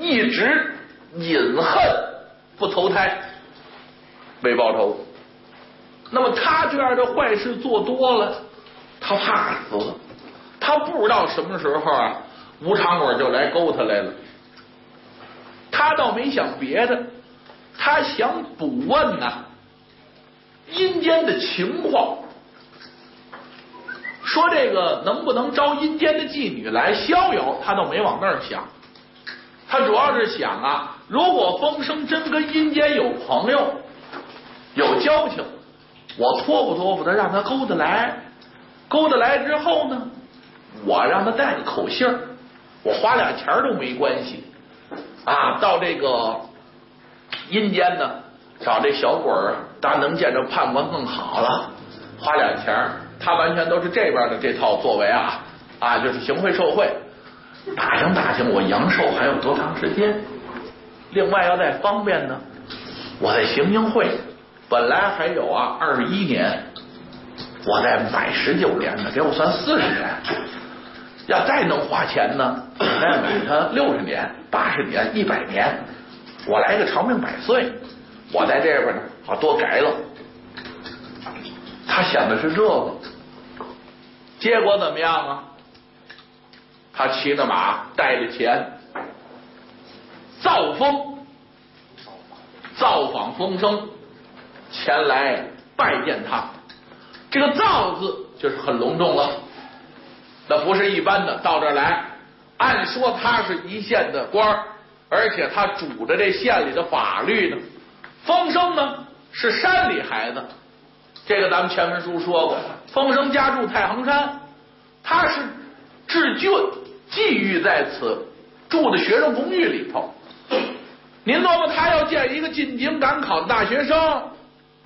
Speaker 1: 一直隐恨不投胎为报仇，那么他这样的坏事做多了，他怕死，他不知道什么时候啊，吴长管就来勾他来了。他倒没想别的，他想补问呐阴间的情况，说这个能不能招阴间的妓女来逍遥，他倒没往那儿想。他主要是想啊，如果风声真跟阴间有朋友、有交情，我托付托付他，让他勾得来。勾得来之后呢，我让他带个口信儿，我花俩钱都没关系啊。到这个阴间呢，找这小鬼儿，当然能见着判官更好了。花俩钱他完全都是这边的这套作为啊啊，就是行贿受贿。打听打听，我阳寿还有多长时间？另外要再方便呢，我再行行贿，本来还有啊二十一年，我再买十九年呢，给我算四十年。要再能花钱呢，再买他六十年、八十年、一百年，我来个长命百岁。我在这边呢，好多改了。他想的是这个，结果怎么样啊？他骑着马，带着钱，造风造访风声前来拜见他。这个“造”字就是很隆重了，那不是一般的。到这来，按说他是一线的官而且他主着这县里的法律呢。风声呢是山里孩子，这个咱们前文书说过，风声家住太行山，他是治郡。寄寓在此，住的学生公寓里头。您琢磨，他要见一个进京赶考的大学生，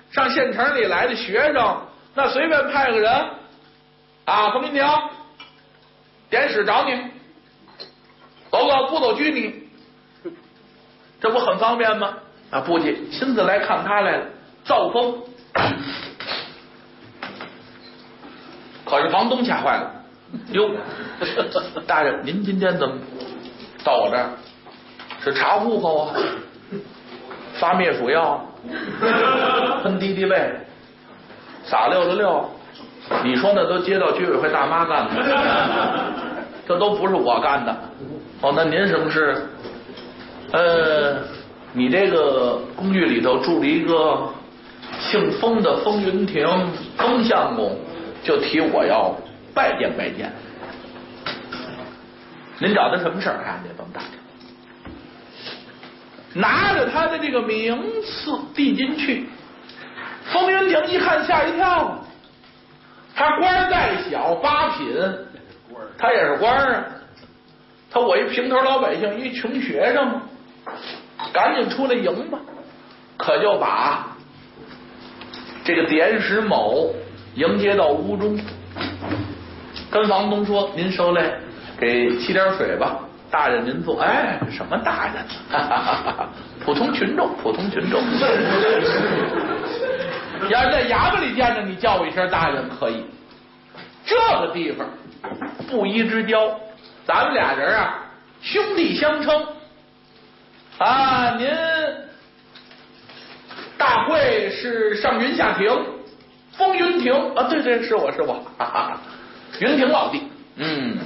Speaker 1: 上县城里来的学生，那随便派个人啊，冯林亭，典史找你，走走不走拘你，这不很方便吗？啊，不去，亲自来看他来了，造风。可是房东吓坏了。哟，大人，您今天怎么到我这儿？是查户口啊？发灭鼠药？喷敌敌畏？撒六六六？你说那都街道居委会大妈干的，这都不是我干的。哦，那您什么事？呃，你这个公寓里头住了一个姓封的风云亭风相公，就提我要。拜见拜见，您找他什么事儿啊？这甭打听。拿着他的这个名次递进去，风云亭一看吓一跳，他官再小八品，他也是官啊，他我一平头老百姓，一穷学生，赶紧出来迎吧，可就把这个典史某迎接到屋中，跟房东说：“您受累，给沏点水吧。”大人您坐。哎，什么大人？哈哈哈哈普通群众，普通群众。[LAUGHS] 要是在衙门里见着你，叫我一声大人可以。这个地方不义之交，咱们俩人啊兄弟相称啊。您大会是上云下亭，封云亭啊，对对，是我是我，哈哈，云亭老弟，嗯，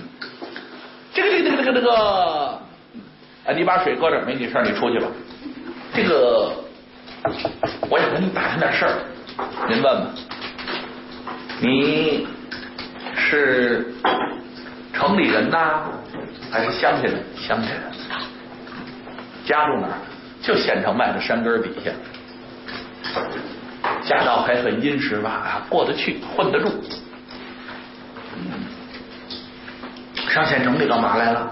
Speaker 1: 这个这个这个这个这个，啊，你把水搁这，没你事儿，你出去吧。这个，我想跟你打听点事儿，您问问，你。是城里人呐，还是乡下人？乡下人，家住哪儿？就县城外的山根底下，家道还很殷实吧？过得去，混得住。上县城里干嘛来了？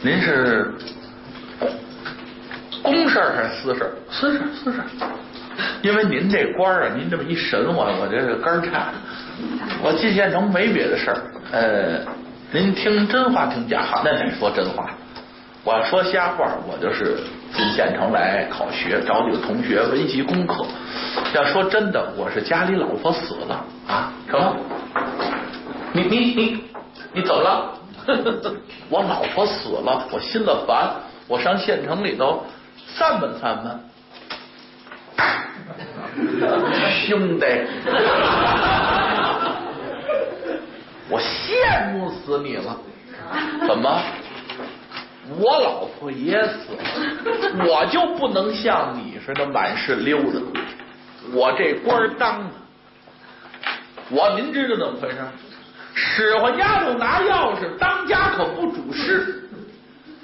Speaker 1: 您是公事还是私事？私事，私事。因为您这官啊，您这么一神我，我这个肝颤。我进县城没别的事儿，呃，您听真话听假话？那得说真话。我要说瞎话，我就是进县城来考学，找几个同学温习功课。要说真的，我是家里老婆死了啊？什么？你你你你怎么了？[LAUGHS] 我老婆死了，我心了烦，我上县城里头散闷散闷。[LAUGHS] 兄弟。[LAUGHS] 我羡慕死你了！怎么？我老婆也死了，我就不能像你似的满是溜达？我这官当的，我您知道怎么回事？使唤丫头拿钥匙，当家可不主事。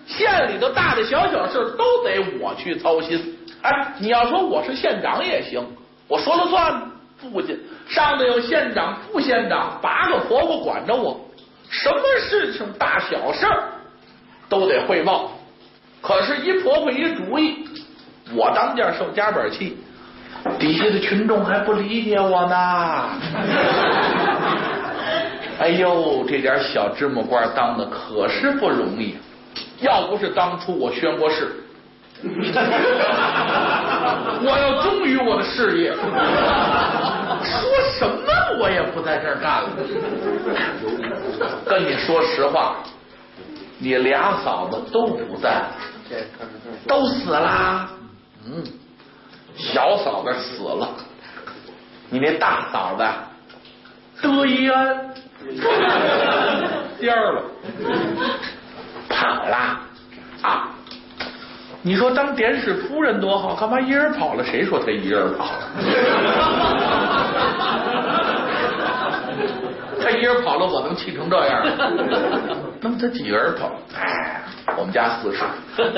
Speaker 1: 县里头大大小小事都得我去操心。哎，你要说我是县长也行，我说了算。父亲上头有县长、副县长，八个婆婆管着我，什么事情大小事儿都得汇报。可是，一婆婆一主意，我当家受夹板气，底下的群众还不理解我呢。[LAUGHS] 哎呦，这点小芝麻官当的可是不容易，要不是当初我宣过誓。[LAUGHS] 我要忠于我的事业，说什么我也不在这儿干了。跟你说实话，你俩嫂子都不在，都死啦。嗯，小嫂子死了，你那大嫂子得一安，颠了，跑了啊。你说当典史夫人多好，干嘛一人跑了？谁说他一人跑了？[LAUGHS] 他一人跑了，我能气成这样？[LAUGHS] 那么他几个人跑？哎，我们家四世，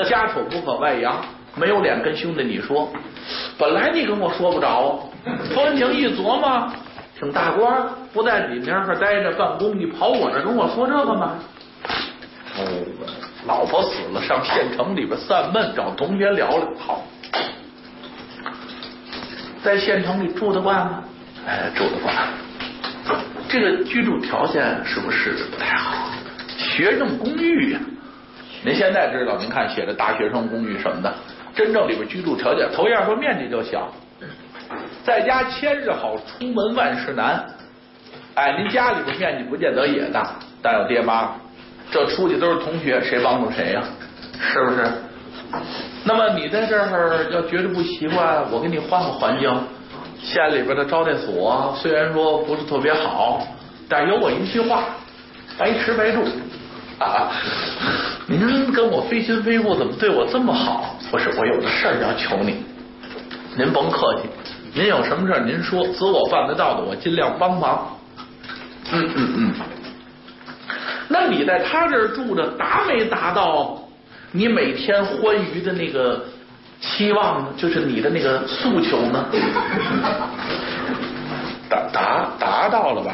Speaker 1: 家丑不可外扬，没有脸跟兄弟你说。本来你跟我说不着，冯文婷一琢磨，挺大官，不在你那儿待着办公，你跑我这跟我说这个吗？哦。老婆死了，上县城里边散闷，找同学聊聊。好，在县城里住得惯吗？哎，住得惯。这个居住条件是不是不太好？学生公寓呀，您现在知道？您看写的大学生公寓什么的，真正里边居住条件，头一样说面积就小。在家千日好，出门万事难。哎，您家里边面积不见得也大，但有爹妈。这出去都是同学，谁帮助谁呀？是不是？那么你在这儿要觉得不习惯，我给你换个环境。县里边的招待所虽然说不是特别好，但有我一句话，白吃白住。啊，您跟我非亲非故，怎么对我这么好？不是，我有的事儿要求你，您甭客气，您有什么事儿您说，子我办得到的，我尽量帮忙。嗯嗯嗯。那你在他这儿住着，达没达到你每天欢愉的那个期望呢？就是你的那个诉求呢？[LAUGHS] 达达达到了吧？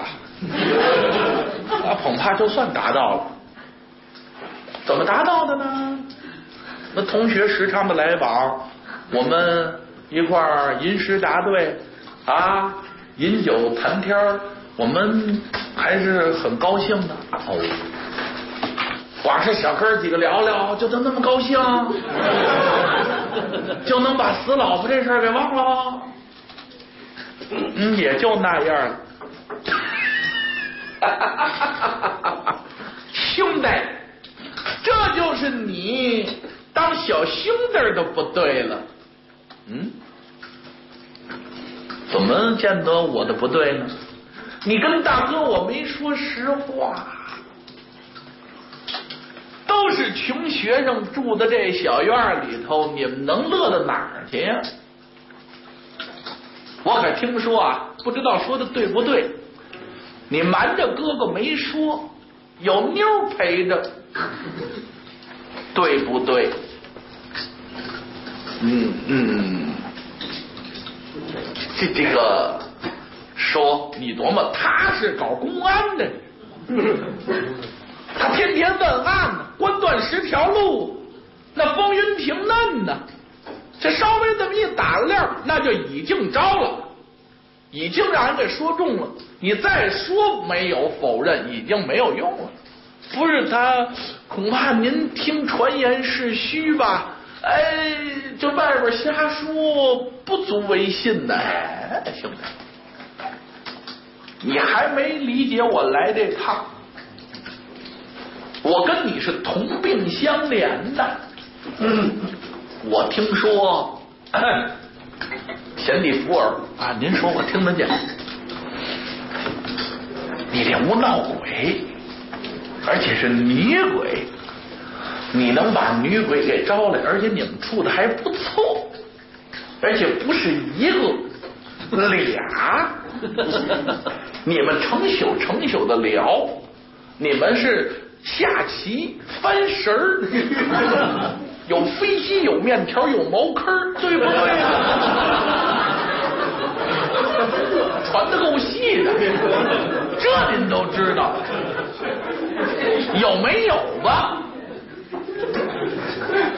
Speaker 1: 啊，恐怕就算达到了。怎么达到的呢？那同学时常的来往，我们一块儿吟诗答对啊，饮酒谈天儿我们还是很高兴的。哦，光是小哥几个聊聊，就能那么高兴，[LAUGHS] 就能把死老婆这事儿给忘了？嗯，[LAUGHS] 也就那样了。兄弟，这就是你当小兄弟的不对了。嗯，怎么见得我的不对呢？你跟大哥我没说实话，都是穷学生住的这小院里头，你们能乐到哪儿去呀？我可听说啊，不知道说的对不对。你瞒着哥哥没说，有妞陪着，对不对？嗯嗯，这这个说你多么踏实，搞公安的，他天天问案呢，关断十条路，那风云平嫩呢。这稍微这么一打量，那就已经招了，已经让人给说中了。你再说没有否认，已经没有用了。不是他，恐怕您听传言是虚吧？哎，这外边瞎说，不足为信呢。哎，兄弟，你还没理解我来这趟。我跟你是同病相怜的。嗯，我听说，贤弟福尔啊，您说我听得见。你这屋闹鬼，而且是女鬼，你能把女鬼给招来，而且你们处的还不错，而且不是一个俩，[LAUGHS] 你们成宿成宿的聊，你们是下棋翻绳儿，[LAUGHS] 有飞机，有面条，有茅坑，对不对？传的够细的，这您都知道，有没有吧？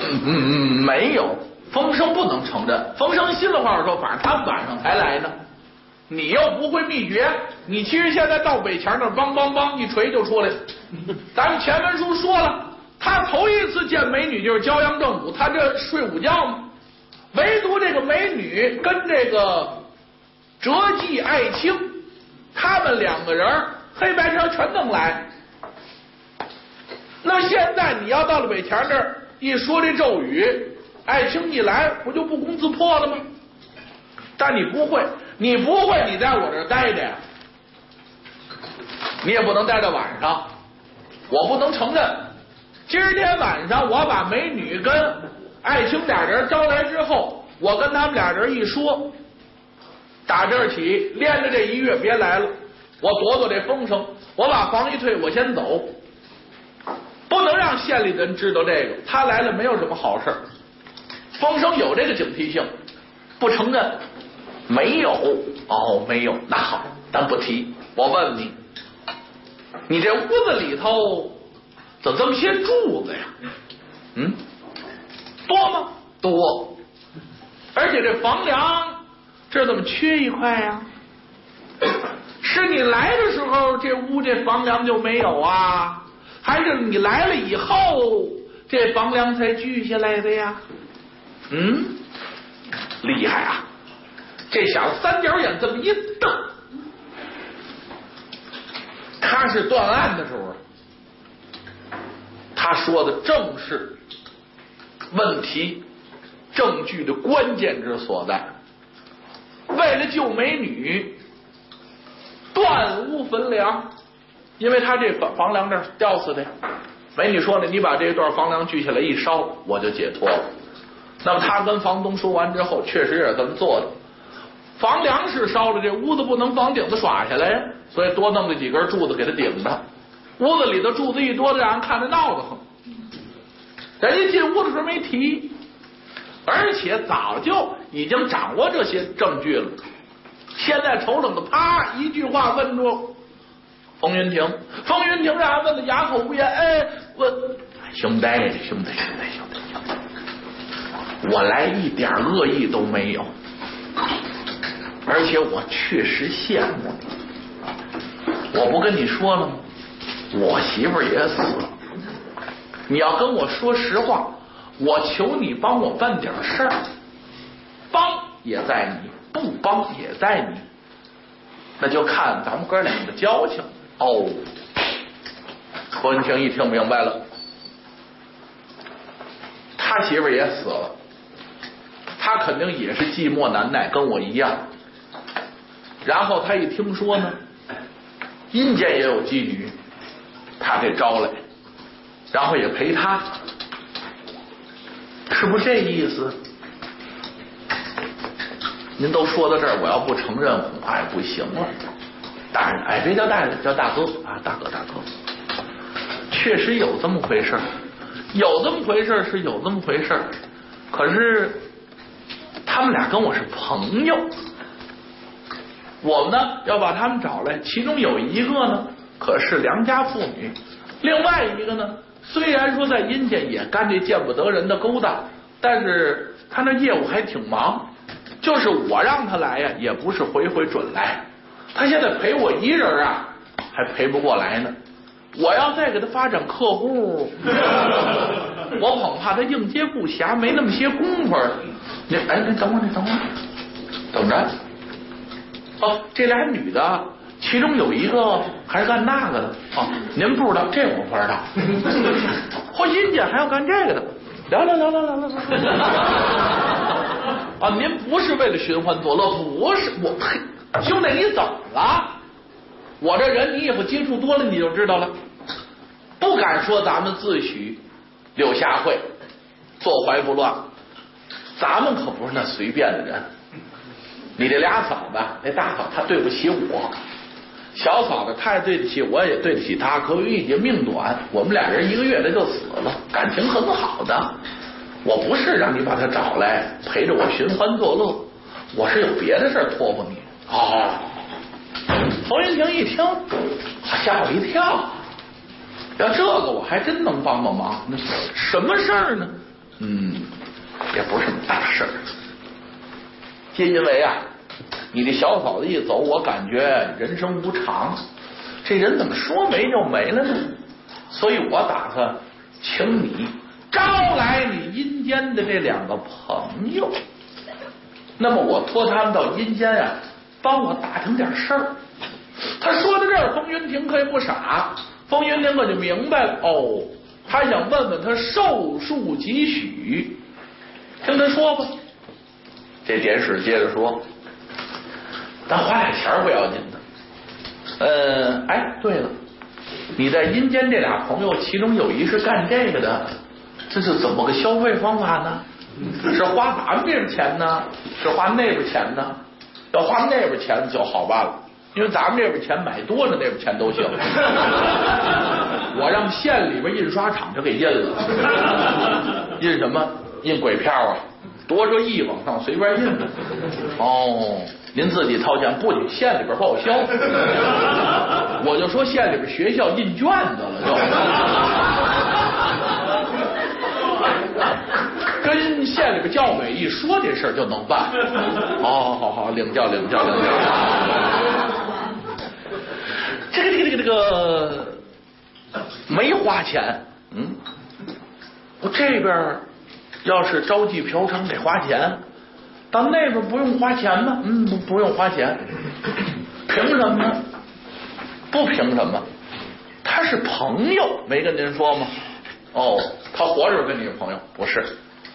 Speaker 1: 嗯嗯嗯，没有。风声不能承认，风声信了话说，反正他晚上才来呢。你又不会秘诀，你其实现在到北墙那儿，梆梆梆一锤就出来了。咱们前文书说了，他头一次见美女就是骄阳正午，他这睡午觉嘛。唯独这个美女跟这个。折季爱卿，他们两个人黑白条全能来。那现在你要到了北墙这儿一说这咒语，爱卿一来不就不攻自破了吗？但你不会，你不会，你在我这儿待着呀，你也不能待到晚上。我不能承认，今天晚上我把美女跟爱卿俩人招来之后，我跟他们俩人一说。打这儿起，连着这一月别来了，我躲躲这风声，我把房一退，我先走，不能让县里的人知道这个。他来了没有什么好事风声有这个警惕性，不承认，没有哦，没有，那好，咱不提。我问问你，你这屋子里头怎么这么些柱子呀？嗯，多吗？多，而且这房梁。这怎么缺一块呀？[COUGHS] 是你来的时候这屋这房梁就没有啊？还是你来了以后这房梁才锯下来的呀？嗯，厉害啊！这小子三角眼这么一瞪，他是断案的时候，他说的正是问题证据的关键之所在。为了救美女，断屋坟梁，因为他这房房梁这吊死的呀。美女说了，你把这段房梁锯下来一烧，我就解脱了。那么他跟房东说完之后，确实也是这么做的。房梁是烧了，这屋子不能房顶子耍下来呀，所以多弄了几根柱子给他顶着。屋子里的柱子一多，让人看着闹得慌。人家进屋的时候没提。而且早就已经掌握这些证据了，现在瞅瞅的，啪，一句话问住，冯云亭，冯云亭让人问的哑口无言。哎，我兄弟，兄弟，兄弟，兄弟，兄弟，我来一点恶意都没有，而且我确实羡慕你。我不跟你说了吗？我媳妇儿也死了。你要跟我说实话，我求你帮我办点事儿，帮也在你，不帮也在你，那就看咱们哥俩的交情。哦，何文清一听明白了，他媳妇儿也死了，他肯定也是寂寞难耐，跟我一样。然后他一听说呢，阴间也有妓女，他给招来，然后也陪他，是不是这意思？您都说到这儿，我要不承认，恐怕也不行了。大人，哎，别叫大人，叫大哥啊，大哥，大哥，确实有这么回事儿，有这么回事儿是有这么回事儿，可是他们俩跟我是朋友，我们呢要把他们找来，其中有一个呢可是良家妇女，另外一个呢虽然说在阴间也干这见不得人的勾当，但是他那业务还挺忙，就是我让他来呀，也不是回回准来。他现在陪我一人啊，还陪不过来呢。我要再给他发展客户，[LAUGHS] 我恐怕他应接不暇，没那么些功夫。你哎，你等会儿，你等会儿，等着。哦，这俩女的，其中有一个还是干那个的啊。您不知道，这我不知道。[LAUGHS] 嚯，阴间还要干这个的？来来来来来来来。[LAUGHS] 啊，您不是为了寻欢作乐，不是我呸。兄弟，你怎么了？我这人你以后接触多了你就知道了。不敢说咱们自诩柳下惠坐怀不乱，咱们可不是那随便的人。你这俩嫂子，那大嫂她对不起我，小嫂子她也对得起我，也对得起她。可玉姐命短，我们俩人一个月她就死了，感情很好的。我不是让你把她找来陪着我寻欢作乐，我是有别的事托付你。哦，冯云亭一听，吓我一跳。要这个，我还真能帮帮忙。那什么事儿呢？嗯，也不是什么大事儿。就因为啊，你这小嫂子一走，我感觉人生无常。这人怎么说没就没了呢？所以我打算请你招来你阴间的这两个朋友。那么我托他们到阴间呀。帮我打听点事儿。他说到这儿，风云亭可也不傻，风云亭可就明白了。哦，他想问问他寿数几许？听他说吧。这典史接着说，咱花点钱不要紧的。呃，哎，对了，你在阴间这俩朋友，其中有一是干这个的，这是怎么个消费方法呢？是花咱们这边钱呢，是花那边钱呢？要花那边钱就好办了，因为咱们这边钱买多少那边钱都行。[LAUGHS] 我让县里边印刷厂就给印了，印什么？印鬼票啊，多少亿往上随便印。哦，您自己掏钱，不仅县里边报销，我就说县里边学校印卷子了就。跟县里边教委一说这事儿就能办，好好好好领教领教领教。这个这个这个这个没花钱，嗯，我这边要是招妓嫖娼得花钱，到那边不用花钱吗？嗯，不不用花钱，[LAUGHS] 凭什么呢？不凭什么？他是朋友，没跟您说吗？哦，他活着跟你是朋友，不是。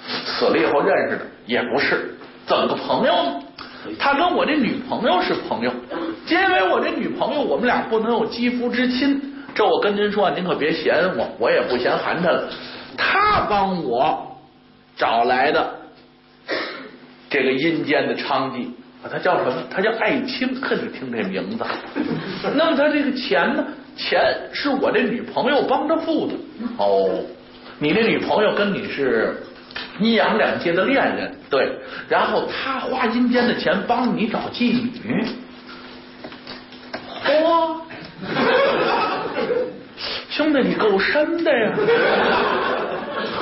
Speaker 1: 死了以后认识的也不是，怎么个朋友呢？他跟我这女朋友是朋友，因为我这女朋友我们俩不能有肌肤之亲。这我跟您说，您可别嫌我，我也不嫌寒碜了。他帮我找来的这个阴间的娼妓，他叫什么？他叫爱卿。可你听这名字。[LAUGHS] 那么他这个钱呢？钱是我这女朋友帮着付的。哦，你这女朋友跟你是？阴阳两界的恋人，对，然后他花阴间的钱帮你找妓女，嚯！[LAUGHS] 兄弟，你够深的呀！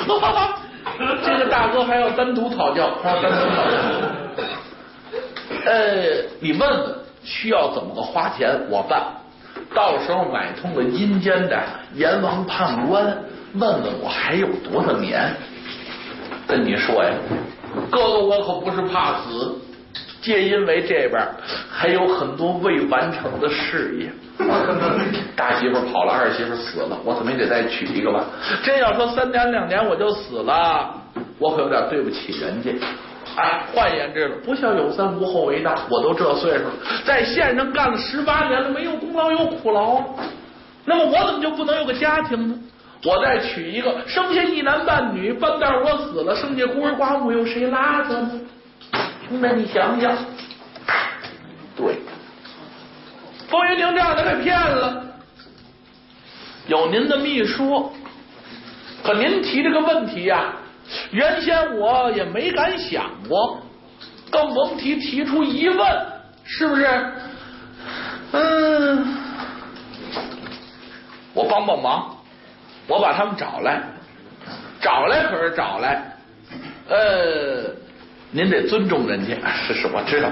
Speaker 1: [LAUGHS] 这个大哥还要单独讨教，他 [LAUGHS] 要单独讨教。呃，你问问需要怎么个花钱，我办。到时候买通了阴间的阎王判官，问问我还有多少年。跟你说呀，哥哥，我可不是怕死，皆因为这边还有很多未完成的事业。[LAUGHS] 大媳妇跑了，二媳妇死了，我怎么也得再娶一个吧？真要说三年两年我就死了，我可有点对不起人家。哎，换言之了，不孝有三，无后为大。我都这岁数了，在县上干了十八年了，没有功劳有苦劳啊。那么我怎么就不能有个家庭呢？我再娶一个，生下一男半女，半道我死了，剩下孤儿寡母，有谁拉着呢？兄弟，你想想，对，风云亭这样的被骗了，有您的秘书，可您提这个问题呀、原先我也没敢想过，更甭提提出疑问，是不是？嗯，我帮帮忙，我把他们找来，找来可是找来，呃，您得尊重人家。[LAUGHS] 是是，我知道。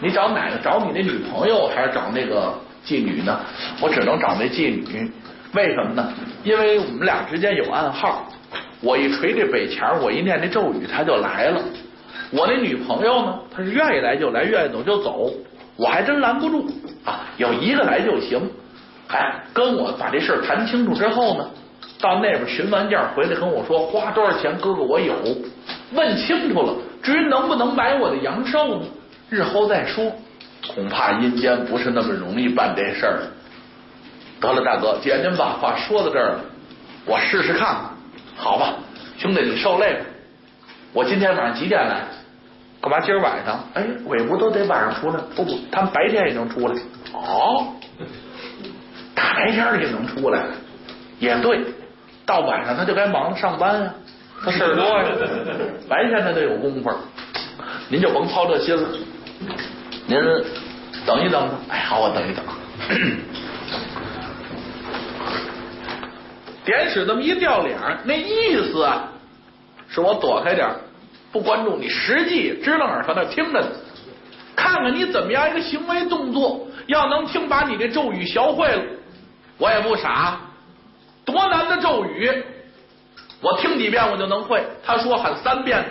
Speaker 1: 你找哪个？找你那女朋友还是找那个妓女呢？我只能找那妓女。为什么呢？因为我们俩之间有暗号。我一捶这北墙，我一念这咒语，他就来了。我那女朋友呢，她是愿意来就来，愿意走就走，我还真拦不住啊。有一个来就行。哎，跟我把这事儿谈清楚之后呢，到那边寻完价回来跟我说花多少钱，哥哥我有。问清楚了，至于能不能买我的阳寿呢，日后再说。恐怕阴间不是那么容易办这事儿。得了，大哥，既然您把话说到这儿了，我试试看看。好吧，兄弟，你受累了。我今天晚上几点来？干嘛？今儿晚上？哎，鬼不都得晚上出来？不不，他们白天也能出来。哦，大白天也能出来，也对。到晚上他就该忙着上班呀，他事儿多呀。白天他得有功夫。您就甭操这心了，您等一等吧。哎，好，我等一等。典史这么一掉脸，那意思啊，是我躲开点，不关注你，实际支棱耳朵那听着呢，看看你怎么样一个行为动作，要能听把你这咒语学会了，我也不傻，多难的咒语，我听几遍我就能会。他说喊三遍，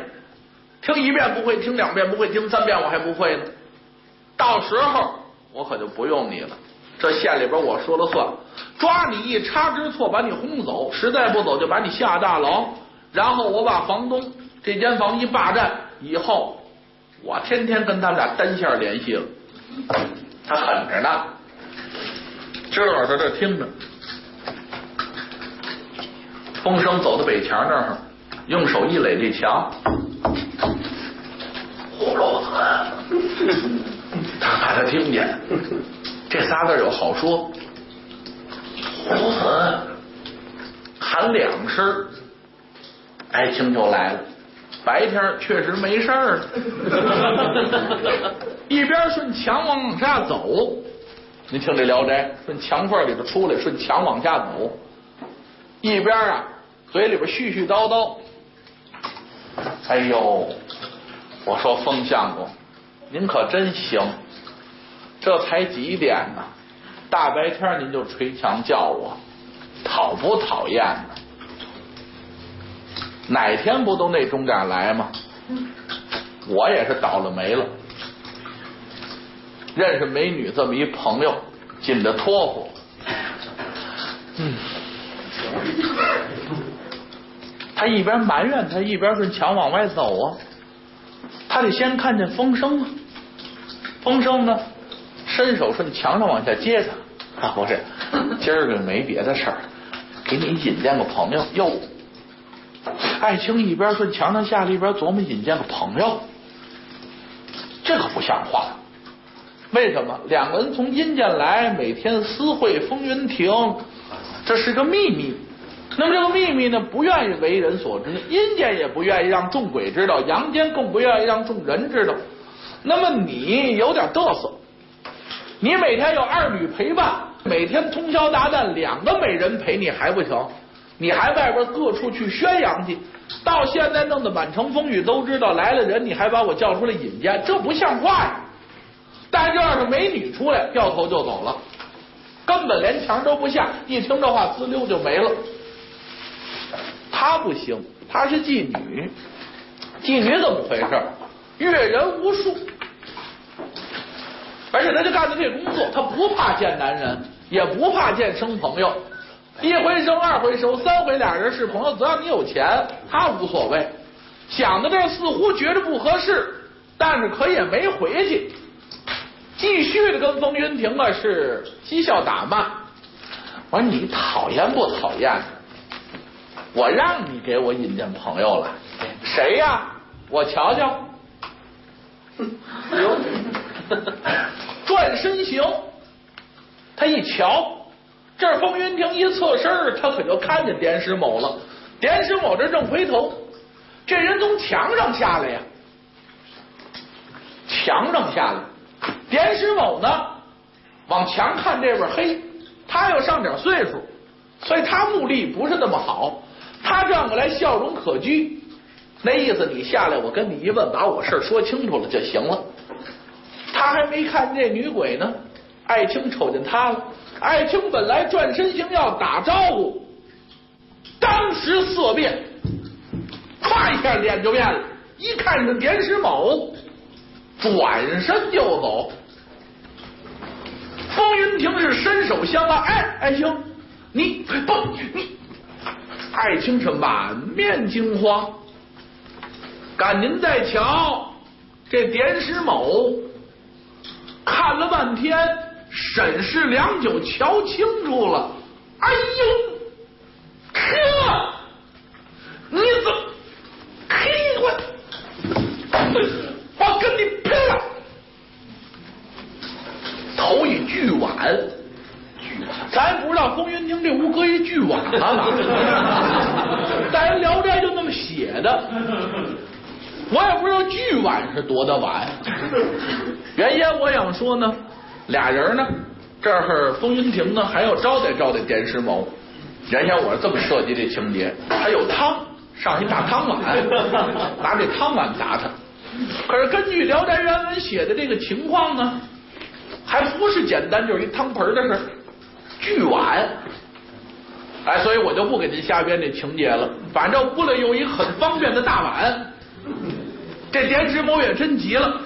Speaker 1: 听一遍不会，听两遍不会，听三遍我还不会呢。到时候我可就不用你了。这县里边我说了算，抓你一差之错，把你轰走，实在不走就把你下大牢，然后我把房东这间房一霸占，以后我天天跟他俩单线联系了，他狠着呢，支耳朵这听着，风声走到北墙那儿，用手一垒这墙，葫芦子，他怕他听见。这仨字有好说，葫芦子喊两声，爱情就来了。白天确实没事儿，[LAUGHS] 一边顺墙往下走，您听这《聊斋》，顺墙缝里头出来，顺墙往下走，一边啊嘴里边絮絮叨叨。哎呦，我说风相公，您可真行。这才几点呢？大白天您就捶墙叫我，讨不讨厌呢？哪天不都那钟点来吗？我也是倒了霉了，认识美女这么一朋友，紧着托付。嗯，他一边埋怨他，一边顺墙往外走啊。他得先看见风声啊，风声呢？伸手顺墙上往下接他啊，不是，[LAUGHS] 今儿个没别的事儿，给你引荐个朋友哟。爱卿一边顺墙上下来，一边琢磨引荐个朋友，这可不像话。为什么？两个人从阴间来，每天私会风云亭，这是个秘密。那么这个秘密呢，不愿意为人所知，阴间也不愿意让众鬼知道，阳间更不愿意让众人知道。那么你有点嘚瑟。你每天有二女陪伴，每天通宵达旦，两个美人陪你还不成？你还外边各处去宣扬去？到现在弄得满城风雨都知道来了人，你还把我叫出来引荐，这不像话呀！但这要是美女出来，掉头就走了，根本连墙都不下。一听这话，滋溜就没了。她不行，她是妓女。妓女怎么回事？阅人无数，而且她就干的这工作，她不怕见男人，也不怕见生朋友。一回生，二回熟，三回俩人是朋友，只要你有钱，他无所谓。想到这似乎觉着不合适，但是可也没回去，继续的跟冯云亭啊是嬉笑打骂。我说你讨厌不讨厌？我让你给我引荐朋友了，谁呀？我瞧瞧。[LAUGHS] 哟，转身行，他一瞧。这风云亭一侧身他可就看见点石某了。点石某这正回头，这人从墙上下来呀，墙上下来。点石某呢，往墙看这边，嘿，他又上点岁数，所以他目力不是那么好。他转过来，笑容可掬，那意思你下来，我跟你一问，把我事说清楚了就行了。他还没看见女鬼呢，爱卿瞅见他了。爱卿本来转身行要打招呼，当时色变，唰一下脸就变了。一看是点石某，转身就走。风云亭是伸手相拉，哎，爱卿，你不你，爱卿是满面惊慌。赶您再瞧，这典史某看了半天。审视良久，瞧清楚了。哎呦，呵，你怎么？嘿，我，我跟你拼了！头一，巨碗，咱不知道风云亭这屋搁一巨碗啊。[LAUGHS] 咱《聊斋》就那么写的，我也不知道巨碗是多大碗。原先我想说呢。俩人呢，这儿风云亭呢还要招待招待点石某。原先我是这么设计这情节，还有汤，上一大汤碗，[LAUGHS] 拿这汤碗砸他。可是根据《聊斋》原文写的这个情况呢，还不是简单就是一汤盆的事巨碗。哎，所以我就不给您瞎编这情节了。反正屋里有一很方便的大碗，这点石某也真急了，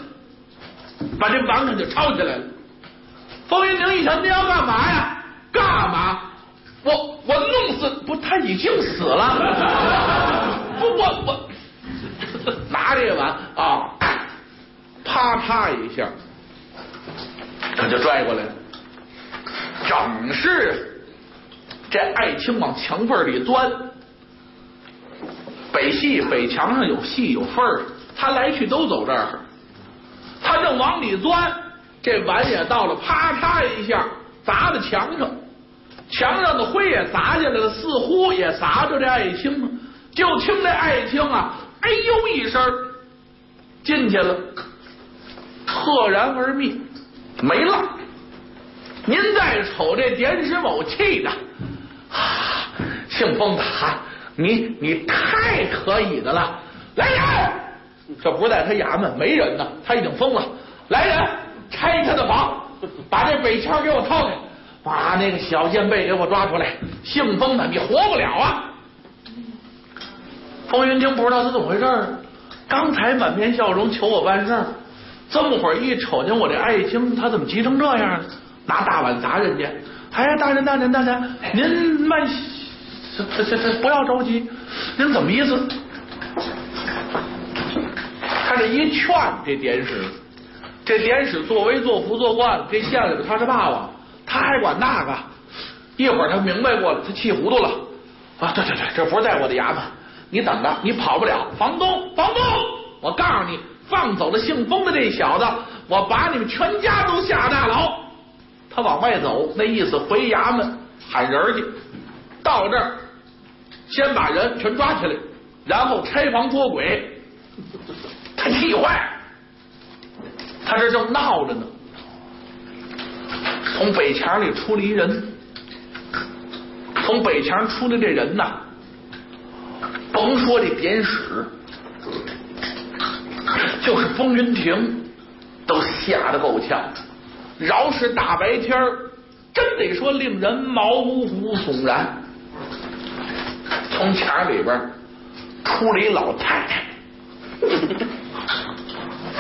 Speaker 1: 把这碗可就抄起来了。风云亭一想，你要干嘛呀？干嘛？我我弄死不？他已经死了。不，我我拿这碗啊，啪嚓一下，他就拽过来了。正是这爱卿往墙缝里钻，北戏北墙上有戏有缝儿，他来去都走这儿，他正往里钻。这碗也到了，啪嚓一下砸在墙上，墙上的灰也砸下来了，似乎也砸着这爱卿。就听这爱卿啊，哎呦一声进去了，赫然而灭，没了。您再瞅这点石某气的，啊，姓封的，你你太可以的了！来人，这不在他衙门，没人呢，他已经疯了。来人！拆他的房，把这北签给我掏开，把那个小贱婢给我抓出来。姓封的，你活不了啊！风云亭不知道他怎么回事，刚才满面笑容求我办事，这么会儿一瞅见我这爱卿，他怎么急成这样呢？拿大碗砸人家！哎，大人，大人，大人，您慢，这这这不要着急，您怎么意思？他这一劝，这典史。这典史作威作福作惯了，这县里边他是霸王，他还管那个。一会儿他明白过了，他气糊涂了啊！对对对，这不是在我的衙门，你等着，你跑不了。房东，房东，我告诉你，放走了姓封的这小子，我把你们全家都下大牢。他往外走，那意思回衙门喊人去。到这儿，先把人全抓起来，然后拆房捉鬼。他气坏。他这正闹着呢，从北墙里出了一人，从北墙出来这人呐，甭说这典史，就是风云亭都吓得够呛。饶是大白天真得说令人毛骨悚然。从墙里边出了一老太太，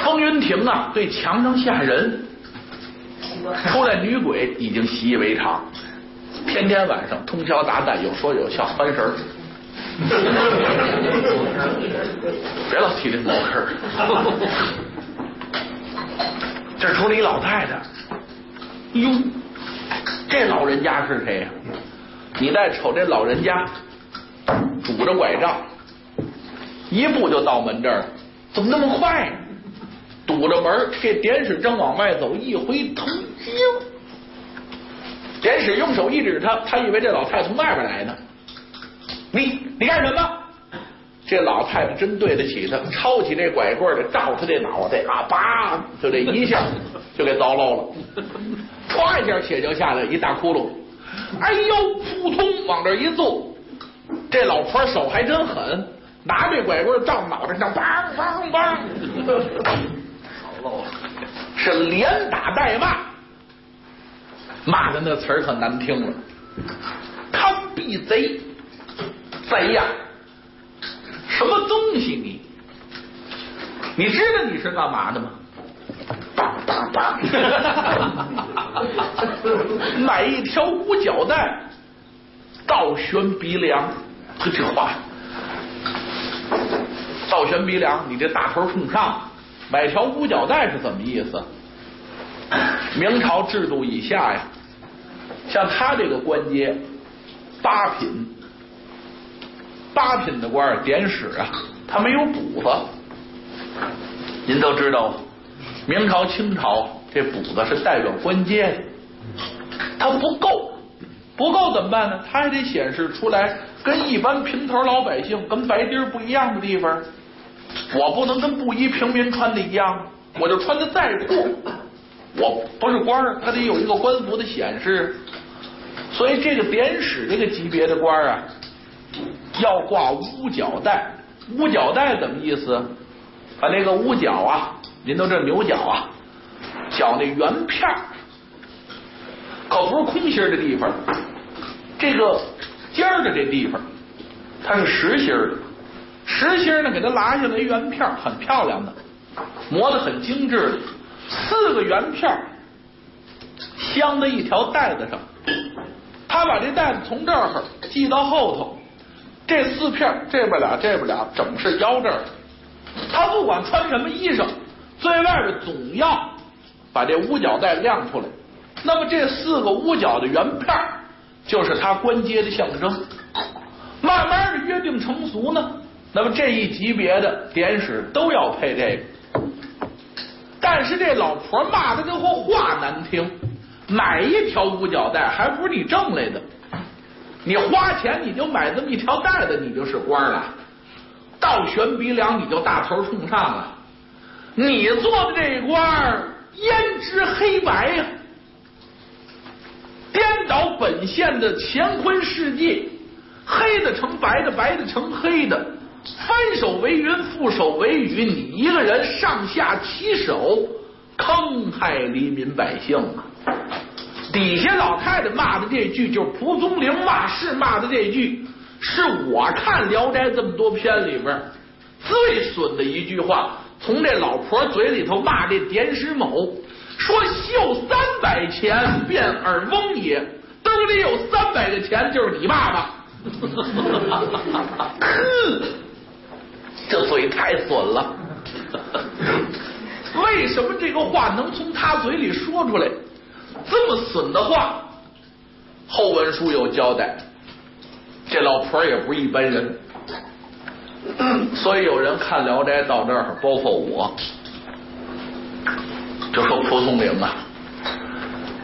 Speaker 1: 风云亭啊，对墙上吓人。出来女鬼已经习以为常，天天晚上通宵达旦，有说有笑，翻神儿。别老提这毛事儿。这出了一老太太，哟，这老人家是谁呀？你再瞅这老人家，拄着拐杖，一步就到门这儿了，怎么那么快呢？堵着门，这典史正往外走，一回头，哟！典史用手一指他，他以为这老太太从外边来呢。你你干什么？这老太太真对得起他，抄起这拐棍来照他这脑袋，啊叭，就这一下就给凿漏了，唰一下血就下来一大窟窿。哎呦，扑通往这一坐，这老婆手还真狠，拿这拐棍照脑袋上，梆梆梆。是连打带骂，骂的那词儿可难听了。堪比贼，贼呀！什么东西你？你知道你是干嘛的吗？梆梆梆！买一条五角带，倒悬鼻梁。这话，倒悬鼻梁，你这大头冲上。买条五角带是怎么意思？明朝制度以下呀，像他这个官阶八品，八品的官典史啊，他没有补子。您都知道吗，明朝、清朝这补子是代表官阶的，他不够，不够怎么办呢？他还得显示出来跟一般平头老百姓、跟白丁不一样的地方。我不能跟布衣平民穿的一样，我就穿的再破，我不是官儿，他得有一个官服的显示。所以这个典史这个级别的官儿啊，要挂乌角带。乌角带怎么意思？把那个乌角啊，您都这牛角啊，角那圆片儿可不是空心的地方，这个尖儿的这地方，它是实心的。实心呢，给它拉下来圆片，很漂亮的，磨得很精致的，四个圆片儿镶在一条带子上。他把这带子从这儿系到后头，这四片这边俩，这边俩，整是腰这儿。他不管穿什么衣裳，最外边总要把这五角带亮出来。那么这四个五角的圆片就是他官阶的象征。慢慢的约定成俗呢。那么这一级别的典史都要配这个，但是这老婆骂的这货话难听，买一条五角带还不是你挣来的，你花钱你就买这么一条带子，你就是官了，倒悬鼻梁你就大头冲上了，你做的这官焉知黑白呀，颠倒本县的乾坤世界，黑的成白的，白的成黑的。翻手为云，覆手为雨，你一个人上下其手，坑害黎民百姓啊！底下老太太骂的这句，就是蒲松龄骂世骂的这句，是我看《聊斋》这么多篇里边最损的一句话。从这老婆嘴里头骂这典史某，说绣三百钱变耳翁也，兜里有三百个钱就是你爸爸。[LAUGHS] 这嘴太损了，为什么这个话能从他嘴里说出来？这么损的话，后文书有交代。这老婆也不是一般人，[CLEARS THROAT] 所以有人看《聊斋》到这儿，包括我，就说蒲松龄啊，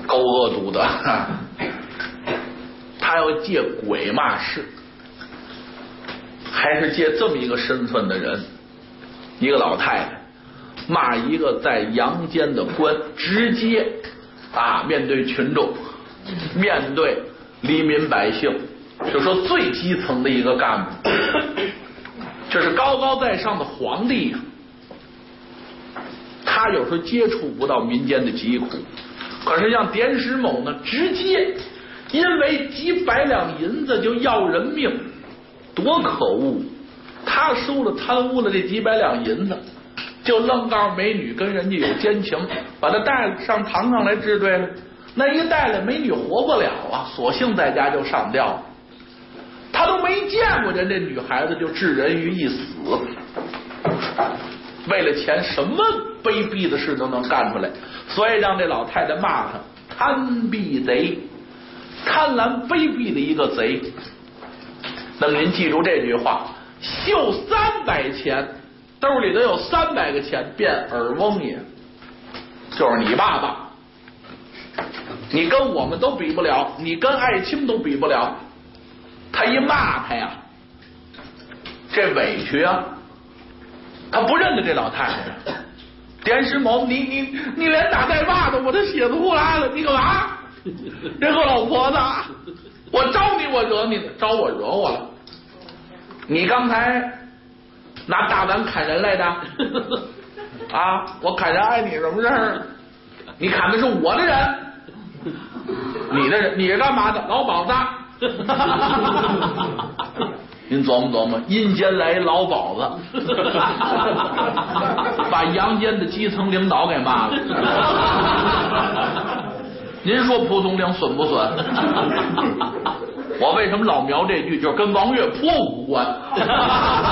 Speaker 1: 够恶毒的，[LAUGHS] 他要借鬼骂事。还是借这么一个身份的人，一个老太太骂一个在阳间的官，直接啊，面对群众，面对黎民百姓，就说最基层的一个干部，这是高高在上的皇帝呀、他有时候接触不到民间的疾苦，可是像典史某呢，直接因为几百两银子就要人命，多可恶！他收了贪污了这几百两银子，就愣告诉美女跟人家有奸情，把他带上堂上来治罪了。那一带来，美女活不了啊，索性在家就上吊了。都没见过人这女孩子就置人于一死，为了钱什么卑鄙的事都能干出来，所以让这老太太骂他贪鄙贼，贪婪卑鄙的一个贼。那么您记住这句话：秀三百钱，兜里头有三百个钱，变耳翁也，就是你爸爸。你跟我们都比不了，你跟爱卿都比不了。他一骂他呀，这委屈啊！他不认得这老太太。典史某，你你你连打带骂的，我都写不出来了。你干嘛？[LAUGHS] 这个老婆子，我招你，我惹你了，招我惹我了。你刚才拿大碗砍人来的 [LAUGHS] 啊？我砍人碍你什么事儿？你砍的是我的人，你的人，你是干嘛的？老鸨子。[LAUGHS] 您琢磨琢磨，阴间来一老鸨子，把阳间的基层领导给骂了。您说蒲松龄损不损？我为什么老描这句？就是跟王月坡无关。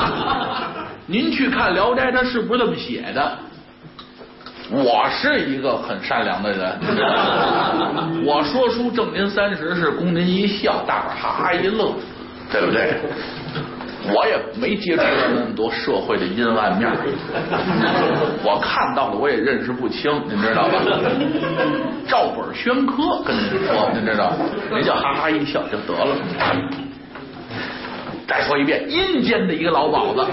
Speaker 1: [LAUGHS] 您去看《聊斋》，他是不是这么写的？我是一个很善良的人，[LAUGHS] 我说书挣您三十是供您一笑，大伙哈哈一乐，对不对？我也没接触到那么多社会的阴暗面，我看到了我也认识不清，您知道吧？照本宣科跟您说，您知道，您就哈哈一笑就得了。再说一遍，阴间的一个老鸨子。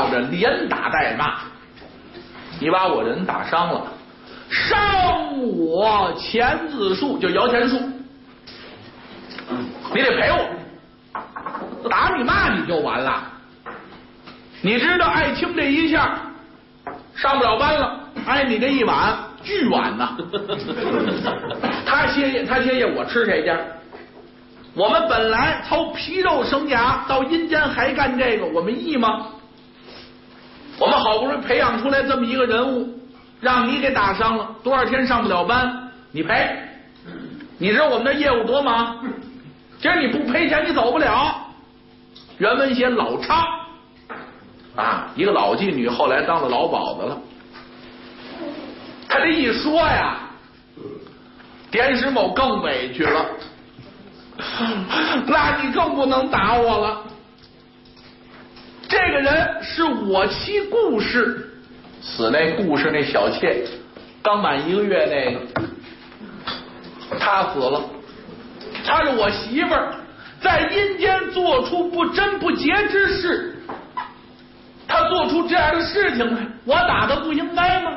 Speaker 1: 到这连打带骂，你把我人打伤了，伤我钱子数就摇钱树，你得赔我，打你骂你就完了。你知道爱卿这一下上不了班了，挨你这一碗巨碗呐。[LAUGHS] 他歇业，他歇业，我吃谁家？我们本来操皮肉生涯，到阴间还干这个，我们义吗？我们好不容易培养出来这么一个人物，让你给打伤了，多少天上不了班，你赔？你知道我们的业务多忙？今儿你不赔钱，你走不了。原文写老差啊，一个老妓女，后来当了老鸨子了。他这一说呀，典史某更委屈了。那你更不能打我了。这个人是我妻顾氏，死那顾氏那小妾，刚满一个月那个，他死了。他是我媳妇儿，在阴间做出不贞不洁之事，他做出这样的事情来，我打他不应该吗？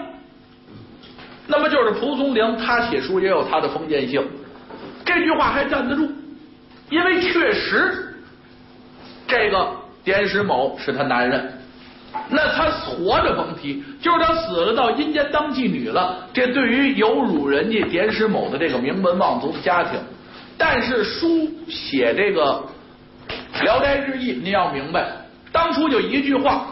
Speaker 1: 那么就是蒲松龄，他写书也有他的封建性，这句话还站得住，因为确实这个。典史某是他男人，那他活着甭提，就是他死了到阴间当妓女了，这对于有辱人家典史某的这个名门望族的家庭。但是书写这个《聊斋志异》，您要明白，当初就一句话，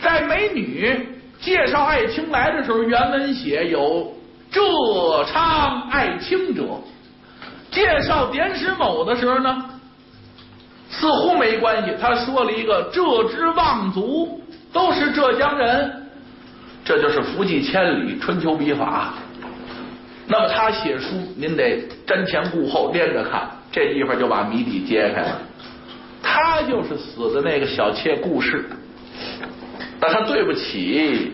Speaker 1: 在美女介绍爱卿来的时候，原文写有这昌爱卿者；介绍典史某的时候呢。似乎没关系，他说了一个浙之望族都是浙江人，这就是福记千里春秋笔法。那么他写书，您得瞻前顾后连着看，这地方就把谜底揭开了。他就是死的那个小妾顾氏，那他对不起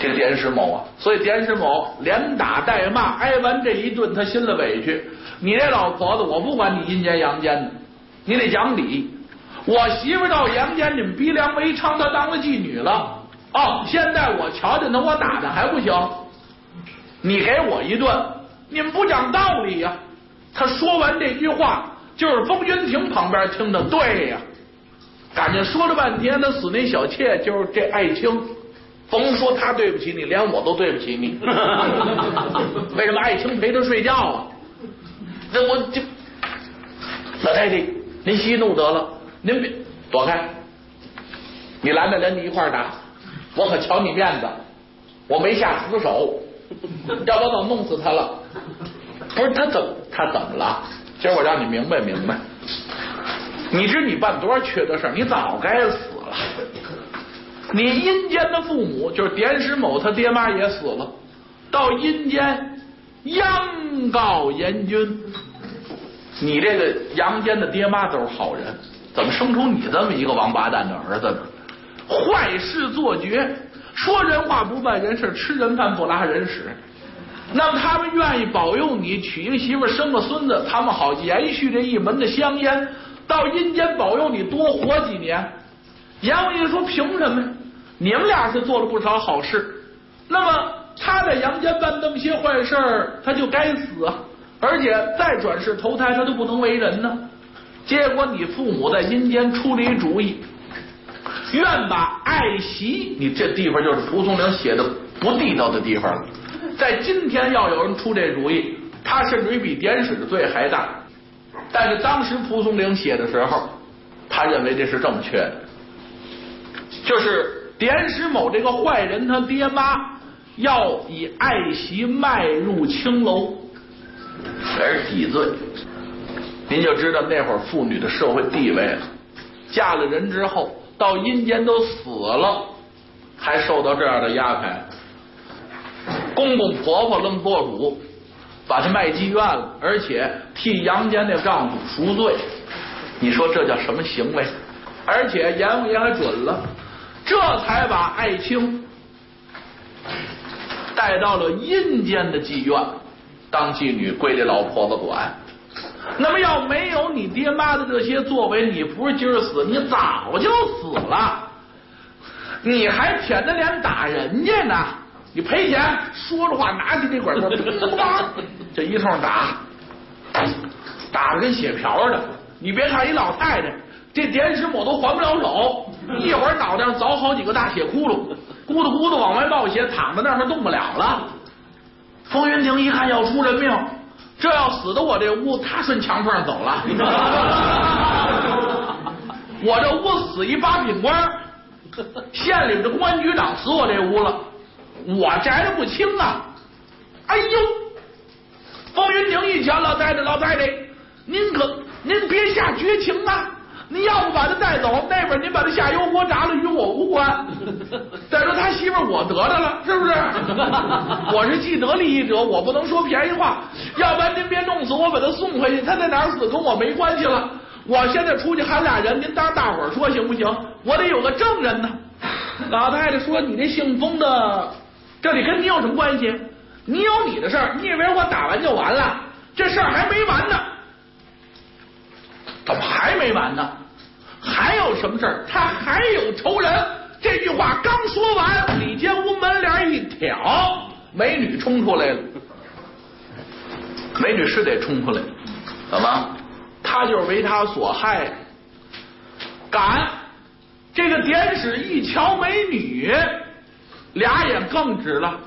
Speaker 1: 这个典史某啊，所以典史某连打带骂，挨完这一顿，他心里委屈。你这老婆子，我不管你阴间阳间的。你得讲理，我媳妇到阳间，你们逼良为娼，她当了妓女了。哦，现在我瞧见她，我打她还不行？你给我一顿，你们不讲道理呀！他说完这句话，就是封云亭旁边听的，对呀，感觉说了半天，他死那小妾就是这爱卿。甭说他对不起你，连我都对不起你。[LAUGHS] 为什么爱卿陪他睡觉啊？那我就老太太，您息怒得了，您别躲开，你拦着人，你一块打，我可瞧你面子，我没下死手，[LAUGHS] 要不我早弄死他了。不是他怎么他怎么了？今儿我让你明白明白，你知你办多少缺德事你早该死了。你阴间的父母就是典史某他爹妈也死了，到阴间央告阎君，你这个阳间的爹妈都是好人，怎么生出你这么一个王八蛋的儿子呢？坏事做绝，说人话不办人事，吃人饭不拉人屎。那么他们愿意保佑你娶一个媳妇生个孙子，他们好延续这一门的香烟，到阴间保佑你多活几年。阎王爷说凭什么呀？你们俩是做了不少好事，那么他在阳间办那么些坏事他就该死啊！而且再转世投胎，他就不能为人呢。结果你父母在阴间出了一主意，愿把爱媳，你这地方就是蒲松龄写的不地道的地方了。在今天要有人出这主意，他甚至于比典史的罪还大。但是当时蒲松龄写的时候，他认为这是正确的，就是典史某这个坏人他爹妈要以爱媳迈入青楼而抵罪，您就知道那会儿妇女的社会地位了。嫁了人之后，到阴间都死了，还受到这样的压迫。公公婆婆愣做主，把他卖妓院了，而且替阳间那丈夫赎罪。你说这叫什么行为？而且阎王爷还准了，这才把爱卿带到了阴间的妓院当妓女，归这老婆子管。那么要没有你爹妈的这些作为，你不是今儿死，你早就死了。你还舔着脸打人家呢？你赔钱，说着话拿起那管子，这一通打，打的跟血瓢似的。你别看一老太太，这点石抹都还不了手，一会儿脑袋上凿好几个大血窟窿，咕嘟咕嘟往外冒血，躺在那儿动不了了。风云亭一看要出人命，这要死的我这屋，他顺墙缝走了。[LAUGHS] 我这屋死一八品官，县里的公安局长死我这屋了。我摘的不轻啊！哎呦，风云亭一瞧，老太太，老太太，您可您别下绝情啊！您要不把他带走，那边您把他下油锅炸了，与我无关。[LAUGHS] 再说他媳妇我得着了，是不是？[LAUGHS] 我是既得利益者，我不能说便宜话。要不然您别弄死我，把他送回去，他在哪儿死跟我没关系了。我现在出去喊俩人，您当大伙儿说行不行？我得有个证人呢。[LAUGHS] 老太太说：“你这姓封的。”这里跟你有什么关系？你有你的事儿，你以为我打完就完了？这事儿还没完呢，怎么还没完呢？还有什么事？他还有仇人。这句话刚说完，李建屋门帘一挑，美女冲出来了。美女是得冲出来，怎么？他就是为他所害。敢！这个典史一瞧美女。俩眼更直了，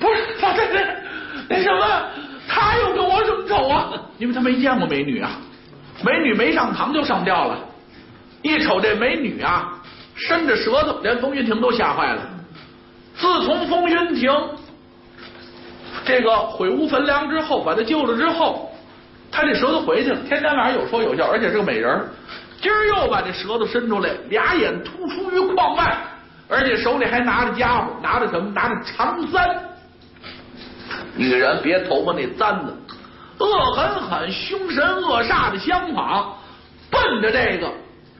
Speaker 1: 不是老太太，那什么，他又跟我什么仇啊？因为他没见过美女啊，美女没上堂就上吊了。一瞅这美女啊，伸着舌头，连风云亭都吓坏了。自从风云亭这个毁屋焚梁之后，把他救了之后，他这舌头回去了，天天晚上有说有笑，而且是个美人。今儿又把这舌头伸出来，俩眼突出于眶外。而且手里还拿着家伙，拿着什么？拿着长簪。女人别头发那簪子，恶狠狠、凶神恶煞的相仿，奔着这个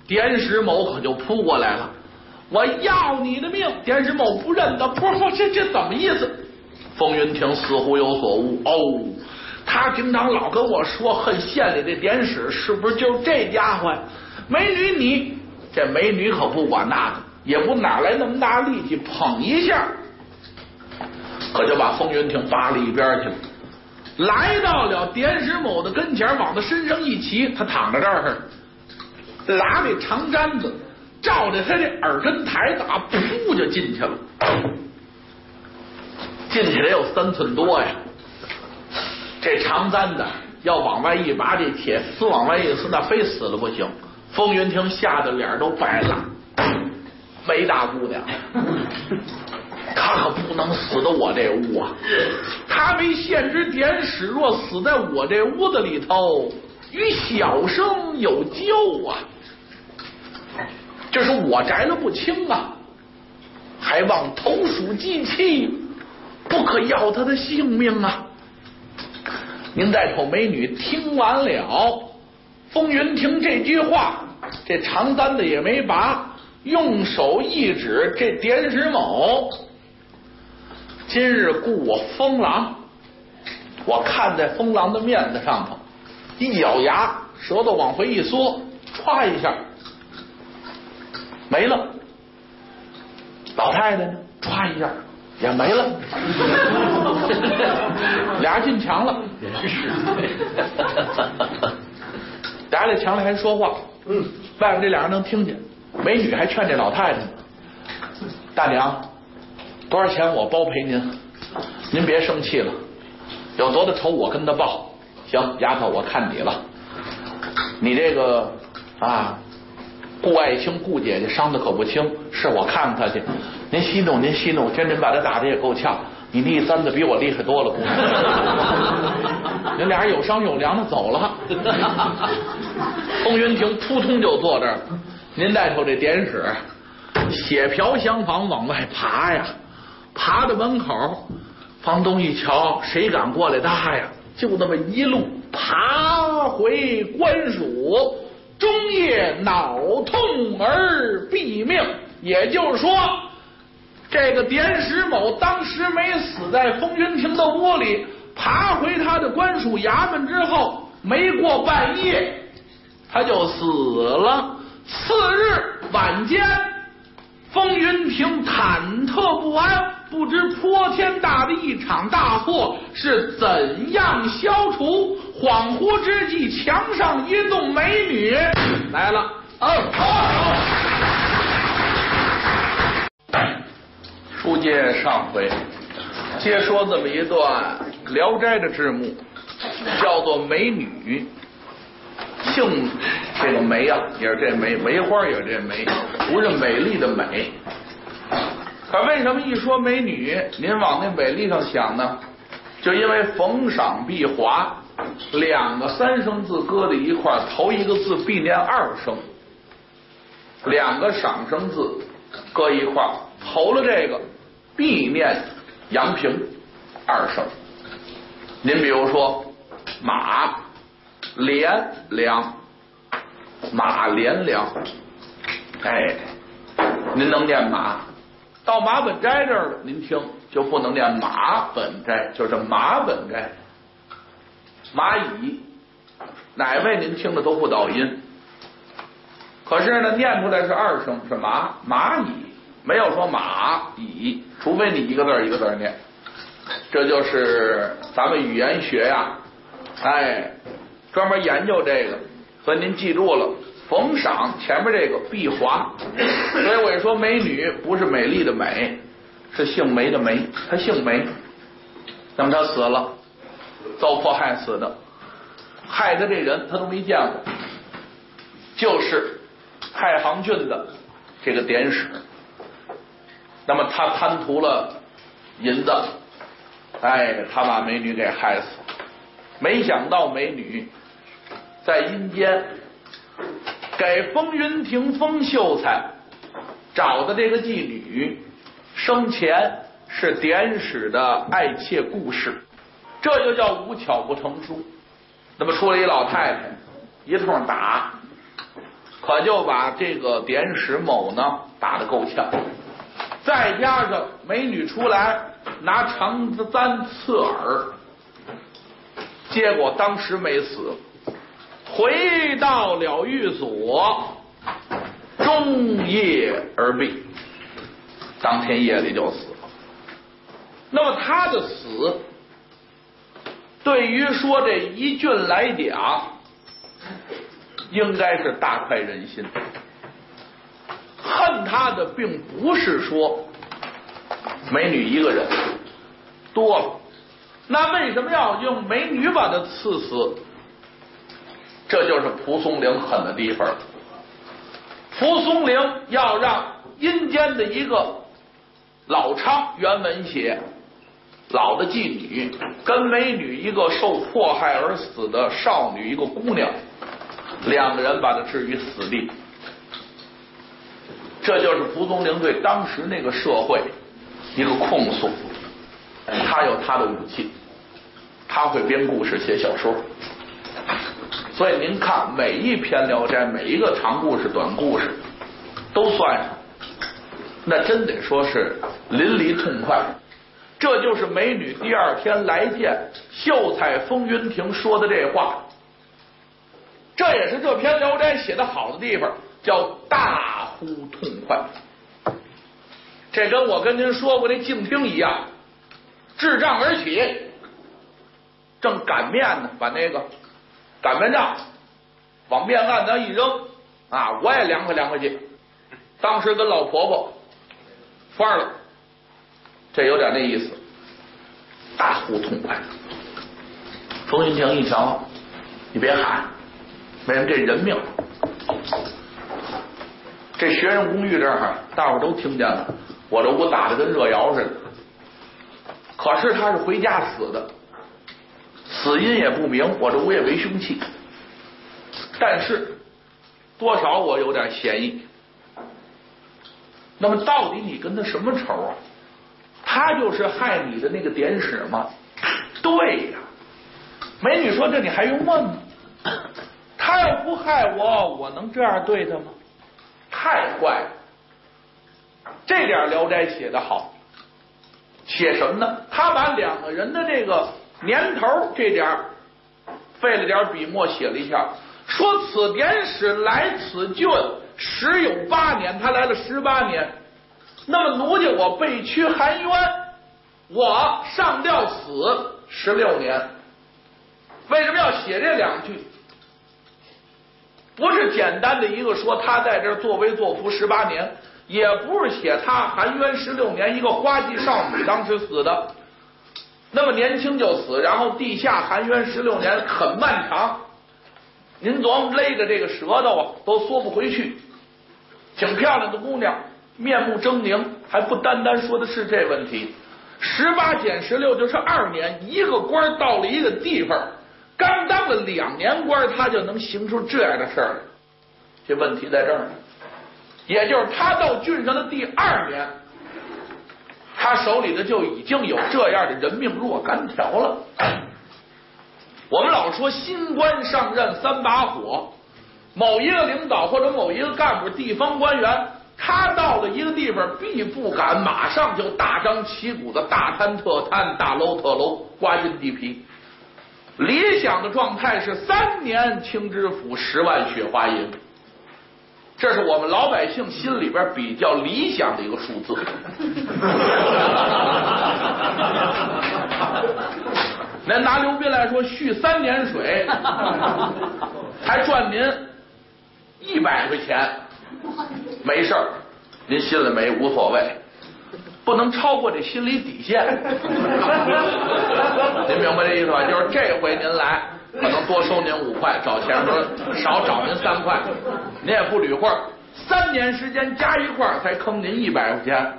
Speaker 1: 典史某可就扑过来了。我要你的命！典史某不认得，不是这这怎么意思？风云亭似乎有所悟。哦，他平常老跟我说恨县里的典史，是不是就这家伙呀？美女你这美女可不管那个，也不哪来那么大力气捧一下，可就把风云亭扒了一边去了。来到了典史某的跟前，往他身上一骑，他躺在这儿，拿那长毡子照着他这耳根台打，噗就进去了，进去得有三寸多呀。这长簪子要往外一拔，这铁丝往外一撕，那非死了不行。风云亭吓得脸都白了，没大姑娘，她可不能死到我这屋啊！他为县之典史，若死在我这屋子里头，与小生有救啊！这是我宅了不轻啊，还望投鼠忌器，不可要他的性命啊！您再瞅美女，听完了风云亭这句话，这长簪子也没拔，用手一指这典史某，今日雇我风狼，我看在风狼的面子上头，一咬牙，舌头往回一缩，歘一下没了。老太太呢，歘一下也没了，[LAUGHS] 俩人进墙了。
Speaker 2: 真是，
Speaker 1: 俩人在墙里还说话，嗯，外面这俩人能听见。美女还劝这老太太呢：“大娘，多少钱我包赔您，您别生气了，有多大仇我跟他报。行，丫头，我看你了，你这个啊，顾爱卿、顾姐姐伤的可不轻，是我看看他去。您息怒，您息怒，今儿您把他打的也够呛。你那簪子比我厉害多了，姑娘。[LAUGHS] 人俩人有商有量的走了。[LAUGHS] 风云亭扑通就坐这儿。您再瞅这典史，血瓢厢房往外爬呀，爬到门口，房东一瞧，谁敢过来搭呀？就那么一路爬回官署，终夜脑痛而毙命。也就是说。这个典史某当时没死在风云亭的窝里，爬回他的官署衙门之后，没过半夜他就死了。次日晚间，风云亭忐忑不安，不知泼天大的一场大祸是怎样消除。恍惚之际，墙上一动美女来了。嗯，好。书接上回，接说这么一段《聊斋》的字幕，叫做美女，姓这个梅啊，也是这梅，梅花也是这梅，不是美丽的美。可为什么一说美女，您往那美丽上想呢？就因为逢赏必华两个三声字搁在一块儿头一个字必念二声，两个赏声字搁一块儿头了这个。必念阳平二声。您比如说马连良，马连良，哎，您能念马？到马本斋这儿了，您听就不能念马本斋，就是马本斋。蚂蚁，哪位您听的都不倒音，可是呢，念出来是二声，是马蚂蚁。没有说蚂蚁，除非你一个字一个字念，这就是咱们语言学呀，哎，专门研究这个。所以您记住了，逢赏前面这个必华，所以我说美女不是美丽的美，是姓梅的梅，她姓梅，那么她死了，遭迫害死的，害的这人她都没见过，就是太行郡的这个典史。那么他贪图了银子，哎，他把美女给害死。没想到美女在阴间给风云亭风秀才找的这个妓女，生前是典史的爱妾故事，这就叫无巧不成书。那么出来一老太太，一通打，可就把这个典史某呢打得够呛。再加上美女出来拿长簪刺耳，结果当时没死，回到了寓所，终夜而毙。当天夜里就死了。那么他的死，对于说这一俊来讲，应该是大快人心。恨他的并不是说美女一个人多了，那为什么要用美女把他刺死？这就是蒲松龄狠的地方。蒲松龄要让阴间的一个老娼，原文写老的妓女跟美女一个受迫害而死的少女一个姑娘，两个人把她置于死地。这就是蒲松龄对当时那个社会一个控诉。他有他的武器，他会编故事、写小说。所以您看，每一篇《聊斋》，每一个长故事、短故事，都算上，那真得说是淋漓痛快。这就是美女第二天来见秀才风云亭说的这话。这也是这篇《聊斋》写的好的地方，叫大呼痛快。这跟我跟您说过那静听一样，智障而起，正擀面呢，把那个。擀面杖往面案上一扔啊，我也凉快凉快去。当时跟老婆婆翻了，这有点那意思，大呼痛快。冯云亭一瞧，你别喊，没人这人命。这学生公寓这儿，大伙都听见了，我这屋打的跟热窑似的。可是他是回家死的。死因也不明，我这屋也没凶器，但是多少我有点嫌疑。那么到底你跟他什么仇啊？他就是害你的那个典史吗？对呀，美女说这你还用问吗？他要不害我，我能这样对他吗？太坏了！这点《聊斋》写的好，写什么呢？他把两个人的这个。年头这点费了点笔墨写了一下，说此典史来此郡时有八年，他来了十八年。那么奴家我被屈含冤，我上吊死十六年。为什么要写这两句？不是简单的一个说他在这作威作福十八年，也不是写他含冤十六年，一个花季少女当时死的。那么年轻就死，然后地下含冤十六年很漫长。您琢磨勒着这个舌头啊，都缩不回去。挺漂亮的姑娘，面目狰狞，还不单单说的是这问题。十八减十六就是二年，一个官到了一个地方，刚当了两年官，他就能行出这样的事儿。这问题在这儿呢，也就是他到郡上的第二年。他手里的就已经有这样的人命若干条了。我们老说新官上任三把火，某一个领导或者某一个干部、地方官员，他到了一个地方，必不敢马上就大张旗鼓的大贪特贪、大搂特搂、刮进地皮。理想的状态是三年清知府，十万雪花银。这是我们老百姓心里边比较理想的一个数字。[LAUGHS] 那拿刘斌来说，续三年水，[LAUGHS] 还赚您一百块钱，[LAUGHS] 没事儿，您心里没无所谓，不能超过这心理底线。您明白这意思吧？就是这回您来。可能多收您五块，找钱说少找您三块，您也不捋会儿，三年时间加一块才坑您一百块钱，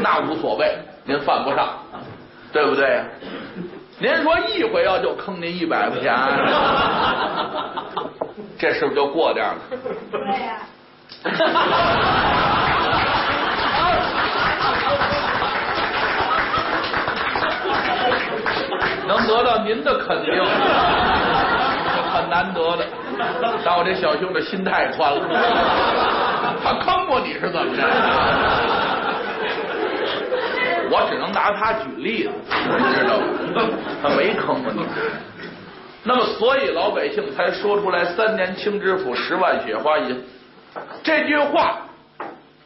Speaker 1: 那无所谓，您犯不上，对不对？您说一回要就坑您一百块钱，[LAUGHS] 这是不是就过点了？
Speaker 3: 对呀。[LAUGHS]
Speaker 1: 能得到您的肯定，很难得的。但我这小兄弟心太宽了，[LAUGHS] 他坑过你是怎么着？我只能拿他举例子，你知道吗？他没坑过你。那么，所以老百姓才说出来“三年清知府，十万雪花银”这句话。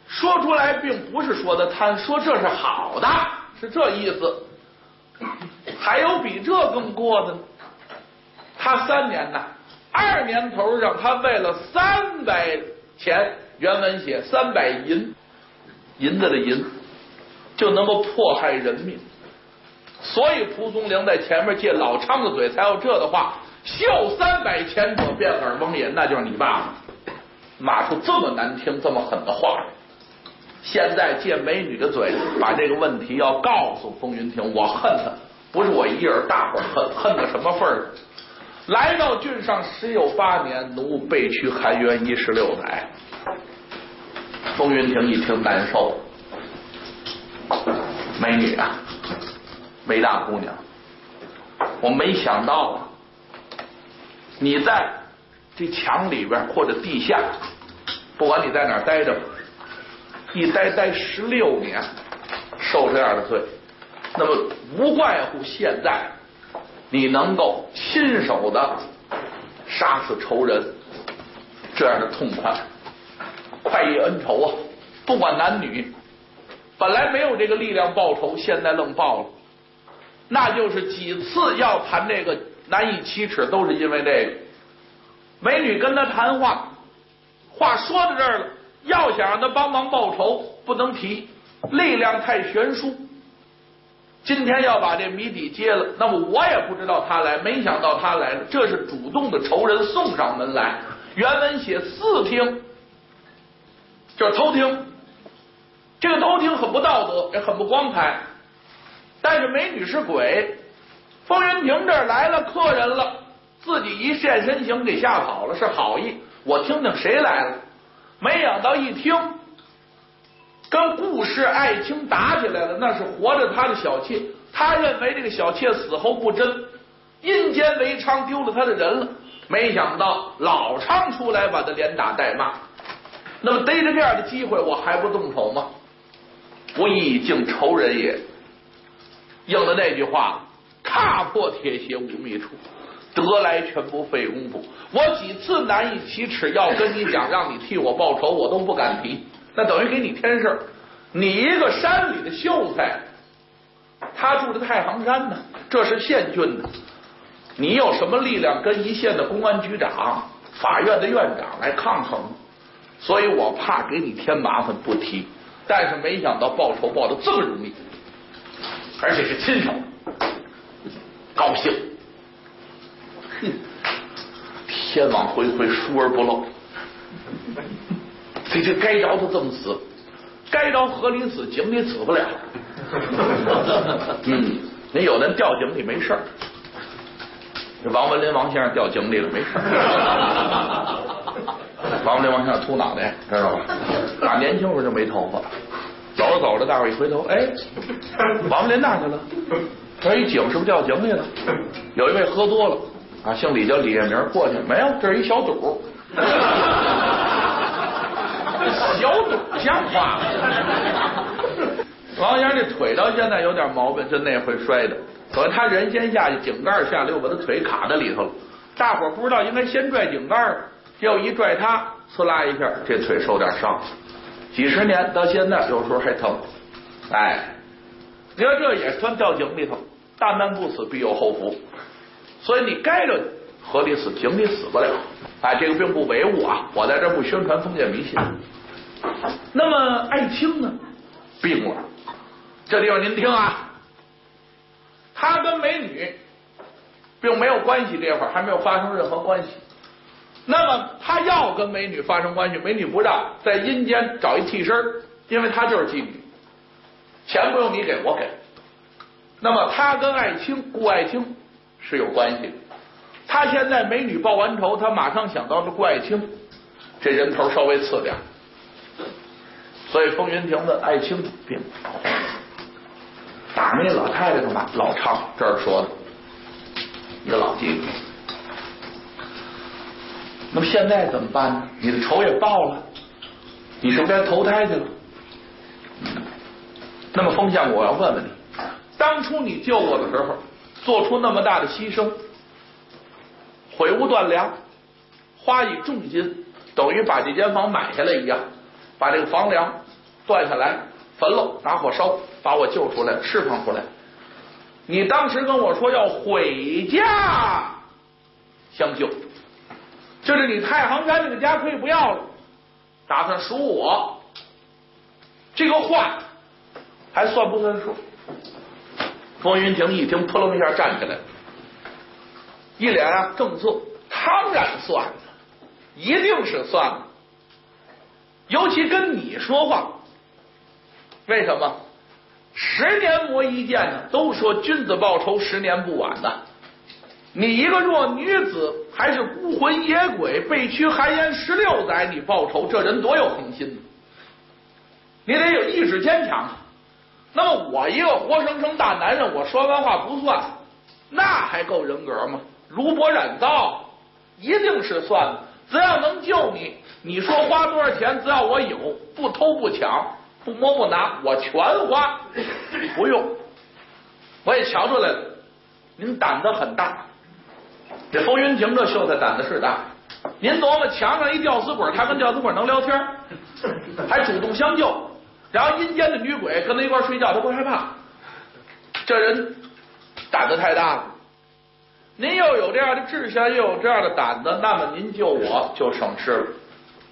Speaker 1: 说出来并不是说的贪，说这是好的，是这意思。还有比这更过的呢？他三年呐，二年头上他为了三百钱，原文写三百银，银子的银，就能够迫害人命。所以蒲松龄在前面借老昌的嘴才有这的话：笑三百钱者变耳翁也，那就是你爸爸，骂出这么难听、这么狠的话。现在借美女的嘴，把这个问题要告诉风云亭。我恨他，不是我一人，大伙恨，恨到什么份儿？来到郡上十有八年，奴被屈含冤一十六载。风云亭一听难受，美女啊，梅大姑娘，我没想到啊，你在这墙里边或者地下，不管你在哪待着。一待待十六年，受这样的罪，那么无怪乎现在你能够亲手的杀死仇人，这样的痛快，快意恩仇啊！不管男女，本来没有这个力量报仇，现在愣报了，那就是几次要谈这个难以启齿，都是因为这个美女跟他谈话，话说到这儿了。要想让他帮忙报仇，不能提，力量太悬殊。今天要把这谜底揭了，那么我也不知道他来，没想到他来了，这是主动的仇人送上门来。原文写四听，就是偷听，这个偷听很不道德，也很不光彩。但是美女是鬼，风云亭这儿来了客人了，自己一现身形给吓跑了，是好意。我听听谁来了。没想到一听，跟顾氏爱卿打起来了，那是活着他的小妾，他认为这个小妾死后不贞，阴间为娼丢了他的人了。没想到老昌出来把他连打带骂，那么逮着这样的机会，我还不动手吗？不义竟仇人也，应了那句话：踏破铁鞋无觅处。得来全不费功夫，我几次难以启齿，要跟你讲，让你替我报仇，我都不敢提，那等于给你添事儿。你一个山里的秀才，他住的太行山呢，这是县郡的，你有什么力量跟一线的公安局长、法院的院长来抗衡？所以我怕给你添麻烦，不提。但是没想到报仇报的这么容易，而且是亲手，高兴。哼天网恢恢，疏而不漏。这这该着他这么死，该着河里死，井里死不了。[LAUGHS] 嗯，那有人掉井里没事儿，这王文林王先生掉井里了没事儿。王文林王先生秃脑袋，知道吧？打年轻时候就没头发，走着走着，大伙一回头，哎，王文林哪去了？这一井是不是掉井里了？有一位喝多了。啊，姓李叫李艳明过去没有？这是一小肚，小肚像话吗？王先生这腿到现在有点毛病，就那回摔的。可他人先下去，井盖下来又把他腿卡在里头了。大伙不知道应该先拽井盖，结果一拽他，呲啦一下，这腿受点伤。几十年到现在，有时候还疼。哎，你说这也算掉井里头，大难不死必有后福。所以你该着河里死，井里死不了。哎，这个并不唯物啊！我在这不宣传封建迷信。那么爱卿呢？病了。这地方您听啊，他跟美女并没有关系，这会儿还没有发生任何关系。那么他要跟美女发生关系，美女不让，在阴间找一替身，因为他就是妓女，钱不用你给，我给。那么他跟爱卿顾爱卿。是有关系的。他现在美女报完仇，他马上想到了顾爱卿，这人头稍微次点所以风云亭的爱卿病，打那老太太干嘛？老昌这儿说的，一个老妓女。那么现在怎么办呢？你的仇也报了，你是该投胎去了？那么风相，我要问问你，当初你救我的时候。做出那么大的牺牲，毁屋断梁，花以重金，等于把这间房买下来一样，把这个房梁断下来焚了，拿火烧，把我救出来，释放出来。你当时跟我说要毁家相救，就是你太行山这个家可以不要了，打算赎我。这个话还算不算数？风云亭一听，扑棱一下站起来，一脸啊正色，当然算了，一定是算了。尤其跟你说话，为什么？十年磨一剑呢？都说君子报仇，十年不晚呐。你一个弱女子，还是孤魂野鬼，被屈寒烟十六载，你报仇，这人多有恒心呢！你得有意志坚强。那么我一个活生生大男人，我说完话不算，那还够人格吗？如薄染刀，一定是算的。只要能救你，你说花多少钱，只要我有，不偷不抢。不摸不拿，我全花，[LAUGHS] 不用。我也瞧出来了，您胆子很大。这侯云亭这秀才胆子是大。您琢磨，墙上一吊死鬼，他跟吊死鬼能聊天，[LAUGHS] 还主动相救。然后阴间的女鬼跟他一块睡觉，他不害怕。这人胆子太大了。您又有这样的志向，又有这样的胆子，那么您救我就省事了。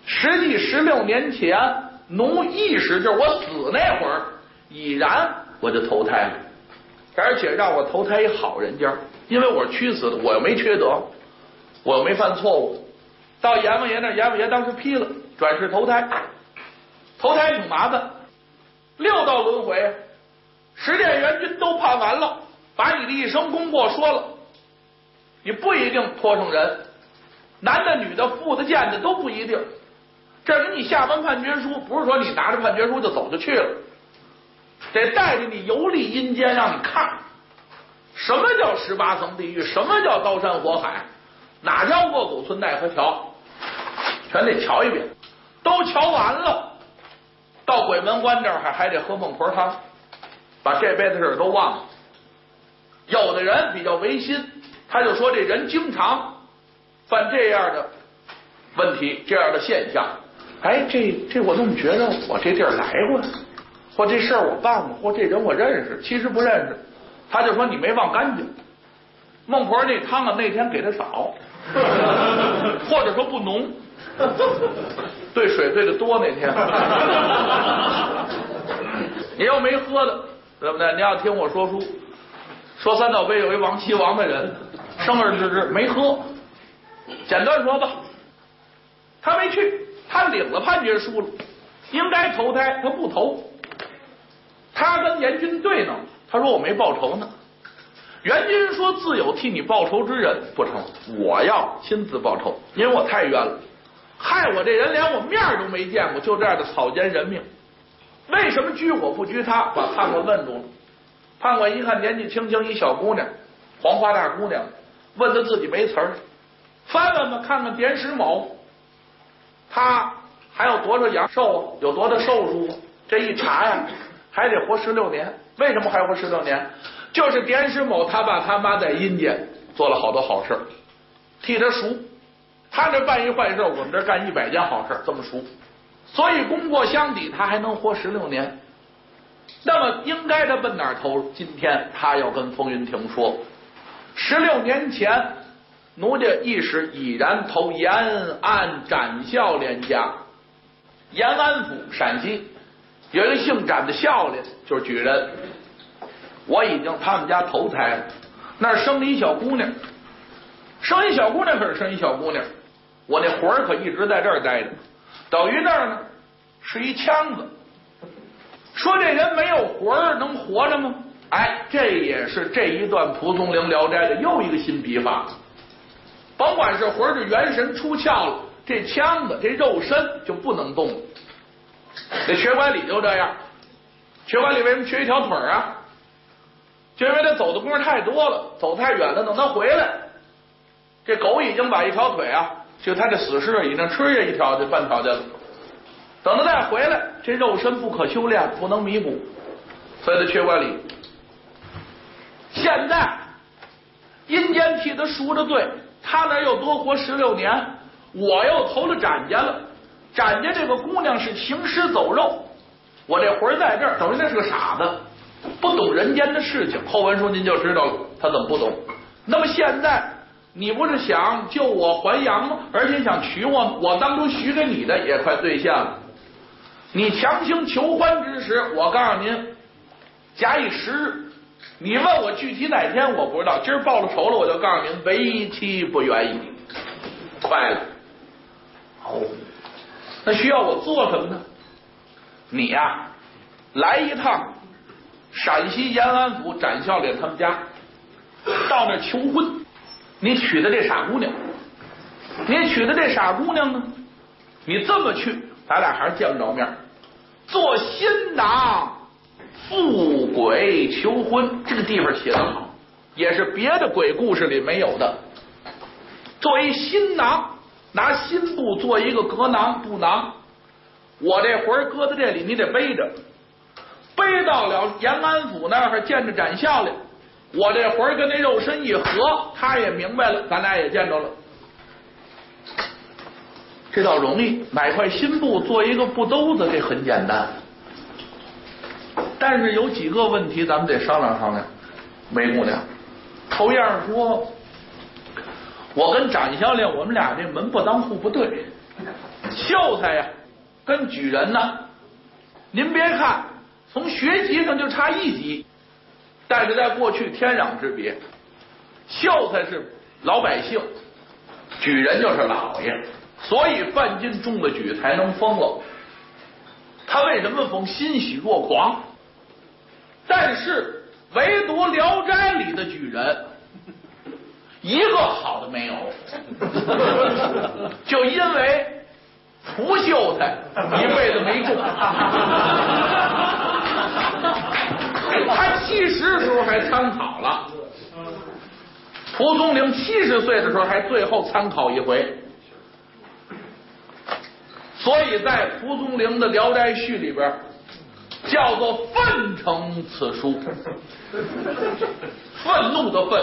Speaker 1: 实际十六年前。奴意识就是我死那会儿，已然我就投胎了，而且让我投胎一好人家，因为我是屈死的，我又没缺德，我又没犯错误。到阎王爷那，阎王爷当时批了，转世投胎，投胎挺麻烦，六道轮回，十殿元君都判完了，把你的一生功过说了，你不一定托上人，男的、女的、富的、贱的都不一定。这给你下完判决书，不是说你拿着判决书就走就去了，得带着你游历阴间，让你看什么叫十八层地狱，什么叫刀山火海，哪叫卧狗村奈何桥，全得瞧一遍。都瞧完了，到鬼门关这儿还还得喝孟婆汤，把这辈子事儿都忘了。有的人比较违心，他就说这人经常犯这样的问题，这样的现象。哎，这这我怎么觉得我这地儿来过，或这事儿我办过，或这人我认识，其实不认识。他就说你没忘干净，孟婆那汤啊那天给的少，[LAUGHS] 或者说不浓，兑水兑的多那天。你要没喝的，对不对？你要听我说书，说三道杯有一王七王的人，生而知之没喝。简单说吧，他没去。他领了判决书了，应该投胎，他不投。他跟阎君对呢，他说我没报仇呢。元君说自有替你报仇之人，不成，我要亲自报仇，因为我太冤了，害我这人连我面都没见过，就这样的草菅人命。为什么拘我不拘他？把判官问住了。判官一看年纪轻轻一小姑娘，黄花大姑娘，问他自己没词儿，翻翻吧，看看点史某。他还有多少阳寿？有多大寿数？这一查呀，还得活十六年。为什么还活十六年？就是典师某他爸他妈在阴间做了好多好事，替他赎。他这办一坏事，我们这干一百件好事，这么赎。所以功过相抵，他还能活十六年。那么应该他奔哪投？今天他要跟风云亭说，十六年前。奴家一时已然投延安展孝廉家，延安府陕西有一个姓展的孝廉，就是举人。我已经他们家投胎了，那儿生了一小姑娘，生一小姑娘可是生一小姑娘。我那魂儿可一直在这儿待着，等于那儿呢是一枪子。说这人没有魂儿能活着吗？哎，这也是这一段蒲松龄聊斋的又一个新笔法。甭管是魂是元神出窍了，这腔子这肉身就不能动了。这血管里就这样，血管里为什么缺一条腿啊？就因为他走的功夫太多了，走太远了。等他回来，这狗已经把一条腿啊，就他这死尸已经吃下一条就半条去了。等他再回来，这肉身不可修炼，不能弥补，所以他血管里。现在阴间替他赎着罪。他那又多活十六年，我又投了展家了。展家这个姑娘是行尸走肉，我这魂在这儿，等于那是个傻子，不懂人间的事情。后文书您就知道了，他怎么不懂？那么现在你不是想救我还阳吗？而且想娶我，我当初许给你的也快兑现了。你强行求欢之时，我告诉您，假以时日，你问我具体哪天，我不知道。今儿报了仇了，我就告诉您，为期不远矣。快了，哦，那需要我做什么呢？你呀、来一趟陕西延安府展孝廉他们家，到那求婚。你娶的这傻姑娘，你娶的这傻姑娘呢？你这么去，咱俩还是见不着面。做新郎赴鬼求婚，这个地方写的好，也是别的鬼故事里没有的。作为新囊，拿新布做一个格囊布囊，我这魂搁在这里，你得背着，背到了延安府那儿见着展孝了。我这魂跟那肉身一合，他也明白了，咱俩也见着了。这倒容易，买块新布做一个布兜子，这很简单。但是有几个问题，咱们得商量商量。梅姑娘，头样说，我跟展孝廉，我们俩这门不当户不对。秀才呀，跟举人呢，您别看从学籍上就差一级，但是在过去天壤之别。秀才是老百姓，举人就是老爷。所以范进中了举才能封了。他为什么封？欣喜若狂。但是唯独《聊斋》里的举人，[LAUGHS] 一个好的没有，[LAUGHS] 就因为蒲秀才一辈子没中。[LAUGHS] 他七十时候还参考了，蒲松龄七十岁的时候还最后参考一回。所以在蒲松龄的《聊斋序》里边，叫做“愤成此书”，[LAUGHS] 愤怒的愤，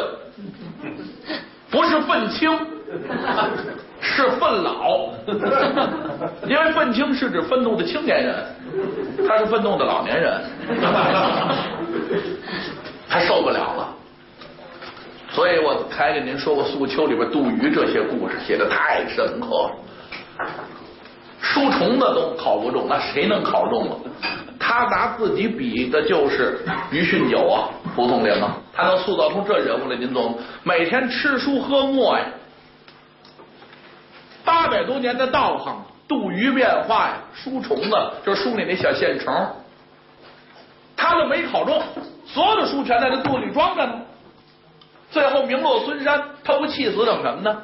Speaker 1: 不是愤青，是愤老，[LAUGHS] 因为愤青是指愤怒的青年人，他是愤怒的老年人，[LAUGHS] 他受不了了。所以我还给您说过《素秋》里边杜鱼这些故事写的太深刻了。书虫子都考不中，那谁能考中了？他拿自己比的就是余训九啊，蒲松龄啊，他能塑造出这人物来，您懂吗？每天吃书喝墨呀，八百多年的道行，杜鱼变化呀，书虫子就是书里那小线虫，他都没考中，所有的书全在他肚里装着呢。最后名落孙山，他不气死等什么呢？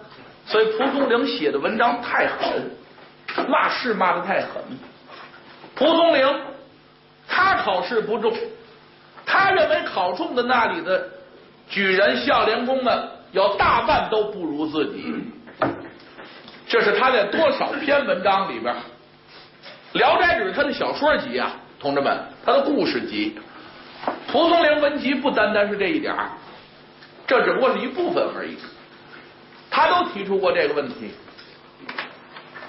Speaker 1: 所以蒲松龄写的文章太狠。骂是骂的太狠，蒲松龄他考试不中，他认为考中的那里的举人、孝廉公们有大半都不如自己，这是他在多少篇文章里边，《聊斋》只是他的小说集啊，同志们，他的故事集，蒲松龄文集不单单是这一点这只不过是一部分而已，他都提出过这个问题。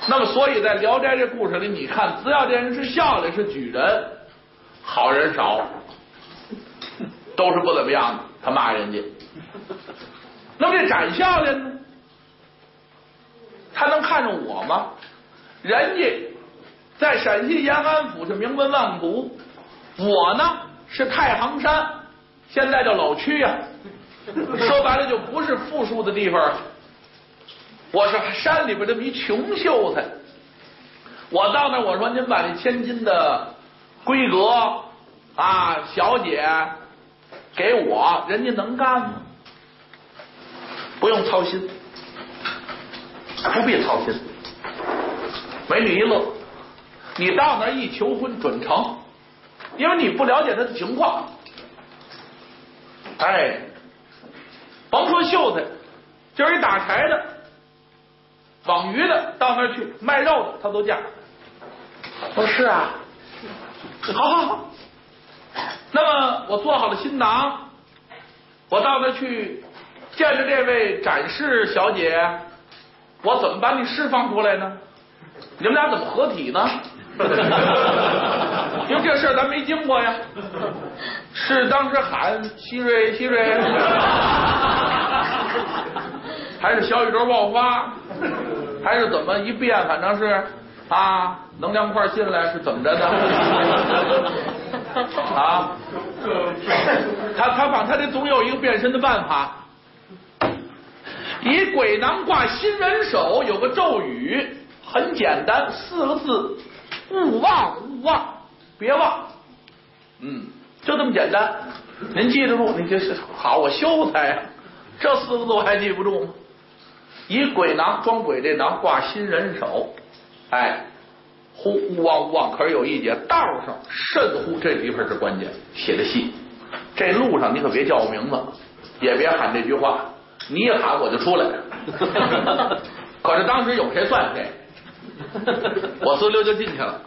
Speaker 1: 那么，所以在《聊斋》这故事里，你看，只要这人是孝的，是举人，好人少，[LAUGHS] 都是不怎么样的。他骂人家。那么这展孝的呢？他能看上我吗？人家在陕西延安府是名门望族，我呢是太行山，现在叫老区呀、说白了就不是富庶的地方。我是山里边这么一穷秀才，我到那我说您把这千金的闺阁啊小姐给我，人家能干吗？不用操心，不必操心。美女一乐，你到那一求婚准成，因为你不了解他的情况。哎，甭说秀才，就是一打柴的。网鱼的到那儿去卖肉的，他都嫁。我说是啊，好好好。那么我做好了新郎，我到那儿去见着这位展示小姐，我怎么把你释放出来呢？你们俩怎么合体呢？[LAUGHS] 因为这事儿咱没经过呀。是当时喊希瑞希瑞，还是小宇宙爆发，还是怎么一变？反正是啊，能量块进来是怎么着呢？[LAUGHS] 啊，他他反他这总有一个变身的办法。以鬼囊挂新人手，有个咒语，很简单，四个字：勿忘，勿忘，别忘。嗯。就这么简单，您记得住？你这是好，我秀才呀！这四个字我还记不住吗？以鬼囊装鬼，这囊挂新人手，哎，呼勿忘勿忘。可是有一节，道上慎乎这地方是关键，写的细。这路上你可别叫我名字，也别喊这句话，你一喊我就出来。可是当时有谁算谁，我滋溜就进去了。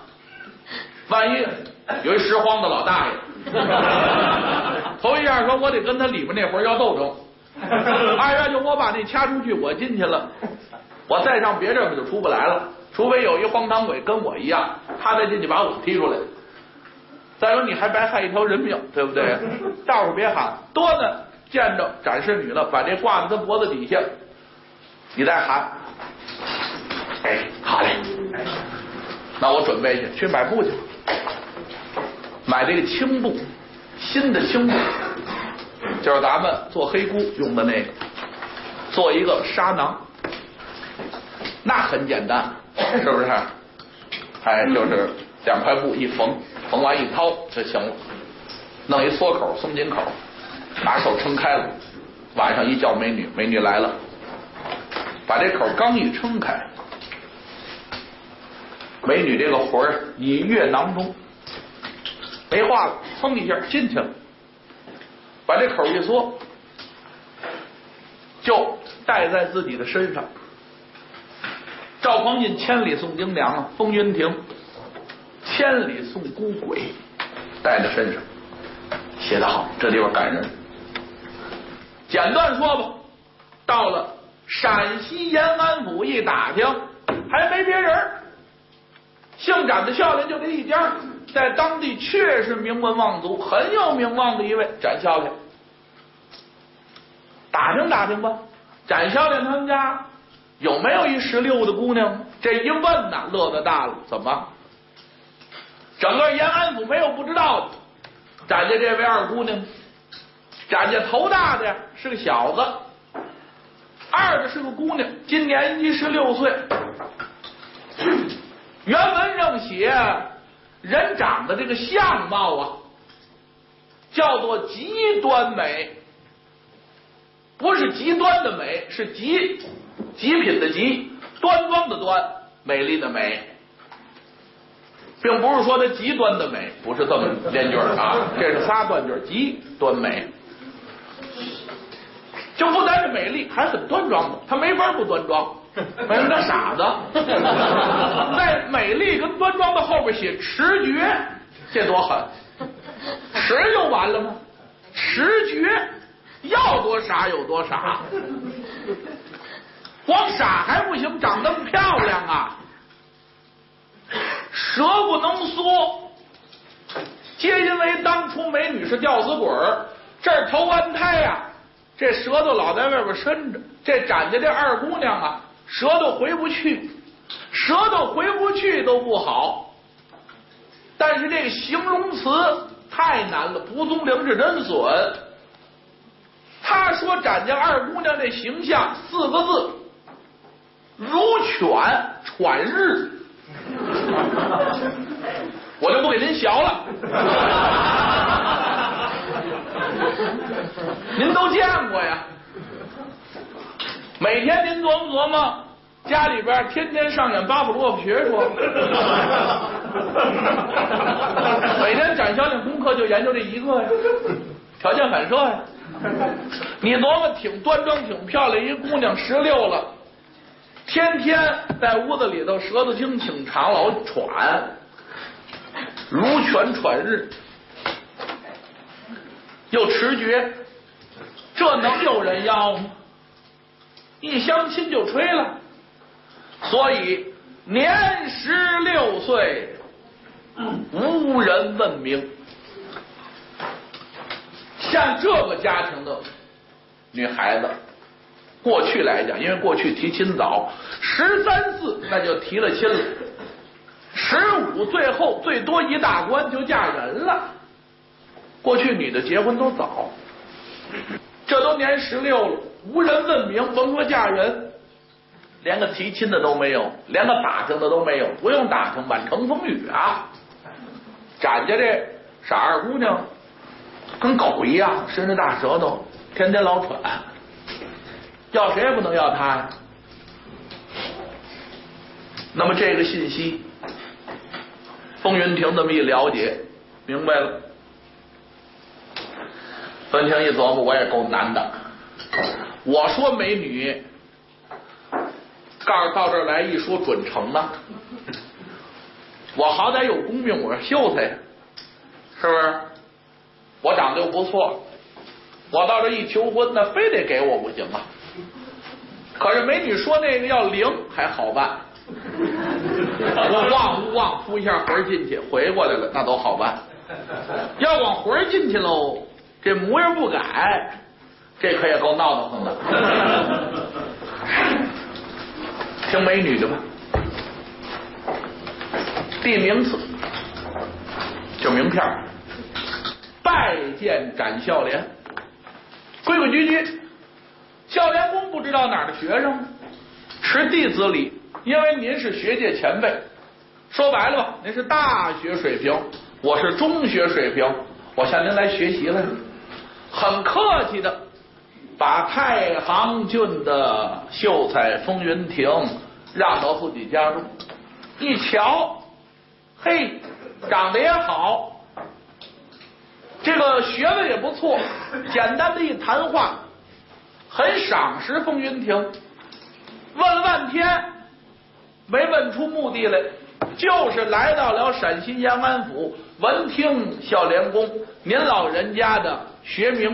Speaker 1: 万一有一拾荒的老大爷。头一下说，我得跟他里边那伙要斗争；[LAUGHS] 二月就我把那掐出去，我进去了，我再上别地方就出不来了。除非有一荒唐鬼跟我一样，他再进去把我踢出来。再说你还白害一条人命，对不对？大伙别喊，多呢，见着展示女了，把这挂在他脖子底下，你再喊。哎，好嘞，那我准备去去买布去。买这个青布，新的青布，就是咱们做黑菇用的那个，做一个沙囊，那很简单，是不是？哎，就是两块布一缝，缝完一掏就行了，弄一缩口松紧口，把手撑开了，晚上一叫美女，美女来了，把这口刚一撑开，美女这个魂儿隐跃囊中。没话了，砰一下进去了，把这口一缩，就戴在自己的身上。赵匡胤千里送京娘啊，风云亭千里送孤鬼，带在身上，写得好，这地方感人。简短说吧，到了陕西延安府一打听，还没别人，姓展的孝廉就这一家。在当地确实名门望族，很有名望的一位展孝廉。打听打听吧，展孝廉他们家有没有一十六的姑娘？这一问呐，乐子大了。怎么？整个延安府没有不知道的。展家这位二姑娘，展家头大的是个小子，二的是个姑娘，今年一十六岁。原文上写。人长得这个相貌啊，叫做极端美，不是极端的美，是极极品的极，端庄的端，美丽的美，并不是说它极端的美，不是这么连句啊，[LAUGHS] 这是仨断句，极端美，就不单是美丽，还很端庄的，他没法不端庄。没有那傻子，[LAUGHS] 在美丽跟端庄的后边写持绝，这多狠！持就完了吗？持绝要多傻有多傻，光傻还不行，长那么漂亮啊！舌不能缩，皆因为当初美女是吊死鬼儿，这儿投完胎呀，这舌头老在外边伸着，这展家这二姑娘啊。舌头回不去，舌头回不去都不好，但是这个形容词太难了，蒲松龄是真损。他说展家二姑娘这形象四个字，如犬喘日，我就不给您学了，[LAUGHS] 您都见过呀。每天您琢磨琢磨，家里边天天上演巴甫洛夫学说，[LAUGHS] 每天展销量功课就研究这一个呀，条件反射呀。你琢磨挺端庄挺漂亮一姑娘十六了，天天在屋子里头舌头精挺长老喘，如泉喘日，又迟绝。这能有人要吗？一相亲就吹了，所以年十六岁，无人问名。像这个家庭的女孩子，过去来讲，因为过去提亲早，十三四那就提了亲了，十五最后最多一大关就嫁人了。过去女的结婚都早，这都年十六了，无人问名，甭说嫁人，连个提亲的都没有，连个打听的都没有，不用打听，满城风雨啊！展家这傻二姑娘。跟狗一样，伸着大舌头，天天老喘，要谁也不能要她呀。那么这个信息，风云亭这么一了解，明白了。风云亭一琢磨，我也够难的。我说美女，告诉到这儿来一说准成了。我好歹有功名，我秀才，是不是？我长得又不错，我到这一求婚，那非得给我不行啊！可是美女说那个要灵还好办，我旺不旺，扑一下魂进去，回过来了，那都好办。要往魂进去喽，这模样不改，这可也够闹腾的。[LAUGHS] 听美女的吧，递名次，就名片。拜见展孝廉，规规矩矩。孝廉公不知道哪儿的学生，持弟子礼，因为您是学界前辈。说白了吧，您是大学水平，我是中学水平，我向您来学习了。很客气的，把太行郡的秀才风云亭让到自己家中。一瞧，嘿，长得也好。这个学问也不错，简单的一谈话，很赏识风云亭。问了半天，没问出目的来，就是来到了陕西延安府，闻听孝廉公您老人家的学名，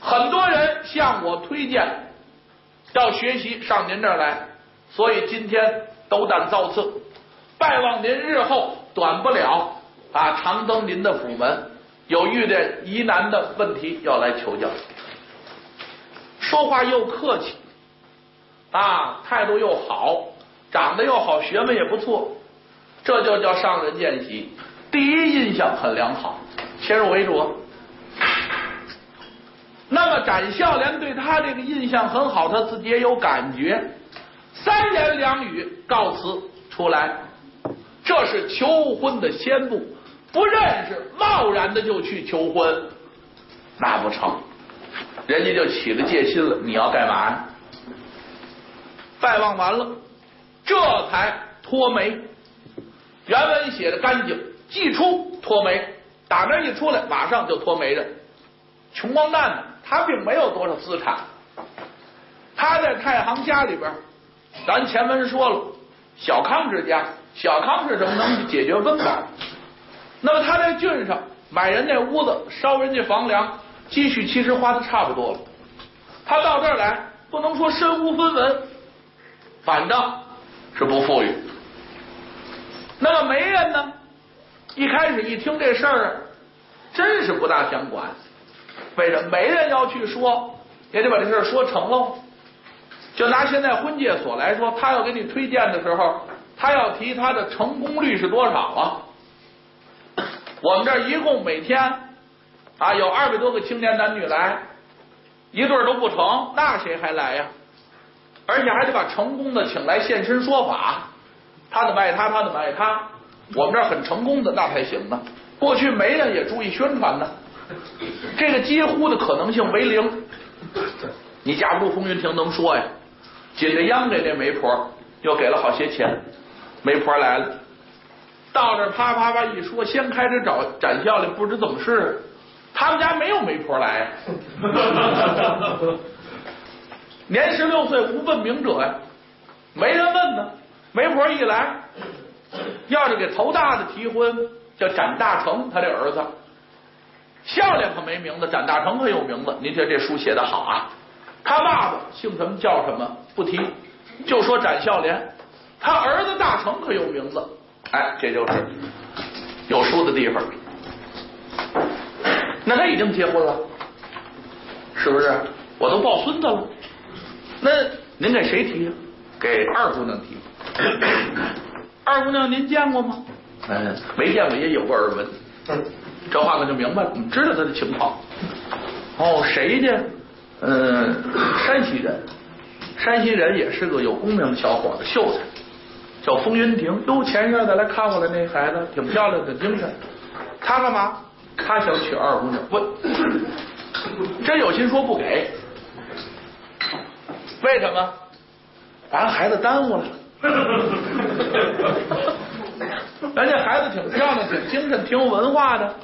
Speaker 1: 很多人向我推荐要学习上您这儿来，所以今天斗胆造次，拜望您日后短不了。啊，常登您的府门，有遇见疑难的问题要来求教，说话又客气，啊，态度又好，长得又好，学问也不错，这就叫上人见喜，第一印象很良好，先入为主。那么展孝廉对他这个印象很好，他自己也有感觉，三言两语告辞出来，这是求婚的先步。不认识，贸然的就去求婚，那不成，人家就起了戒心了。你要干嘛呀？拜望完了，这才脱媒。原文写的干净，既出脱媒，打那一出来，马上就脱媒的。穷光蛋呢，他并没有多少资产，他在太行家里边，咱前文说了，小康之家，小康是什么？能解决温饱。那么他在郡上买人家屋子，烧人家房梁，积蓄其实花的差不多了。他到这儿来，不能说身无分文，反正是不富裕。那么媒人呢？一开始一听这事儿，真是不大想管。为什么？媒人要去说，也得把这事说成喽。就拿现在婚介所来说，他要给你推荐的时候，他要提他的成功率是多少啊？我们这儿一共每天啊有二百多个青年男女来，一对都不成，那谁还来呀？而且还得把成功的请来现身说法，他怎么爱他，他怎么爱他。我们这儿很成功的那才行呢。过去媒人也注意宣传呢，这个几乎的可能性为零。你架不住风云亭能说呀，紧着央给这媒婆又给了好些钱，媒婆来了。到这啪啪啪一说，先开始找展孝廉，不知怎么事，他们家没有媒婆来，年十六岁无问名者呀，没人问呢。媒婆一来，要是给头大的提婚，叫展大成，他这儿子，笑脸可没名字，展大成可有名字。您觉得这书写的好啊？他爸爸姓什么叫什么不提，就说展孝廉。他儿子大成可有名字，哎，这就是有书的地方。那他已经结婚了，是不是？我都抱孙子了。那您给谁提呀？给二姑娘提。二姑娘您见过吗？嗯，没见过，也有过耳闻。这话可就明白了，你知道他的情况。哦，谁呢？嗯，山西人，山西人也是个有功名的小伙子，秀才，叫风云亭。哟，前阵子来看我的，那孩子挺漂亮，挺精神。他干嘛？他想娶二姑娘，问，真有心说不给。为什么？把孩子耽误了。[LAUGHS] 人家孩子挺漂亮，挺精神，挺有文化的。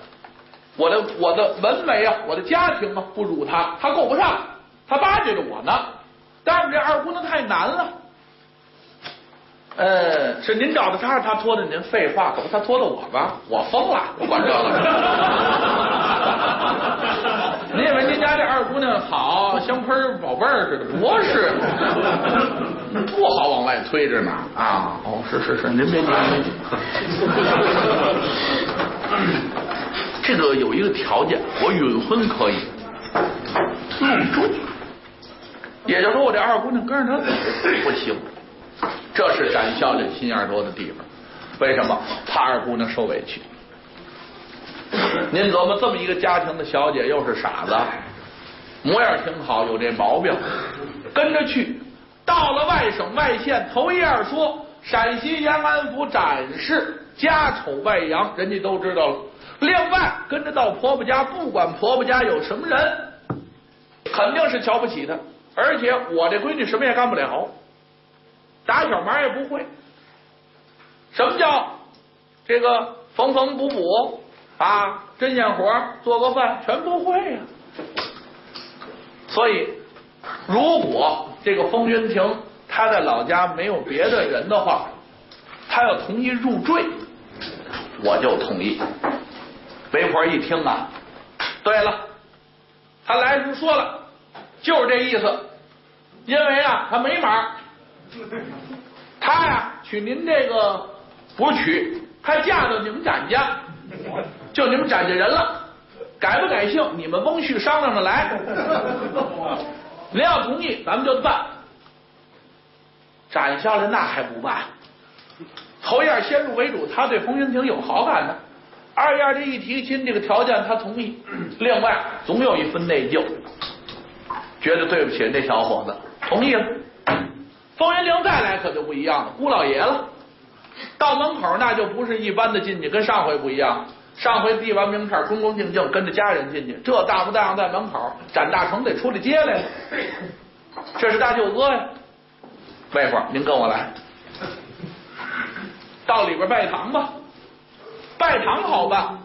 Speaker 1: 我的我的文媒啊，我的家庭啊，不如他，他够不上，他巴结着我呢。但是这二姑娘太难了。呃，是您找的他，他拖的您。废话，可不他拖的我吧？我疯了，我管这个。[LAUGHS] 您以为您家这二姑娘好，香喷宝贝儿似的？不是，不好往外推着呢。啊，哦，是是是，您别急。这个有一个条件，我允婚可以入赘，也就是说，我这二姑娘跟着他不行。这是展孝廉心眼多的地方。为什么？怕二姑娘受委屈。您琢磨，这么一个家庭的小姐，又是傻子，模样挺好，有这毛病，跟着去，到了外省外县，头一样说陕西延安府展示，家丑外扬，人家都知道了。另外，跟着到婆婆家，不管婆婆家有什么人，肯定是瞧不起她。而且我这闺女什么也干不了，打小忙也不会。什么叫这个缝缝补补啊？针线活做个饭全不会呀。所以，如果这个风云亭他在老家没有别的人的话，他要同意入赘，我就同意。媒婆一听啊，对了，他来时说了，就是这意思。因为啊，他没码，他呀娶您这个不娶，还嫁到你们展家，就你们展家人了。改不改姓，你们翁婿商量着来。[LAUGHS] 您要同意，咱们就办。展孝廉那还不办？头样先入为主，他对冯云亭有好感的。二样这一提亲，这个条件他同意。[CLEARS THROAT] 另外，总有一分内疚，觉得对不起那小伙子，同意了。风云亭再来可就不一样了，姑老爷了。到门口那就不是一般的进去，跟上回不一样。上回递完名片，恭恭敬敬跟着家人进去，这大不大在门口，展大成得出来接来了。这是大舅哥呀，妹夫，您跟我来，到里边拜堂吧。拜堂好办，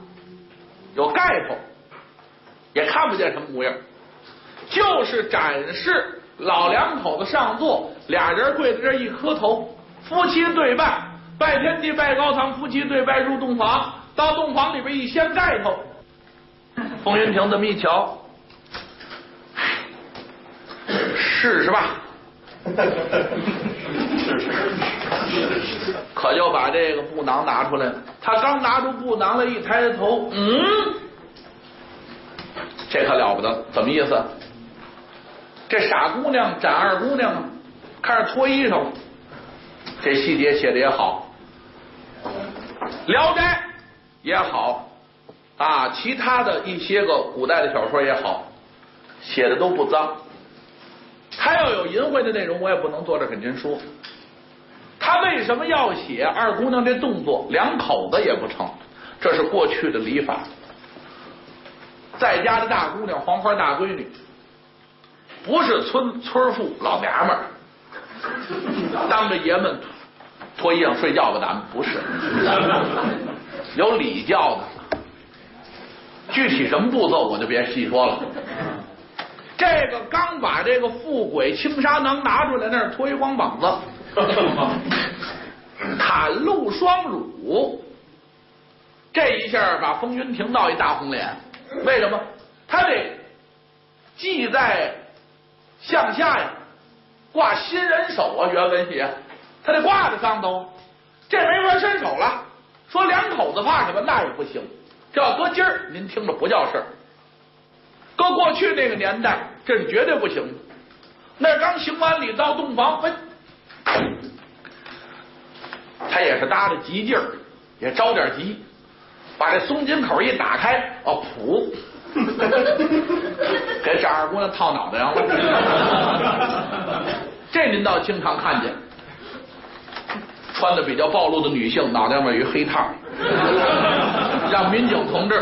Speaker 1: 有盖头，也看不见什么模样，就是展示老两口子上座，俩人跪在这一磕头，夫妻对拜，拜天地拜高堂，夫妻对拜入洞房，到洞房里边一掀盖头，风云亭这么一瞧，试试吧。[LAUGHS] 可就把这个布囊拿出来了。他刚拿出布囊来，一抬头，嗯，这可了不得，怎么意思？这傻姑娘展二姑娘啊，开始脱衣裳。这细节写的也好，《聊斋》也好啊，其他的一些个古代的小说也好，写的都不脏。他要有淫秽的内容，我也不能坐这跟您说。他为什么要写二姑娘这动作？两口子也不成，这是过去的礼法。在家的大姑娘、黄花大闺女，不是村村妇、老娘们儿，当着爷们脱衣裳睡觉吧？咱们不是，有礼教的。具体什么步骤，我就别细说了。这个刚把这个富贵青纱囊拿出来，那是脱一光膀子。[LAUGHS] 袒露双乳，这一下把风云亭闹一大红脸。为什么？他得系在向下呀，挂新人手啊，原文写，他得挂在上头，这没法伸手了。说两口子怕什么？那也不行。这要搁今儿，您听着不叫事儿。搁过去那个年代，这是绝对不行的。那刚行完礼到洞房，哎，他也是搭着急劲儿，也着点急，把这松紧口一打开，哦，噗，[LAUGHS] 给这二姑娘套脑袋上了。这您倒经常看见，穿的比较暴露的女性，脑袋上面有一黑套，让民警同志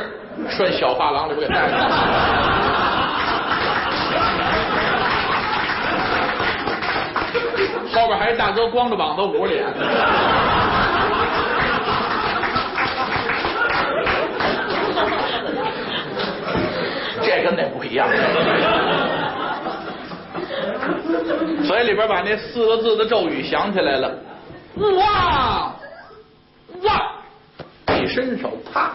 Speaker 1: 顺小发廊里边给带上。后边还一大哥光着膀子捂着脸，[LAUGHS] 这跟那不一样。嘴里边把那四个字的咒语想起来了，哇哇！一伸手，啪，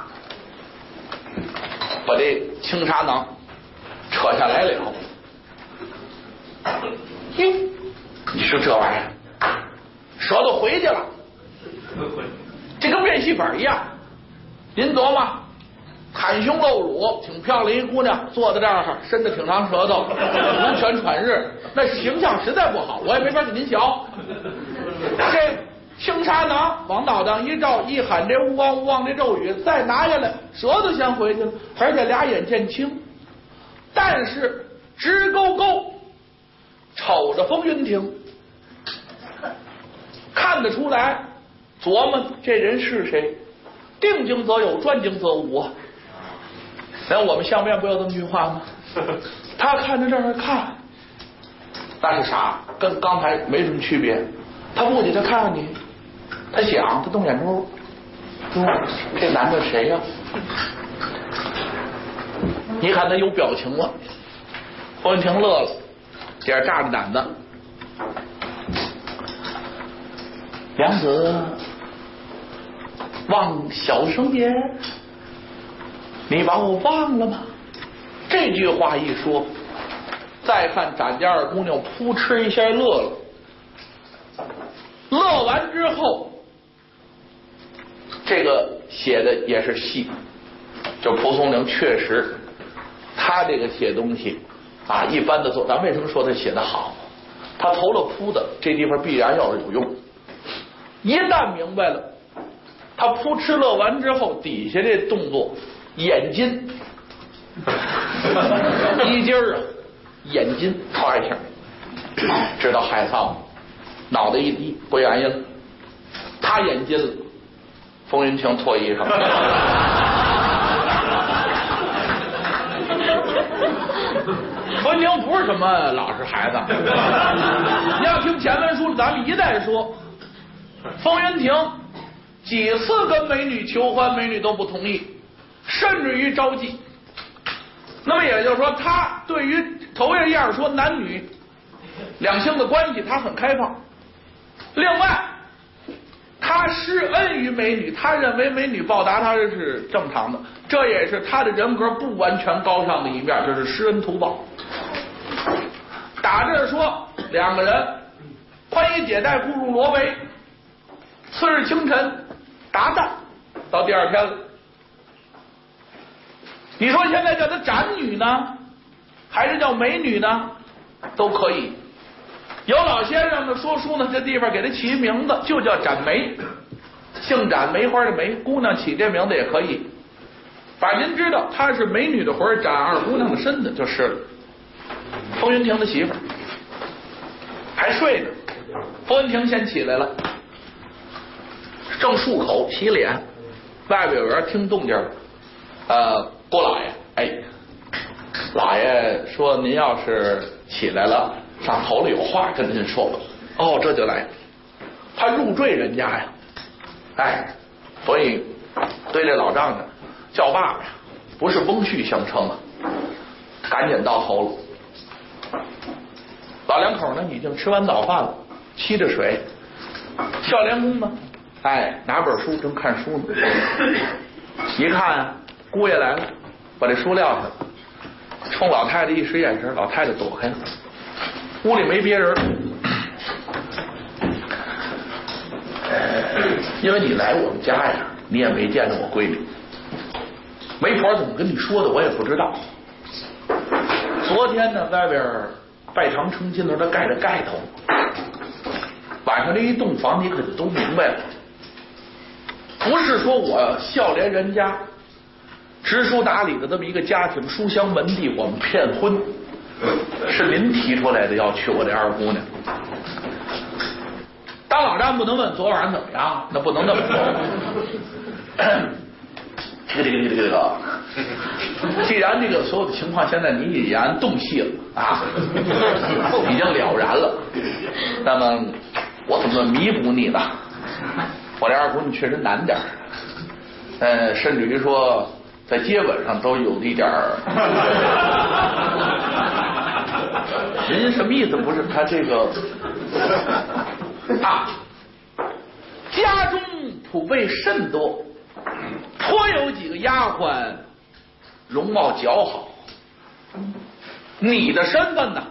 Speaker 1: 把这青纱囊扯下来了。嘿。你说这玩意儿，舌头回去了，这跟变戏法一样。您琢磨，袒胸露乳，挺漂亮一姑娘，坐在这儿，伸着挺长舌头，龙泉喘日，那形象实在不好，我也没法给您瞧。这青纱囊往脑袋上一照，一喊这勿忘勿忘这咒语，再拿下来，舌头先回去了，而且俩眼见清，但是直勾勾瞅着风云亭。看得出来，琢磨这人是谁？定睛则有，专睛则无啊！连我们相面不有这么句话吗？[LAUGHS] 他看着这儿看，那是啥？跟刚才没什么区别。他不仅他看看你，他想，他动眼珠，这男的谁呀？你看他有表情了。黄云亭乐了，点炸着胆子。娘子，望小生爷，你把我忘了吗？这句话一说，再看展家二姑娘扑哧一下乐了，乐完之后，这个写的也是戏，就蒲松龄确实，他这个写东西啊，一般的做，咱为什么说他写的好？他投了扑的，这地方必然要有用。一旦明白了，他扑哧乐完之后，底下这动作，眼睛衣襟儿啊，眼睛歘一下，知道害臊吗，脑袋一低，不愿意了。他眼睛了，风云亭脱衣裳。风云亭不是什么老实孩子，你要听前文书，咱们一再说。风云亭几次跟美女求欢，美女都不同意，甚至于招妓。那么也就是说，他对于头一样说男女两性的关系，他很开放。另外，他施恩于美女，他认为美女报答他这是正常的，这也是他的人格不完全高尚的一面，就是施恩图报。打这说，两个人宽衣解带，步入罗围。次日清晨，达旦，到第二天了。你说现在叫他展女呢，还是叫美女呢？都可以。有老先生呢说书呢，这地方给他起一名字，就叫展梅，姓展，梅花的梅，姑娘起这名字也可以。反正您知道，她是美女的魂，展二姑娘的身子就是了。风云亭的媳妇还睡呢，风云亭先起来了。正漱口洗脸，外边有人听动静呃，郭老爷，哎，老爷说您要是起来了，上头了有话跟您说吧。哦，这就来，他入赘人家呀，哎，所以对这老丈人叫爸爸呀，不是翁婿相称啊。赶紧到头了，老两口呢已经吃完早饭了，沏着水，孝廉公呢。哎，拿本书正看书呢，[LAUGHS] 一看姑爷来了，把这书撂下了，冲老太太一使眼神，老太太躲开了。屋里没别人，因为你来我们家呀，你也没见着我闺女，媒婆怎么跟你说的，我也不知道。昨天呢，外边拜堂成亲的时候，他盖着盖头，晚上这一洞房，你可就都明白了。不是说我孝廉人家知书达理的这么一个家庭，书香门第，我们骗婚，是您提出来的要娶我这二姑娘。当老丈不能问昨晚上怎么样，那不能那么说。[COUGHS] 这个这个这个这个，既然这个所有的情况现在你已然洞悉了啊，[LAUGHS] 已经了然了，那么我怎么弥补你呢？我这二姑娘确实难点儿，呃，甚至于说在接吻上都有一点儿。[LAUGHS] 您什么意思？不是他这个 [LAUGHS] 啊，家中仆辈甚多，颇有几个丫鬟容貌姣好。你的身份呢，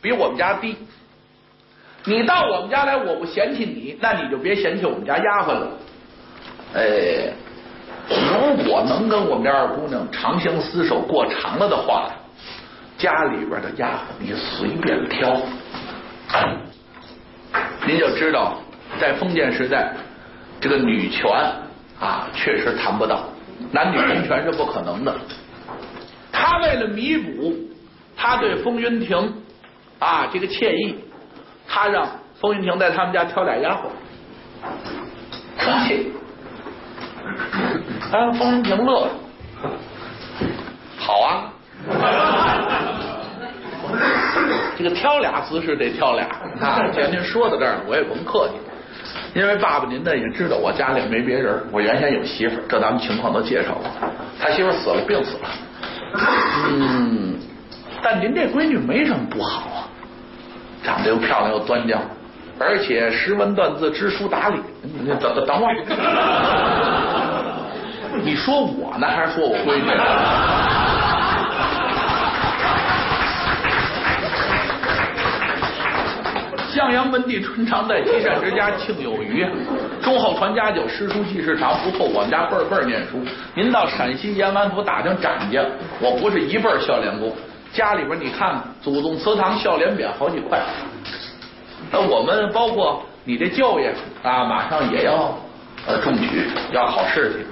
Speaker 1: 比我们家低。你到我们家来，我不嫌弃你，那你就别嫌弃我们家丫鬟了。哎，如果能跟我们家二姑娘长相厮守过长了的话，家里边的丫鬟你随便挑。您就知道，在封建时代，这个女权啊，确实谈不到，男女平权是不可能的。他为了弥补他对风云亭啊这个歉意。他让风云亭在他们家挑俩丫鬟，生气，啊，风云亭乐，好啊，[LAUGHS] 这个挑俩姿势得挑俩啊。既然您说到这儿，我也甭客气，因为爸爸您呢也知道我家里没别人，我原先有媳妇，这咱们情况都介绍过，他媳妇死了，病死了，嗯，但您这闺女没什么不好啊。长得又漂亮又端庄，而且识文断字、知书达理。你等等等会儿，你说我呢，还是说我闺女？[LAUGHS] 向阳门第春常在，积善之家庆有余。忠厚传家久，诗书记事长。不错，我们家辈辈念书。您到陕西延安府打听展家，我不是一辈孝廉公。家里边你看，祖宗祠堂孝廉匾好几块。那我们包括你这舅爷啊，马上也要呃中举，要考试去。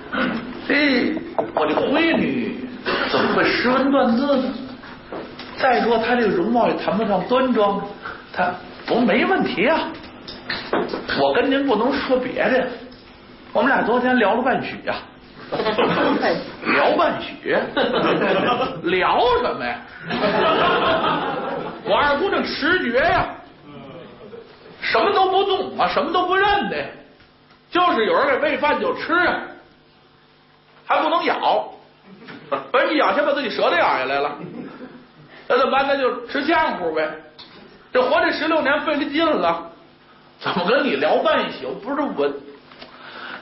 Speaker 1: 哎，我的闺女怎么会识文断字呢？再说她这个容貌也谈不上端庄，她不没问题啊。我跟您不能说别的，我们俩昨天聊了半许呀。[LAUGHS] 聊半许，聊什么呀？我二姑娘识绝呀，什么都不懂啊，什么都不认的，就是有人给喂饭就吃啊，还不能咬，[LAUGHS] 本一咬先把自己舌头咬下来了，[LAUGHS] 那怎么办？那就吃浆糊呗。这活这十六年费了劲了，怎么跟你聊半宿？不是我。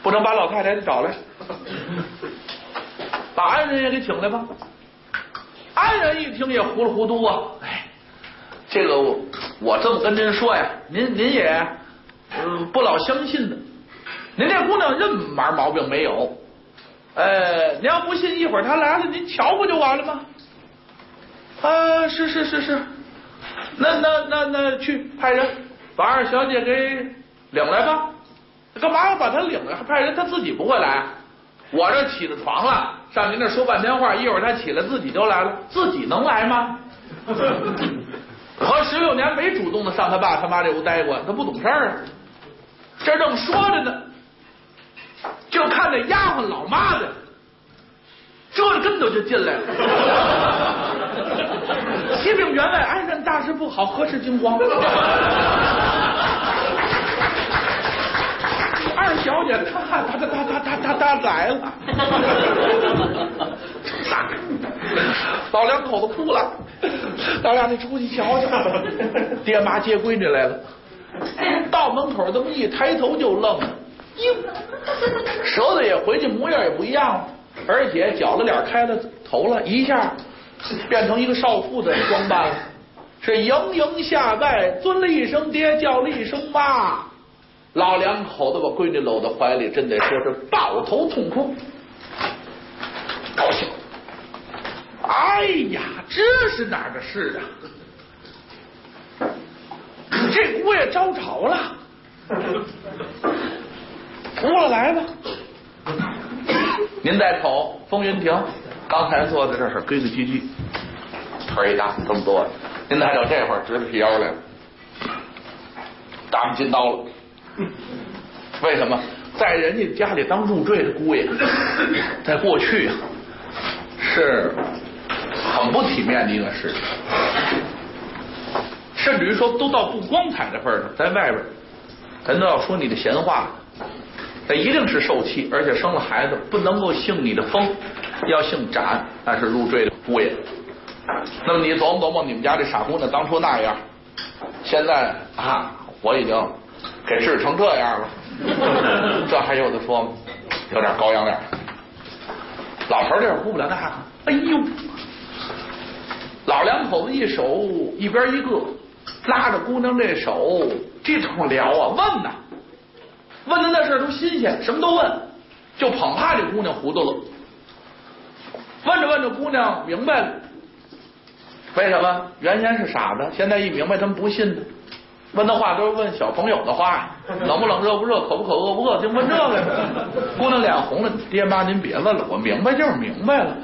Speaker 1: 不能把老太太找来，[LAUGHS] 把安人也给请来吧。安人一听也糊里糊涂啊，哎，这个我这么跟您说呀，您您也嗯不老相信的。您这姑娘任毛毛病没有，呃，您要不信，一会儿他来了，您瞧不就完了吗？啊，是是是是，那那那那去派人把二小姐给领来吧。干嘛要把他领来？还派人他自己不会来？我这起了床了，上您那说半天话，一会儿他起来自己就来了，自己能来吗？[LAUGHS] 和十六年没主动的上他爸他妈这屋待过，他不懂事儿啊。这正说着呢，就看那丫鬟老妈子折着跟头就进来了。启禀员外，安人大事不好，何事惊慌？二小姐，她她她她她她她来了，老两口子哭了，咱俩得出去瞧瞧。爹妈接闺女来了，到门口这么一抬头就愣，哟，舌头也回去，模样也不一样了。而且绞了脸开了头了，一下变成一个少妇的装扮了，是盈盈下拜，尊了一声爹，叫了一声妈。老两口子把闺女搂在怀里，真得说是抱头痛哭，高兴。哎呀，这是哪儿的事啊？这姑爷招潮了，服了，来吧。您再瞅风云亭，刚才坐在这儿规规矩矩，腿一大这么多，您再瞅这会儿直起腰来了，打起金刀了。为什么？在人家家里当入赘的姑爷，在过去啊是很不体面的一个事情，甚至于说都到不光彩的份上，在外边咱都要说你的闲话，那一定是受气，而且生了孩子不能够姓你的封，要姓展，那是入赘的姑爷。那么你琢磨琢磨，你们家这傻姑娘当初那样，现在啊，我已经给治成这样了，[LAUGHS] 这还有的说吗？有点高扬脸。老头这顾不了那个，哎呦，老两口子一手一边一个，拉着姑娘这手，这通聊啊，问呐，问的那事儿都新鲜，什么都问，就捧怕这姑娘糊涂了。问着问着，姑娘明白了，为什么？原先是傻子，现在一明白，他们不信的。问的话都是问小朋友的话，冷不冷，热不热，渴不渴，饿不饿，就问这个。姑娘脸红了，爹妈您别问了，我明白就是明白了，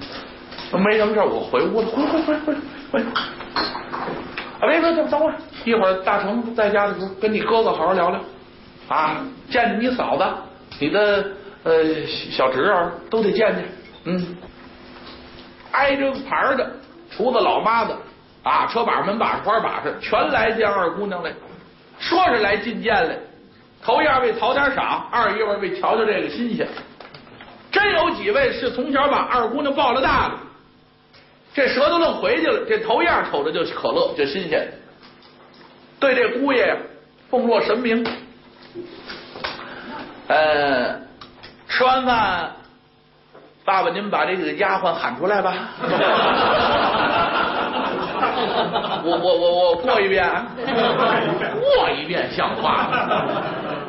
Speaker 1: 没什么事我回屋了，回回回回回。啊，别别，等会儿，一会儿大成在家的时候，跟你哥哥好好聊聊啊，见见你嫂子，你的呃小侄儿都得见见，嗯，挨着牌的厨子老妈子啊，车把门把花把式，全来见二姑娘来。说是来觐见来，头一二位讨点赏，二一位为瞧瞧这个新鲜。真有几位是从小把二姑娘抱了大的，这舌头愣回去了，这头样瞅着就可乐，就新鲜。对这姑爷呀奉若神明。呃，吃完饭，爸爸您把这个丫鬟喊出来吧。[LAUGHS] 我我我我过一遍，过一遍像话吗？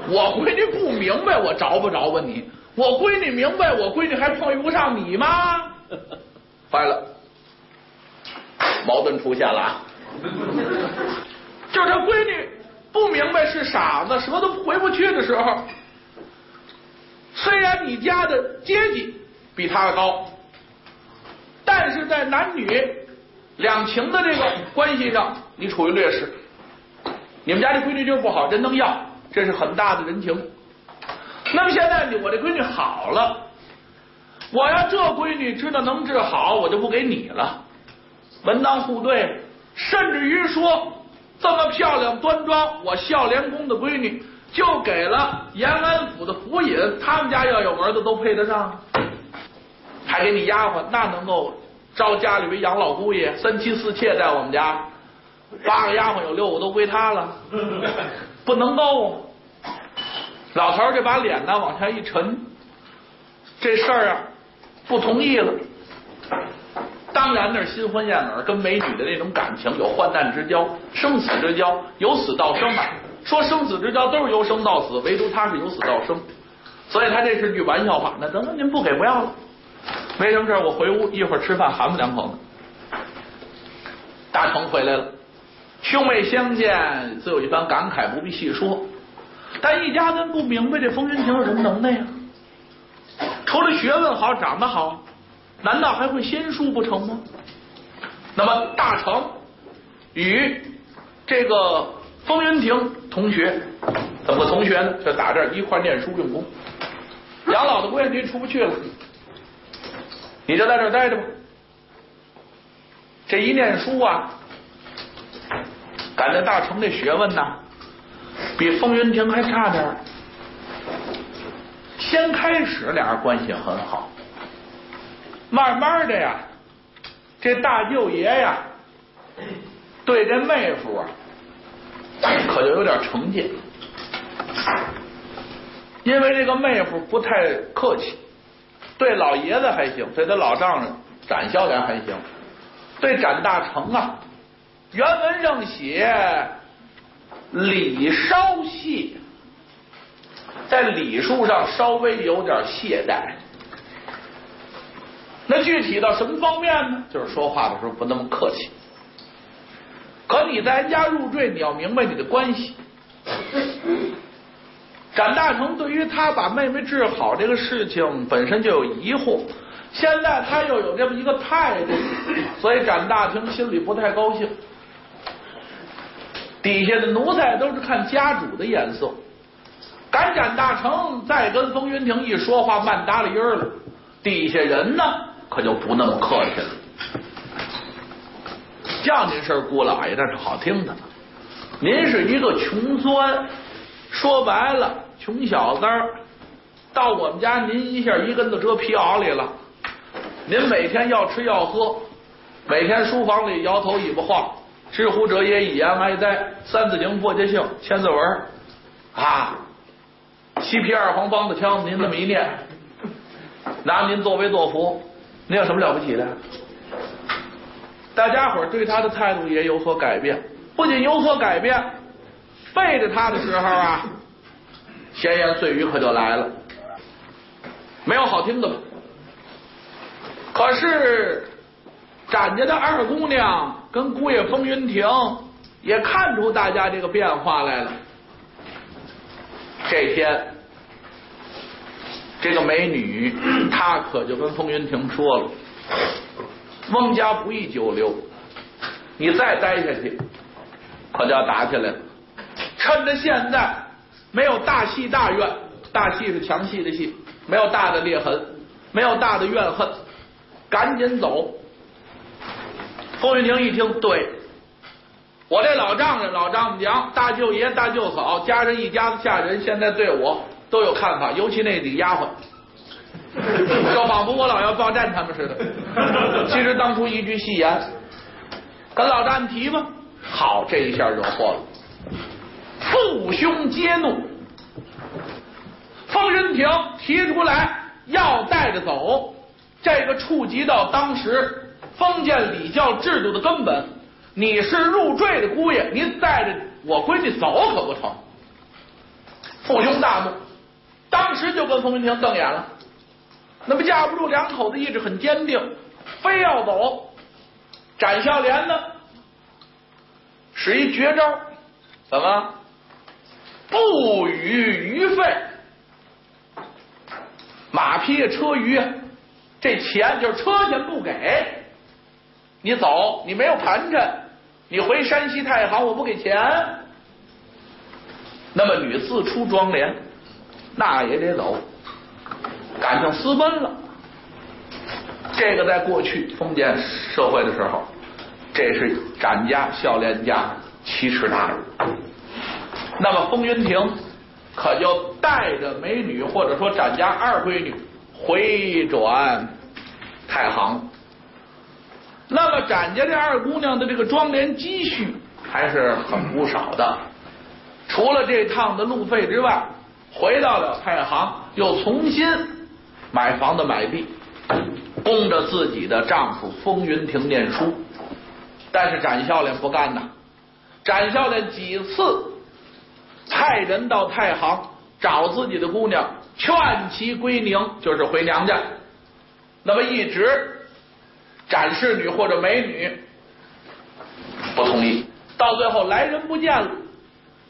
Speaker 1: 我闺女不明白，我着不着吧你？我闺女明白，我闺女还碰不上你吗？坏了，矛盾出现了。就是他闺女不明白是傻子，舌头回不去的时候，虽然你家的阶级比他高，但是在男女。两情的这个关系上，你处于劣势。你们家这闺女就不好，人能要，这是很大的人情。那么现在我这闺女好了，我要这闺女知道能治好，我就不给你了，门当户对，甚至于说这么漂亮端庄，我孝廉公的闺女就给了延安府的府尹，他们家要有儿子都配得上，还给你丫鬟，那能够？招家里为养老姑爷，三妻四妾在我们家，八个丫鬟有六个都归他了，[LAUGHS] 不能够。老头这把脸呢往下一沉，这事儿啊不同意了。当然那是新婚燕尔，跟美女的那种感情有患难之交、生死之交，由死到生啊。说生死之交都是由生到死，唯独他是由死到生，所以他这是句玩笑话。那得了，您不给不要了。没什么事我回屋一会儿吃饭，喊们两口子。大成回来了，兄妹相见自有一番感慨，不必细说。但一家人不明白这风云亭有什么能耐呀？除了学问好、长得好，难道还会仙术不成吗？那么大成与这个风云亭同学，怎么同学呢？就打这儿一块念书用功。养老的姑爷出不去了。你就在这待着吧。这一念书啊，感觉大成这学问呐，比风云亭还差点儿先开始俩人关系很好，慢慢的呀，这大舅爷呀，对这妹夫啊，可就有点成见，因为这个妹夫不太客气。对老爷子还行，对他老丈人展孝廉还行，对展大成啊，原文上写礼稍懈，在礼数上稍微有点懈怠。那具体到什么方面呢？就是说话的时候不那么客气。可你在人家入赘，你要明白你的关系。[LAUGHS] 展大成对于他把妹妹治好这个事情本身就有疑惑，现在他又有这么一个态度，所以展大成心里不太高兴。底下的奴才都是看家主的眼色，赶展大成再跟风云亭一说话慢搭了音儿了，底下人呢可就不那么客气了。叫您是姑老爷，那是好听的。您是一个穷酸，说白了，穷小子，到我们家您一下一跟子折皮袄里了。您每天要吃要喝，每天书房里摇头尾巴晃，知乎者也，以言哀哉，三字经、破戒性、千字文啊，七皮二黄梆子枪，您这么一念，拿您作威作福，您有什么了不起的？大家伙对他的态度也有所改变，不仅有所改变，背着他的时候啊，闲言碎语可就来了，没有好听的吧？可是展家的二姑娘跟姑爷风云亭也看出大家这个变化来了。这天，这个美女她可就跟风云亭说了。翁家不宜久留，你再待下去，可就要打起来了。趁着现在没有大戏大怨，大戏是强戏的戏，没有大的裂痕，没有大的怨恨，赶紧走。风云亭一听，对我这老丈人、老丈母娘、大舅爷、大舅嫂，加上一家子下人，现在对我都有看法，尤其那几个丫鬟。就仿佛我老要报战他们似的。[LAUGHS] 其实当初一句戏言，跟老丈人提吗？好，这一下惹祸了。父兄皆怒，封云亭提出来要带着走，这个触及到当时封建礼教制度的根本。你是入赘的姑爷，您带着我闺女走可不成。父兄大怒，当时就跟封云亭瞪眼了。那么架不住两口子意志很坚定，非要走。展孝廉呢，使一绝招，怎么？不予余费，马匹车余，这钱就是车钱不给。你走，你没有盘缠，你回山西太行，我不给钱。那么女自出庄帘，那也得走。赶上私奔了，这个在过去封建社会的时候，这是展家、孝廉家奇耻大辱。那么风云亭可就带着美女，或者说展家二闺女回转太行。那么展家这二姑娘的这个庄帘积蓄还是很不少的，除了这趟的路费之外，回到了太行又重新。买房子买地，供着自己的丈夫风云亭念书，但是展孝廉不干呐。展孝廉几次派人到太行找自己的姑娘，劝其归宁，就是回娘家。那么一直展示女或者美女不同意，到最后来人不见了，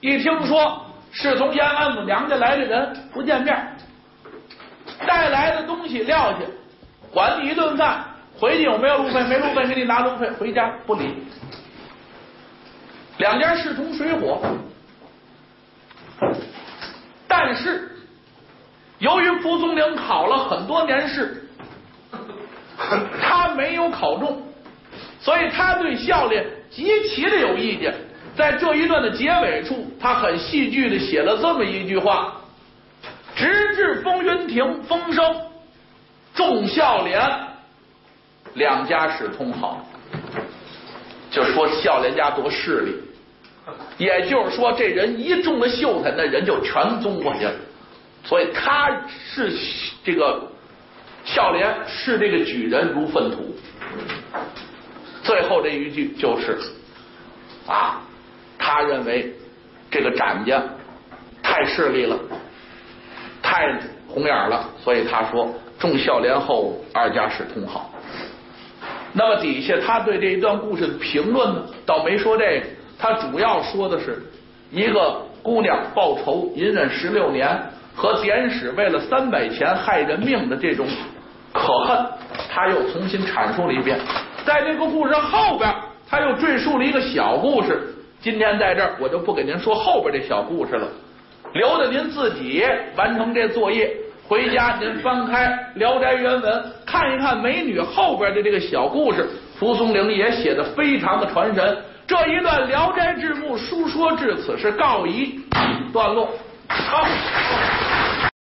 Speaker 1: 一听说是从延安府娘家来的人，不见面。带来的东西撂下，管你一顿饭，回去有没有路费？没路费给你拿路费，回家不理。两家势同水火，但是由于蒲松龄考了很多年试，他没有考中，所以他对孝廉极其的有意见。在这一段的结尾处，他很戏剧的写了这么一句话。直至风云亭风声，众孝廉两家是通好，就说孝廉家多势力，也就是说这人一中了秀才，那人就全宗过去了，所以他是这个孝廉视这个举人如粪土。最后这一句就是啊，他认为这个展家太势利了，太红眼了，所以他说众孝廉后二家是同好。那么底下他对这一段故事的评论呢，倒没说这个，他主要说的是一个姑娘报仇隐忍十六年和典史为了三百钱害人命的这种可恨，他又重新阐述了一遍。在这个故事后边，他又赘述了一个小故事。今天在这儿，我就不给您说后边这小故事了，留着您自己完成这作业。回家您翻开《聊斋原文》，看一看美女后边的这个小故事。蒲松龄也写的非常的传神。这一段《聊斋志异》书说至此是告一段落。好。